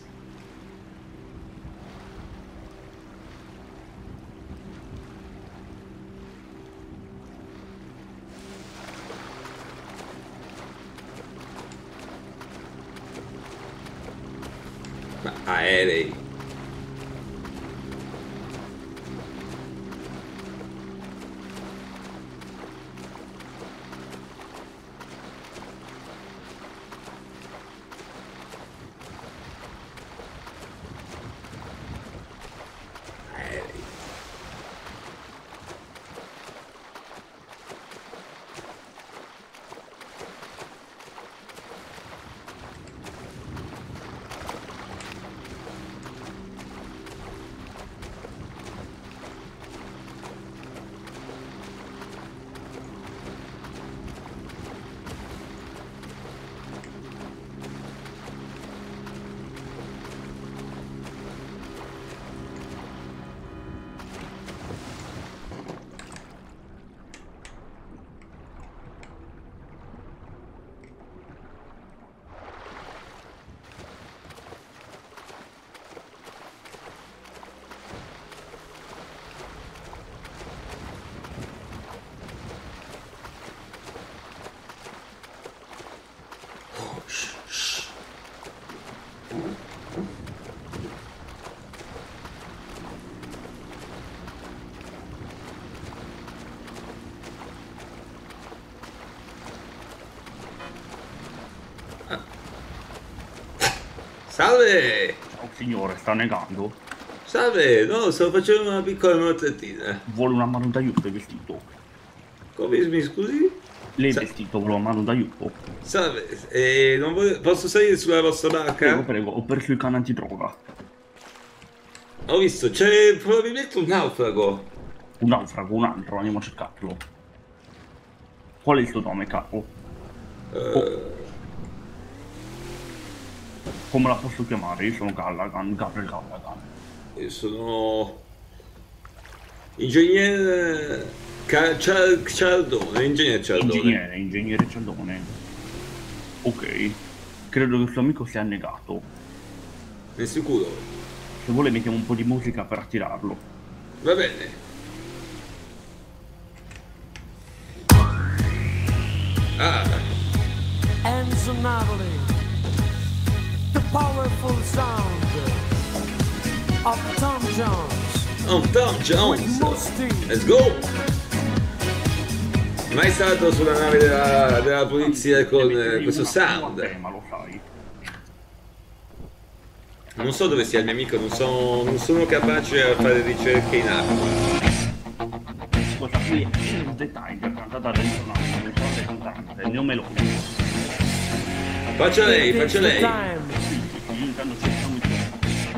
Salve! Ciao signore, sta negando? Salve, no, sto facendo una piccola nuotatina. Vuole una mano d'aiuto il vestito? Come mi scusi? Lei Sa- vestito vuole una mano d'aiuto? Salve, eh, voglio- posso salire sulla vostra barca? Prego, prego, ho perso il cane antidroga. Ho visto, c'è probabilmente un naufrago. Un naufrago, un altro, andiamo a cercarlo. Qual è il suo nome, capo? Eh, Come la posso chiamare? Io sono Gallagan, Gabriel Gallagan. io sono... Ingegnere... Ca- Cialdone, ingegnere Cialdone. Ingegnere, ingegnere Cialdone. Ok. Credo che il suo amico sia annegato. È sicuro? Se vuole mettiamo un po' di musica per attirarlo. Va bene. Oh, Tom Jones. Let's go. Mai stato sulla nave della, della polizia con eh, questo sound? Ma lo sai. Non so dove sia il mio amico, non, so, non sono capace a fare ricerche in acqua. Ascolta, qui è il dettaglio cantata da risonanza, non so se è cantante, il nome lo Faccia lei, faccia lei. un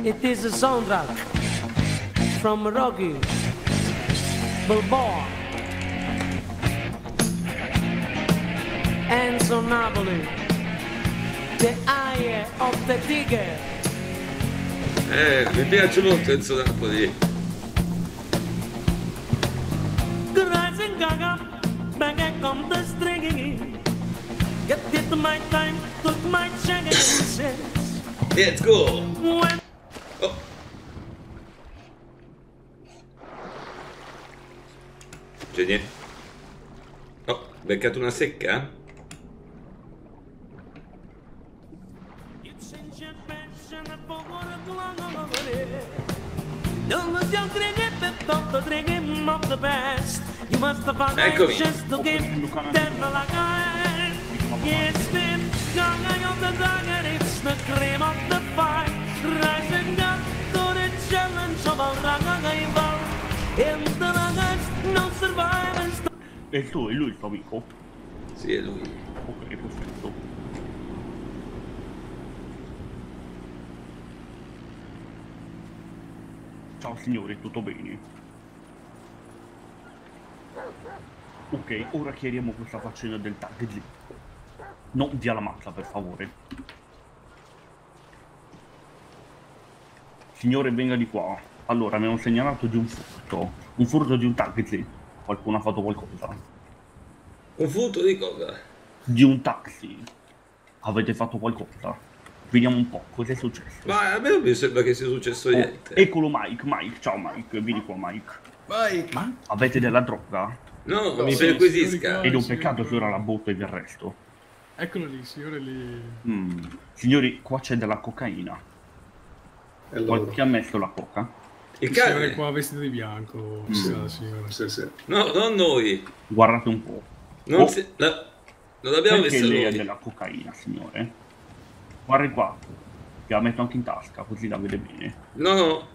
It is a soundtrack from Rocky Balboa. Enzo Napoli. The eye of the tiger. Eh, mi piace molto Enzo Napoli. Rising gaga, back and come the stringing. Get it my time, took my chances. Let's go. When Genie. Oh, beccato una secca? Found Eccomi. È il è lui il suo amico? Sì, è lui. Ok, perfetto. Ciao signore, tutto bene? Ok, ora chiariamo questa faccenda del tag lì. No, via la mazza, per favore. Signore, venga di qua. Allora, mi hanno segnalato di un furto. Un furto di un taxi. Qualcuno ha fatto qualcosa. Un furto di cosa? Di un taxi. Avete fatto qualcosa? Vediamo un po', cos'è successo? Ma a me non mi sembra che sia successo Oh, niente. eccolo Mike, Mike, ciao Mike, vieni qua Mike. Mike! Avete della droga? No, No, mi perquisisca. Ed è un peccato che ora la botto e vi arresto. Eccolo lì, signore lì. Mm. Signori, qua c'è della cocaina. Allora? Chi ha messo la coca? Il Il signore cane? qua vestito di bianco. Mm. Sì, signore. Sì, sì. No, non noi. Guardate un po'. Non, Oh. si- la- non l'abbiamo Perché visto lei ha della cocaina, signore? Guardi qua. La metto anche in tasca, così la vede bene. No, no.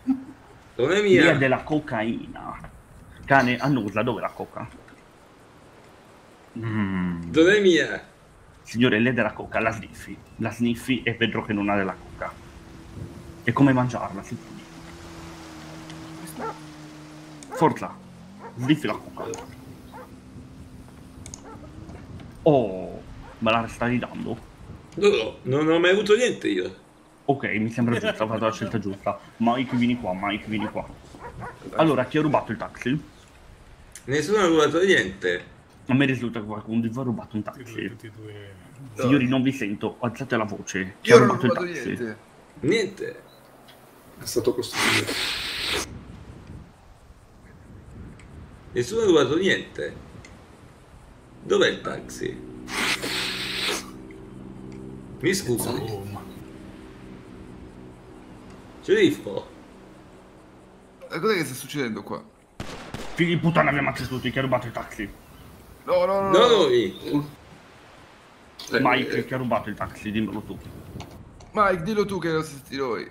Non è Lei ha mia. della cocaina. Cane, annusa, dove la coca? Mm. Non è mia. Signore, lei della coca, la sniffi. La sniffi e vedrò che non ha della coca. E come mangiarla, si può dire. Forza, sniffi la coca. Oh, me la stai dando? No, no, non ho mai avuto niente io. Ok, mi sembra giusta, ho fatto la scelta giusta. Mike, vieni qua, Mike, vieni qua. Allora, chi ha rubato il taxi? Nessuno ha rubato niente. A me risulta che qualcuno di voi ha rubato un taxi. Signori, non vi sento, alzate la voce. Chi Io ha non ho rubato il rubato taxi? niente. Niente. È stato costruito. Nessuno ha rubato niente. Dov'è il taxi? Mi scusi. Sceriffo. Eh, Cos'è che sta succedendo qua? Figli di puttana, vi ammazzate tutti, chi ha rubato il taxi? No, no, no. No, no. noi. Mike, chi ha rubato il taxi? Dimmelo tu. Mike, dillo tu che lo senti noi.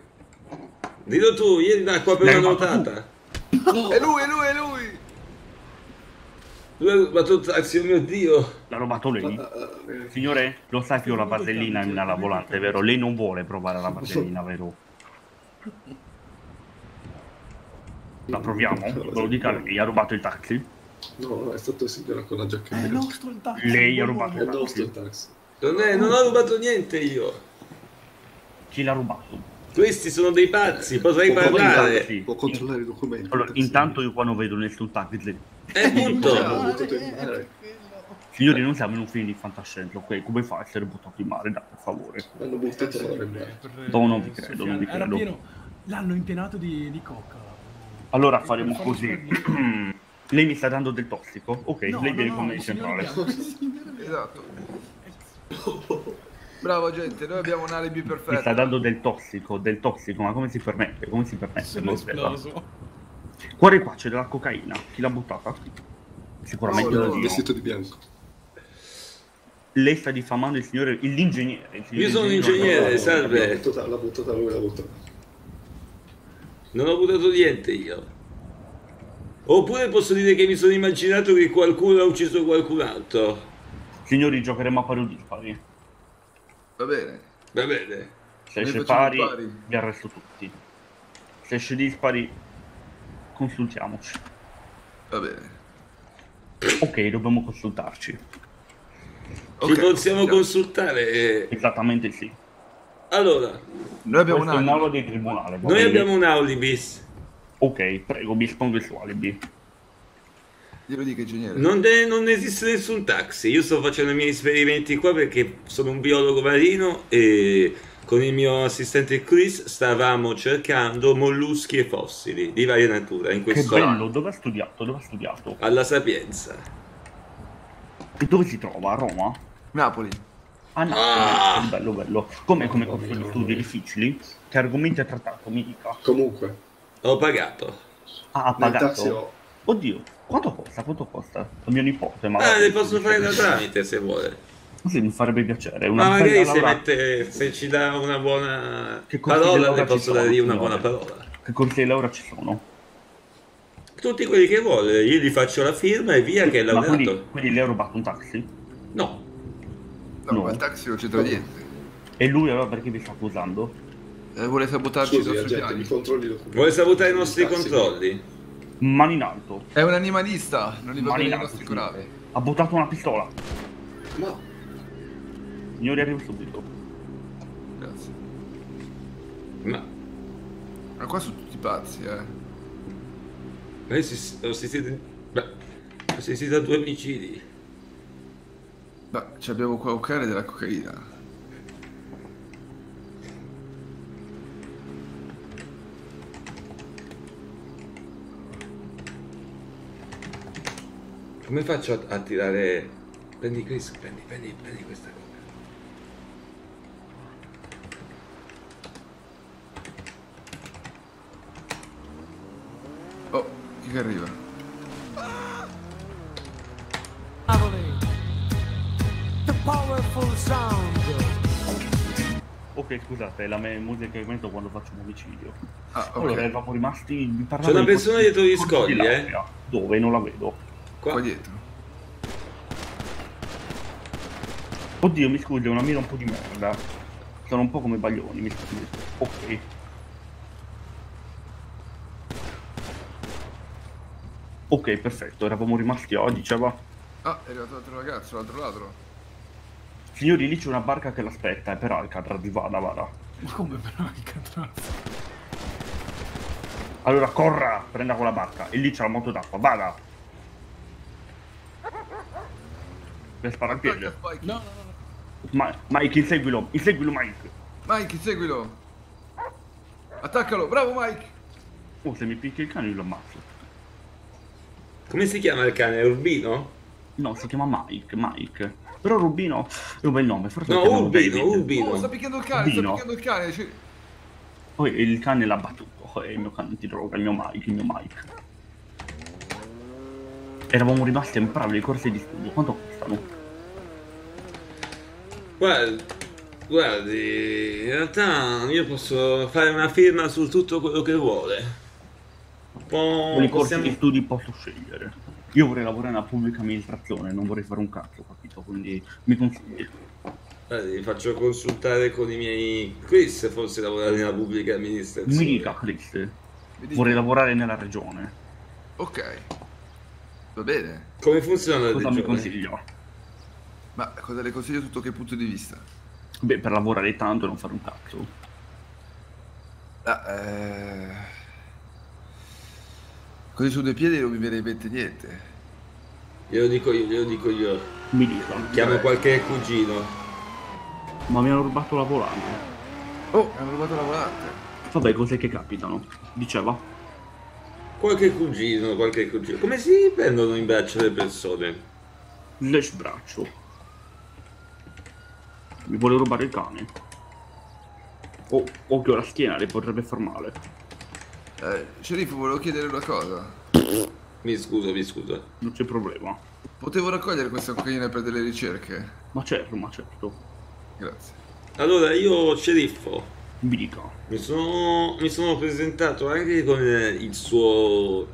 Dillo tu, ieri da qua per una notata. È lui, è lui, è lui. Tu hai rubato il taxi, oh mio Dio. L'ha rubato lei? Signore, lo sai che ho la vasellina in alla volante, vero? Lei non vuole provare la vasellina, vero? La proviamo? Ve lo dica lei, ha rubato il taxi? No, è stato il signore con la giacca È nostro il taxi. Lei ha rubato il taxi. Non, è, non ho rubato niente io. Chi l'ha rubato? Questi sono dei pazzi, potrei Può parlare. controllare, può controllare i documenti. Allora, intanto io qua non vedo nessun taxi. Eh, dovuto terminare. Signori, non siamo in un film di fantascienza, ok? Come fa a essere buttato in mare? Dai, per favore. L'hanno buttato in mare. No, non vi credo, non vi credo. pieno. L'hanno impianato di, di coca. Allora faremo così. Lei mi sta dando del tossico? Ok, No, lei no, viene no, con me in centrale. Esatto. Bravo gente, noi abbiamo un alibi Mi sta perfetto. dando del tossico, del tossico, ma come si permette? Come si permette? Sono esploso. Guarda qua, c'è della cocaina. Chi l'ha buttata? Sicuramente No, no, vestito di bianco. Lei sta diffamando il signore, il- l'ingegnere. Io sono un ingegnere. ingegnere, L'ha salve. l'ha buttata lui, l'ha buttata. Non ho buttato niente io. Oppure posso dire che mi sono immaginato che qualcuno ha ucciso qualcun altro. Signori, giocheremo a pari dispari. Va bene. Va bene. Se esce pari, pari. vi arresto tutti. Se esce dispari, consultiamoci. Va bene. Ok, dobbiamo consultarci. Ci possiamo consultare. Esattamente sì. Allora, Noi abbiamo Questo è un un alibi. aula di tribunale. noi bene? abbiamo un alibis. Ok, prego, mi espongo il suo alibi. Glielo dica ingegnere. Non, de- non esiste nessun taxi. Io sto facendo i miei esperimenti qua perché sono un biologo marino e con il mio assistente Chris stavamo cercando molluschi e fossili di varia natura in Che questo bello, dove ha studiato? Dove ha studiato? alla Sapienza. E dove si trova? A Roma? Napoli. Ah no, Ah! bello bello. Come come corso di studi difficili? Che argomenti ha trattato? Mi dica. Comunque, Ho pagato. Ah, ha pagato? ho... Oddio, quanto costa? Quanto costa? È mio nipote, ma... Ah, le posso fare da tramite se vuole. Sì, mi farebbe piacere. Una Ma magari bella se, mette, se ci dà una buona parola, le posso sono, dare io una buona parola. Che corsi di laurea ci sono? Tutti quelli che vuole, io gli faccio la firma e via che è Ma laureato. quindi, quindi lei ha rubato un taxi? No, No, No. ma il taxi non c'entra niente. E lui allora perché vi sta accusando? Eh, vuole sabotarci i Scusi, nostri agente, mi piani. controlli i vuole sabotare i nostri Taxi. controlli. Mani in alto. È un animalista, non gli va Mani bene in i nostri coravi. Ha buttato una pistola. Ma Signori, arrivo subito. Grazie. Ma, Ma qua sono tutti pazzi, eh. ma io si, ho assistito... Beh, ho assistito a due omicidi. Ma ci abbiamo qua un cane della cocaina. Come faccio a, a tirare... Prendi questo, prendi, prendi, prendi questa cosa. Oh, chi che arriva? The powerful sound. Ok, scusate, è la mia musica che metto quando faccio un omicidio. Ah, ok. Allora, eravamo rimasti... mi C'è una persona dietro gli scogli, eh? Dove? Non la vedo. Qua. Qua dietro. Oddio, mi scusi, una mira un po' di merda. Sono un po' come baglioni, mi scusi. Ok. Ok, perfetto, eravamo rimasti oggi, diceva. Ah, è arrivato l'altro ragazzo, l'altro ladro. Signori, lì c'è una barca che l'aspetta, è per Alcatraz, vada, vada. Ma come però il cazzo? Allora corra, prenda quella barca. E lì c'è la moto d'acqua, vada. Per sparare al piede. No, no, no. Ma- Mike, inseguilo, inseguilo Mike. Mike, seguilo. Attaccalo, bravo Mike. Oh, se mi picchia il cane io lo ammazzo. Come si chiama il cane? Urbino? No, si chiama Mike, Mike. Però Rubino è un bel nome, forse No, Urbino. Urbino. Oh, sta picchiando il cane, sta Urbino. picchiando il cane. Poi il cane l'ha battuto, è il mio cane antidroga, il mio Mike, il mio Mike. Eravamo rimasti a imparare i corsi di studio, quanto costano? Guardi, guardi, in realtà io posso fare una firma su tutto quello che vuole. Po- Con i corsi possiamo- di studi posso scegliere. Io vorrei lavorare nella pubblica amministrazione, non vorrei fare un cazzo, capito? Quindi mi consigli. Guardi, vi faccio consultare con i miei Chris, forse lavorare nella pubblica amministrazione. Mi dica, Chris, vorrei lavorare nella regione. Ok. Va bene. Come funziona la Cosa mi regione? consiglia? Ma cosa le consiglio sotto che punto di vista? Beh, per lavorare tanto e non fare un cazzo. Ah, eh... Così su due piedi non mi viene in mente niente. Glielo dico io, glielo dico io. Mi dica. Chiamo qualche cugino. Ma mi hanno rubato la volante. Oh, hanno rubato la volante. Vabbè, cos'è che capitano? Diceva. Qualche cugino, qualche cugino. Come si prendono in braccio le persone? Le sbraccio. Mi vuole rubare il cane. O, occhio alla schiena, le potrebbe far male. Eh, sceriffo, volevo chiedere una cosa. Mi scuso, mi scuso. Non c'è problema. Potevo raccogliere questa cocaina per delle ricerche? Ma certo, ma certo. Grazie. Allora, io, sceriffo, Mi dica. mi sono, mi sono presentato anche con eh, il suo,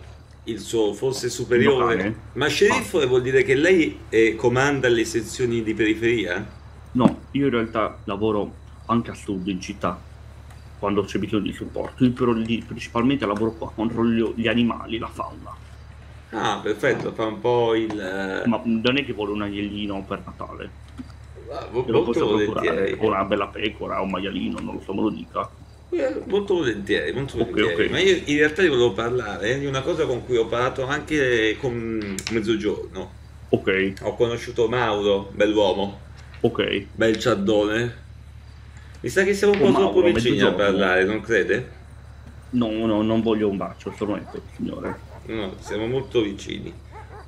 il suo forse superiore. Locale? Ma sceriffo vuol dire che lei eh, comanda le sezioni di periferia? No, io in realtà lavoro anche a sud in città. Quando c'è bisogno di supporto. Io però lì principalmente lavoro qua, controllo gli animali, la fauna. Ah, perfetto, fa un po' il... eh, Ma non è che vuole un agnellino per Natale. Ah, molto volentieri. O una bella pecora, un maialino, non lo so, me lo dica. Eh, Molto volentieri, molto Ok, volentieri. ok. Ma io in realtà io volevo parlare di una cosa con cui ho parlato anche con Mezzogiorno. Ok. Ho conosciuto Mauro, bell'uomo. Ok. Bel ciaddone. Mi sa che siamo un Oh, po' Mauro, troppo vicini a parlare, non crede? No, no, non voglio un bacio, sono netto, signore. No, siamo molto vicini.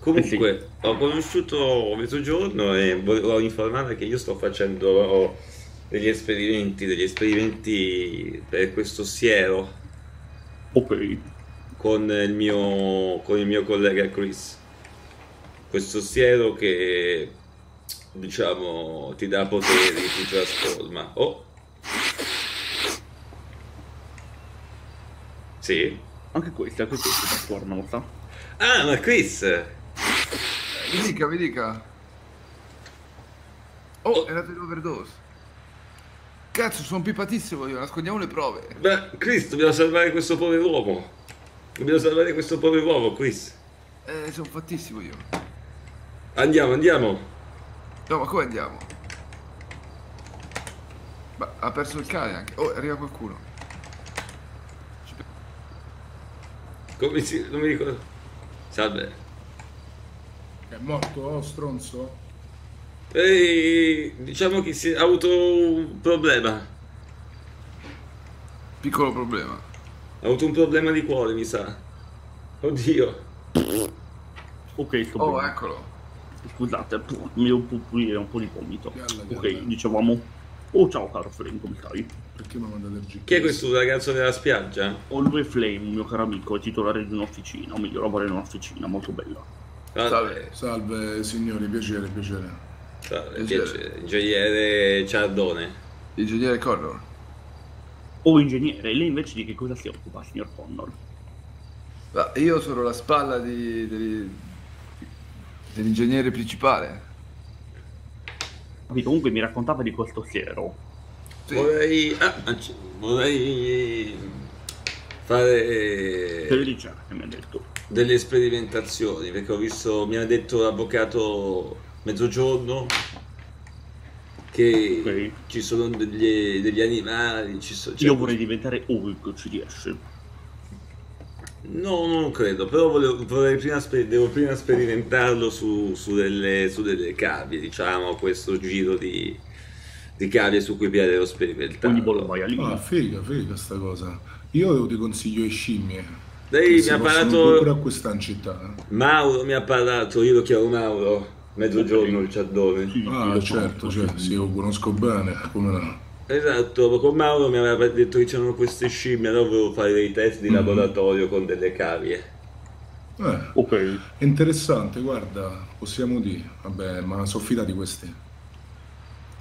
Eh Comunque, ho conosciuto Mezzogiorno e volevo informare che io sto facendo degli esperimenti, degli esperimenti per questo siero. Ok. Con il mio, con il mio collega Chris. Questo siero che, diciamo, ti dà poteri, ti trasforma. Oh! Sì? Anche questa, anche questa è trasformano, sa? Ah, ma Chris! Mi dica, mi dica. Oh, è nato in overdose. Cazzo, sono pipatissimo io, nascondiamo le prove. Beh, Chris, dobbiamo salvare questo pover'uomo. Dobbiamo salvare questo pover'uomo, Chris. Eh, sono fattissimo io. Andiamo, andiamo. No, ma come andiamo? Ma ha perso il cane anche. Oh, arriva qualcuno. Come si... non mi ricordo. Salve. È morto, oh, stronzo? Ehi, diciamo che si è avuto un problema. Piccolo problema. Ha avuto un problema di cuore, mi sa. Oddio. Ok, sto Oh, bene. eccolo. Scusate, mi devo pulire un po' di vomito. Ok, dicevamo. Oh, ciao caro Flame, come stai? Perché mi mandate il GPS? Chi è questo ragazzo della spiaggia? Ho lui è Flame, un mio caro amico, è titolare di un'officina, o meglio, lavora in un'officina molto bella. Salve. Salve signori, piacere, piacere. Salve, piacere. Ingegnere Ciardone. Ingegnere Connor. Oh, ingegnere, lei invece di che cosa si occupa, signor Connor? Ma io sono la spalla di, degli- dell'ingegnere principale. Comunque mi raccontava di questo siero. Vorrei... ah, vorrei fare... Ricerche, mi ha detto. Delle sperimentazioni perché ho visto mi ha detto l'avvocato mezzogiorno che ci sono degli, degli animali ci so- cioè- Io vorrei diventare Hulk CDS. no non credo però volevo- vorrei prima devo prima sperimentarlo su, su delle, su delle cavie diciamo questo giro di, di cavie su cui piede devo sperimentare Ah, figa, figa sta cosa. Io ti consiglio le scimmie. Lei mi ha parlato- pure acquistare in città. eh. Mauro mi ha parlato io lo chiamo Mauro mezzogiorno il ciaddone Ah, certo, certo, sì, lo conosco bene, come no. Esatto, con Mauro mi aveva detto che c'erano queste scimmie, allora volevo fare dei test di Mhm. laboratorio con delle cavie. Eh, ok. Interessante, guarda, possiamo dire. Vabbè, ma sono fidati questi.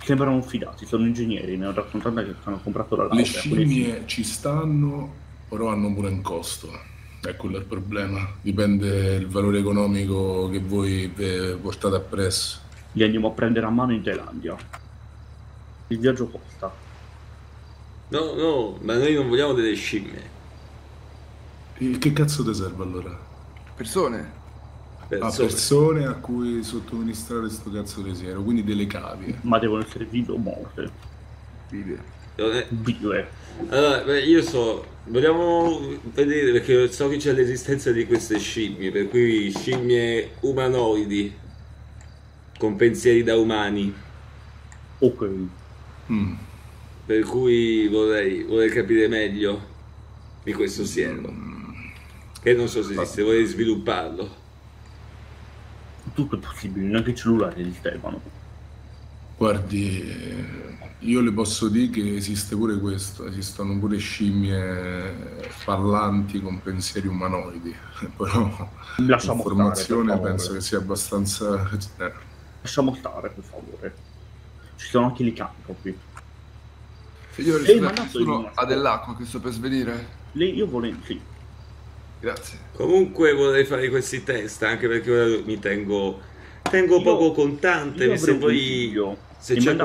Sembrano fidati, sono ingegneri, mi hanno raccontato che hanno comprato la Le laurea. quindi sì. scimmie ci stanno, però hanno pure un costo. È quello il problema. Dipende il valore economico che voi portate appresso. Li andiamo a prendere a mano in Thailandia. Il viaggio costa. No, no, ma noi non vogliamo delle scimmie. E che cazzo ti serve allora? Persone. A Persone. persone a cui sottoministrare sto cazzo di siero, quindi delle cavie. Ma devono essere vive o morte. Vive. Vive. Allora, beh, io so, vogliamo vedere perché so che c'è l'esistenza di queste scimmie, per cui scimmie umanoidi. con pensieri da umani. Ok. Mm. Per cui vorrei, vorrei capire meglio di questo siero. Che non so se esiste, vorrei svilupparlo. Tutto è possibile, neanche i cellulari esistevano. Guardi, eh, io le posso dire che esiste pure questo, esistono pure scimmie parlanti con pensieri umanoidi, però Lasciamo l'informazione penso che sia abbastanza... eh. Lasciamo stare, per favore. Ci sono anche i licantropi. Signore, una ha dell'acqua che sto per svenire? Lei, io volevo, sì. Grazie. Comunque vorrei fare questi test, anche perché ora mi tengo, tengo Io- poco contante. Se consiglio. Se c'è è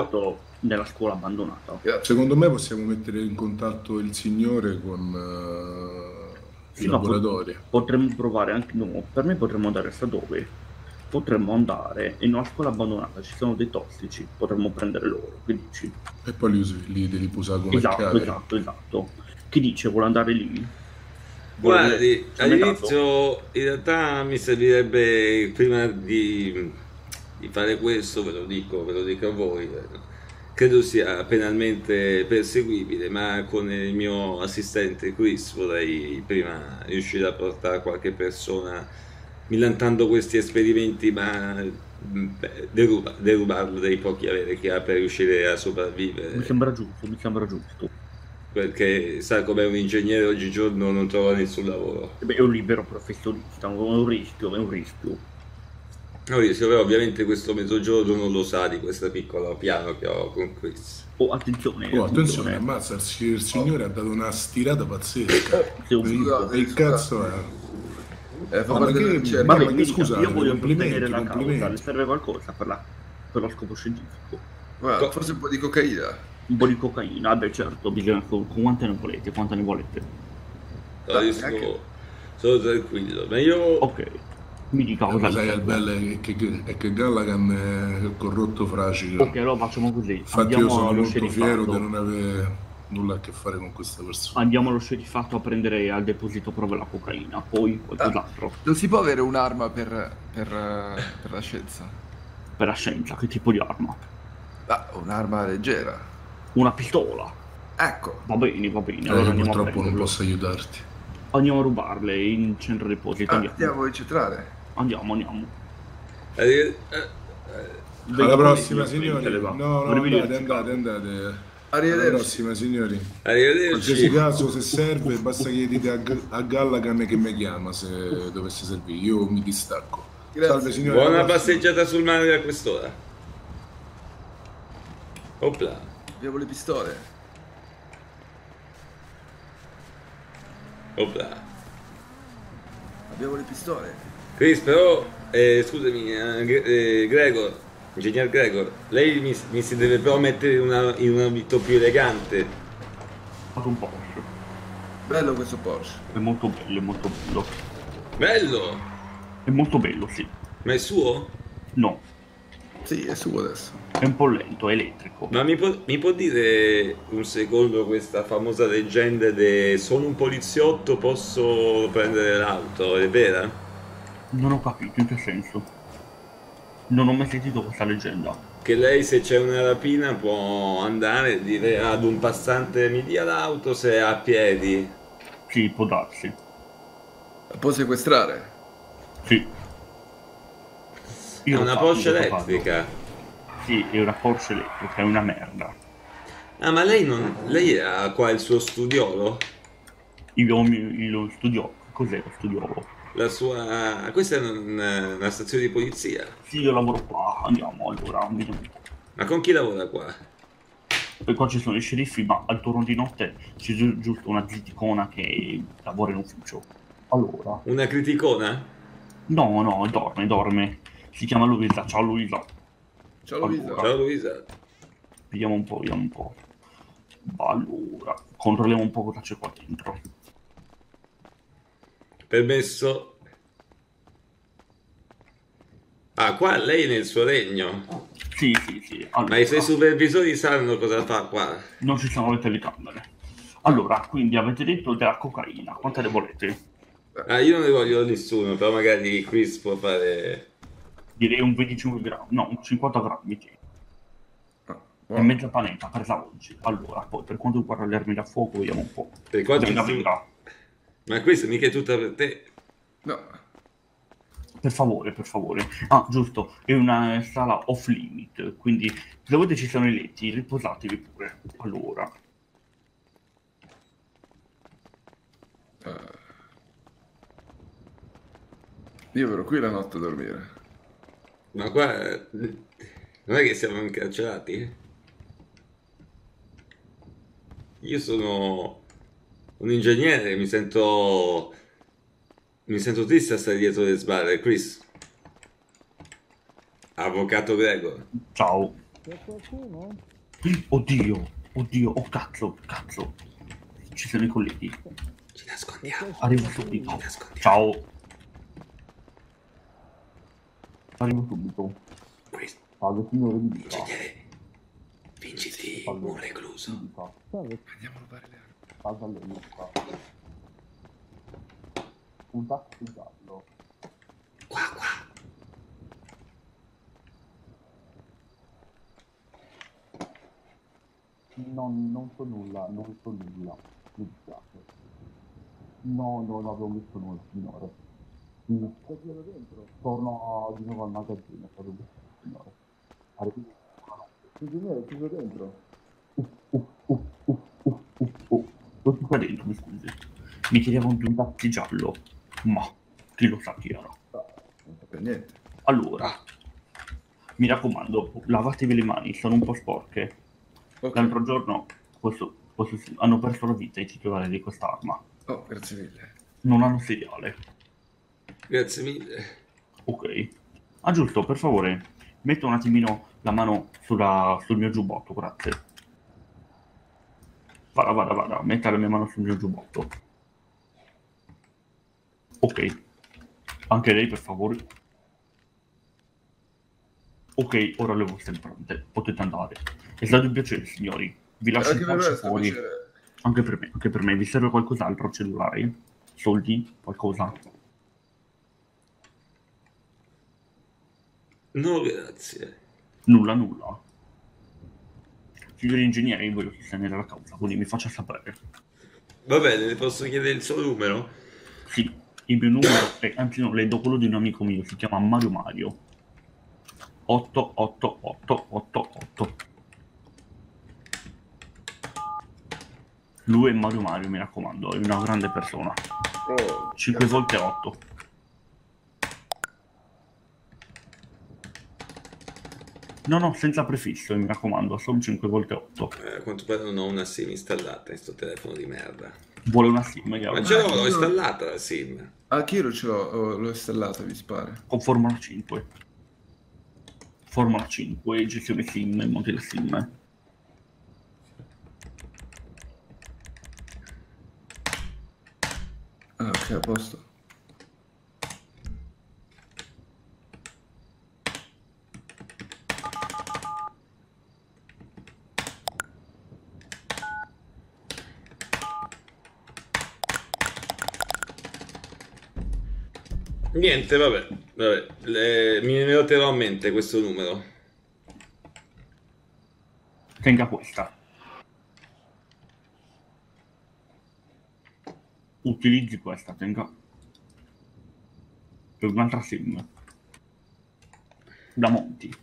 nella scuola abbandonata. Secondo me possiamo mettere in contatto il signore con eh, Sì, pot- laboratorio. Potremmo provare anche no, per me potremmo andare sa dove? Potremmo andare in una scuola abbandonata, ci sono dei tossici, potremmo prendere loro, che dici? E poi li, li devi usare come Esatto, chiave. esatto, esatto. Chi dice vuole andare lì? Guardi, all'inizio in realtà mi servirebbe prima di, di fare questo, ve lo dico, ve lo dico a voi, eh, credo sia penalmente perseguibile, ma con il mio assistente Chris vorrei prima riuscire a portare qualche persona millantando questi esperimenti, ma beh, deruba- derubarlo dai pochi avere che ha per riuscire a sopravvivere. Mi sembra giusto, mi sembra giusto. Perché sa com'è un ingegnere oggigiorno non trova nessun lavoro. Beh, è un libero professionista, è un rischio, è un rischio. No, io però ovviamente questo mezzogiorno non lo sa di questo piccolo piano che ho con Chris. Oh, attenzione, Oh, attenzione, ammazza, il, si- il signore ha dato una stirata pazzesca. Scusate, che cazzo è? Eh, fa Ma ricerca. ma Vabbè, che quindi scusate, io voglio complimenti, la causa, complimenti. le serve qualcosa per, la- per lo scopo scientifico? Guarda, forse un po' di cocaina. Un po' di cocaina, vabbè certo, bisogna con quante ne volete, quante ne volete? No, io sono, sono tranquillo, ma io... Ok, mi dica cosa Lo sai, il bello è che, è che Gallagan è il corrotto fracico. Ok, allora facciamo così, Infatti io andiamo sono allo molto fiero di non avere nulla a che fare con questa persona. Andiamo allo sceriffato a prendere al deposito prove la cocaina, poi qualcos'altro. Non si può avere un'arma per, per, eh, per la scienza? Per la scienza, che tipo di arma? Ah, un'arma leggera. Una pistola. Ecco. Va bene, va bene. Eh, Allora io andiamo a purtroppo non posso aiutarti. Andiamo a rubarle in centro deposito. Ah, Andiamo. andiamo a incentrare. Andiamo, andiamo. Eh, Alla prossima, signori. No, no, andate, andate, andate. Arrivederci. Alla prossima, signori. In Arrivederci. qualsiasi caso, se serve, basta che dite a, a Gallagan che mi chiama se dovesse servire. Io mi distacco. Salve, signori. Buona passeggiata sul mare a quest'ora. Opla. Abbiamo le pistole. Opla. Abbiamo le pistole. Chris, però, eh, scusami, eh, eh, Gregor, ingegner Gregor, lei mi, mi si deve però mettere in, una- in un abito più elegante. Fate un Porsche. Bello questo Porsche. È molto bello, è molto bello. Bello! È molto bello, sì. Ma è suo? No, Sì, è suo adesso. è un po' lento, è elettrico. Ma mi può, mi può dire un secondo questa famosa leggenda de sono un poliziotto, posso prendere l'auto, è vera? Non ho capito in che senso. Non ho mai sentito questa leggenda. Che lei se c'è una rapina può andare e dire ad un passante mi dia l'auto se è a piedi. Sì, può darsi. La può sequestrare? Sì. È Io una l'ho fatto, Porsche elettrica. Sì, è una Porsche elettrica, è una merda. Ah, ma lei non. Lei ha qua il suo studiolo? Io mi- lo studio. Cos'è lo studiolo? La sua. Questa è una, una stazione di polizia. Sì, io lavoro qua, andiamo allora. Ma con chi lavora qua? E qua ci sono i sceriffi, ma al turno di notte c'è giu- giusto una ziticona che lavora in ufficio. Allora. Una criticona? No, no, dorme, dorme. Si chiama Luisa, ciao Luisa. Ciao Luisa. Allora, Ciao Luisa. Vediamo un po', vediamo un po'. Allora, controlliamo un po' cosa c'è qua dentro. Permesso. Ah, qua lei nel suo regno. Sì, sì, sì. Ma i suoi supervisori sanno cosa fa qua. Non ci sono le telecamere. Allora, quindi avete detto della cocaina, quante ne volete? Ah, io non ne voglio nessuno, però magari Chris può fare. Direi un 25 grammi, no, un 50 grammi. sì. wow. E mezza panetta presa oggi. Allora, poi per quanto riguarda le armi da fuoco, vediamo un po'. Per quanto venga. Ma questa mica è tutta per te. Per favore, per favore. Ah, giusto, è una sala off limit, quindi se volete ci sono i letti, riposatevi pure. Allora, Io verrò qui la notte a dormire. Ma qua non è che siamo incarcerati. eh. Io sono un ingegnere, mi sento mi sento triste a stare dietro le sbarre, Chris. Avvocato Gregor. ciao. Oddio, oddio, oh cazzo, cazzo. Ci sono i colleghi. Ci nascondiamo. Arrivo subito. Ciao. Arrivo subito. Salve signore di vita. Fingiti un recluso. Andiamo a rubare le armi. Salve a lei, Luca. Un taxi giallo. Qua, qua. Non, non so nulla, non so nulla. Mi dispiace. No, no, non avevo visto nulla, signore. Sì. dentro? Torno di nuovo al magazzino, per un. Arrivi. Ingegnere, chiuso dentro. Lo sto qua dentro, mi scusi. Mi chiedevano di un taxi giallo, ma chi lo sa chi era. Non fa per niente. Allora, mi raccomando, lavatevi le mani, sono un po' sporche. L'altro giorno questo- questo- hanno perso la vita i titolari di quest'arma. Oh, grazie mille. Non hanno seriale. Grazie mille. Ok. Ah, giusto, per favore, metto un attimino la mano sulla- sul mio giubbotto, grazie. Vada, vada, vada, metta la mia mano sul mio giubbotto. Ok. Anche lei, per favore. Ok, ora le vostre impronte. Potete andare. È stato un piacere, signori. Vi lascio Anche un fuori. piacere. Anche per me, anche per me. Vi serve qualcos'altro cellulare? Soldi? Qualcosa? No, grazie. Nulla, nulla. Signori ingegneri, io voglio sostenere la causa, quindi mi faccia sapere. Va bene, le posso chiedere il suo numero? Sì, il mio numero è, anzi no, le do quello di un amico mio, si chiama Mario Mario. 88888. Lui è Mario Mario, mi raccomando, è una grande persona. 5 volte 8. No, no, senza prefisso, mi raccomando, sono 5 volte 8. Eh, a quanto pare non ho una SIM installata in sto telefono di merda. Vuole una SIM, gliela Ma ce l'ho, l'ho installata la SIM. Anche io ce l'ho, oh, l'ho installata, vi spare. Con Formula 5. Formula 5, gestione SIM, modella SIM. Ah, ok, a posto. Niente, vabbè. vabbè. Le- mi ne noterò a mente questo numero. Tenga questa. Utilizzi questa, tenga. Per un'altra SIM. Da Monti.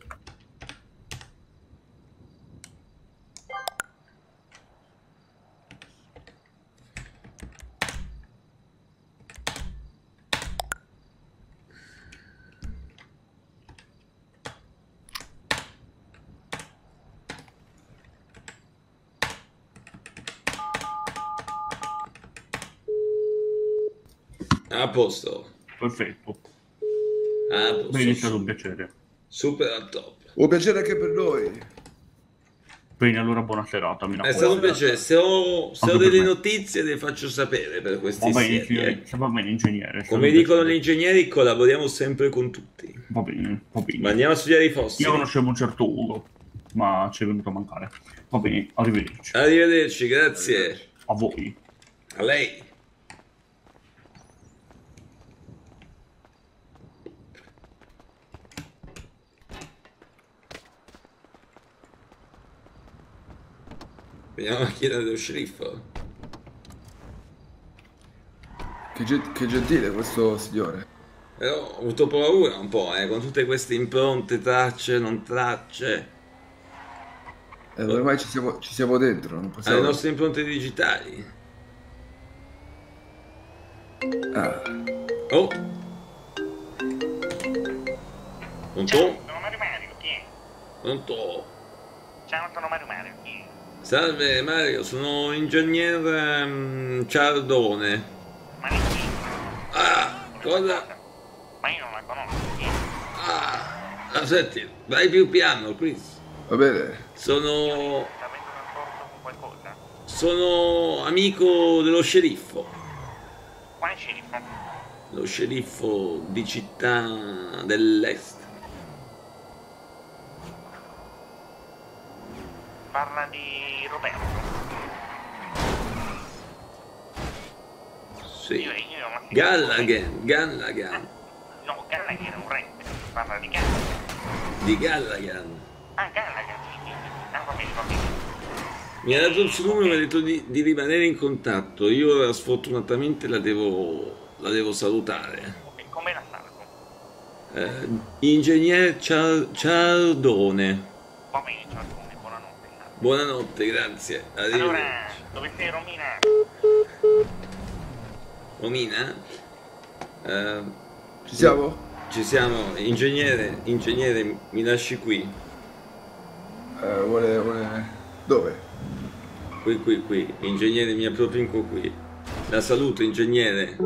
Posto. Perfetto. A posto. Bene, è stato un piacere. Super al top. Un piacere anche per noi. Bene, allora buona serata, mi È raccomando. stato un piacere. Se ho, se ho delle me. notizie le faccio sapere per questi Va bene, signori, eh. va bene, ingegnere. Come dicono piacere. gli ingegneri, collaboriamo sempre con tutti. Va bene, va bene. Ma andiamo a studiare i fossili. Io conoscevo un certo Ugo, ma ci è venuto a mancare. Va bene, arrivederci. Arrivederci, grazie. A voi. A lei. Vediamo la macchina dello sceriffo. Che, ge- che gentile questo signore. Però ho avuto paura un po', eh, con tutte queste impronte, tracce, non tracce. Eh, ormai ci siamo, ci siamo dentro, non possiamo... Alle nostre impronte digitali. Ah. Oh! Pronto? Sono Mario Mario, chi è? Pronto? Ciao, sono Mario Mario? Salve Mario, sono ingegner ehm, Ciardone. Ma di chi? Ah, cosa? Ma io non la conosco, chi? Ah, ah, senti, vai più piano, Chris. Va bene. Sono... Sta avendo un rapporto con qualcosa? sono amico dello sceriffo. Quale sceriffo? Lo sceriffo di città dell'est. Parla di Roberto. Sì. Io, io Gallagher, Gallagher, No, Gallagher è un rapper. Parla di Gallagher. di Gallagher. Ah, Gallagher, sì, sì. Ah, va bene, va bene. Mi ha dato il suo numero e mi ha detto di, di rimanere in contatto. Io ora sfortunatamente la devo, la devo salutare. Ok, come la salvo? Eh, ingegner Ciar- Ciardone. Va bene, ciao, come, buonanotte. Grazie. Allora, Arrivederci. dove sei Romina? Romina? Eh, Ci siamo? Ci siamo. Ingegnere, ingegnere, mi lasci qui. Eh, vuole, vuole... Dove? Qui, qui, qui. Ingegnere, mi approprio qui. La saluto, ingegnere.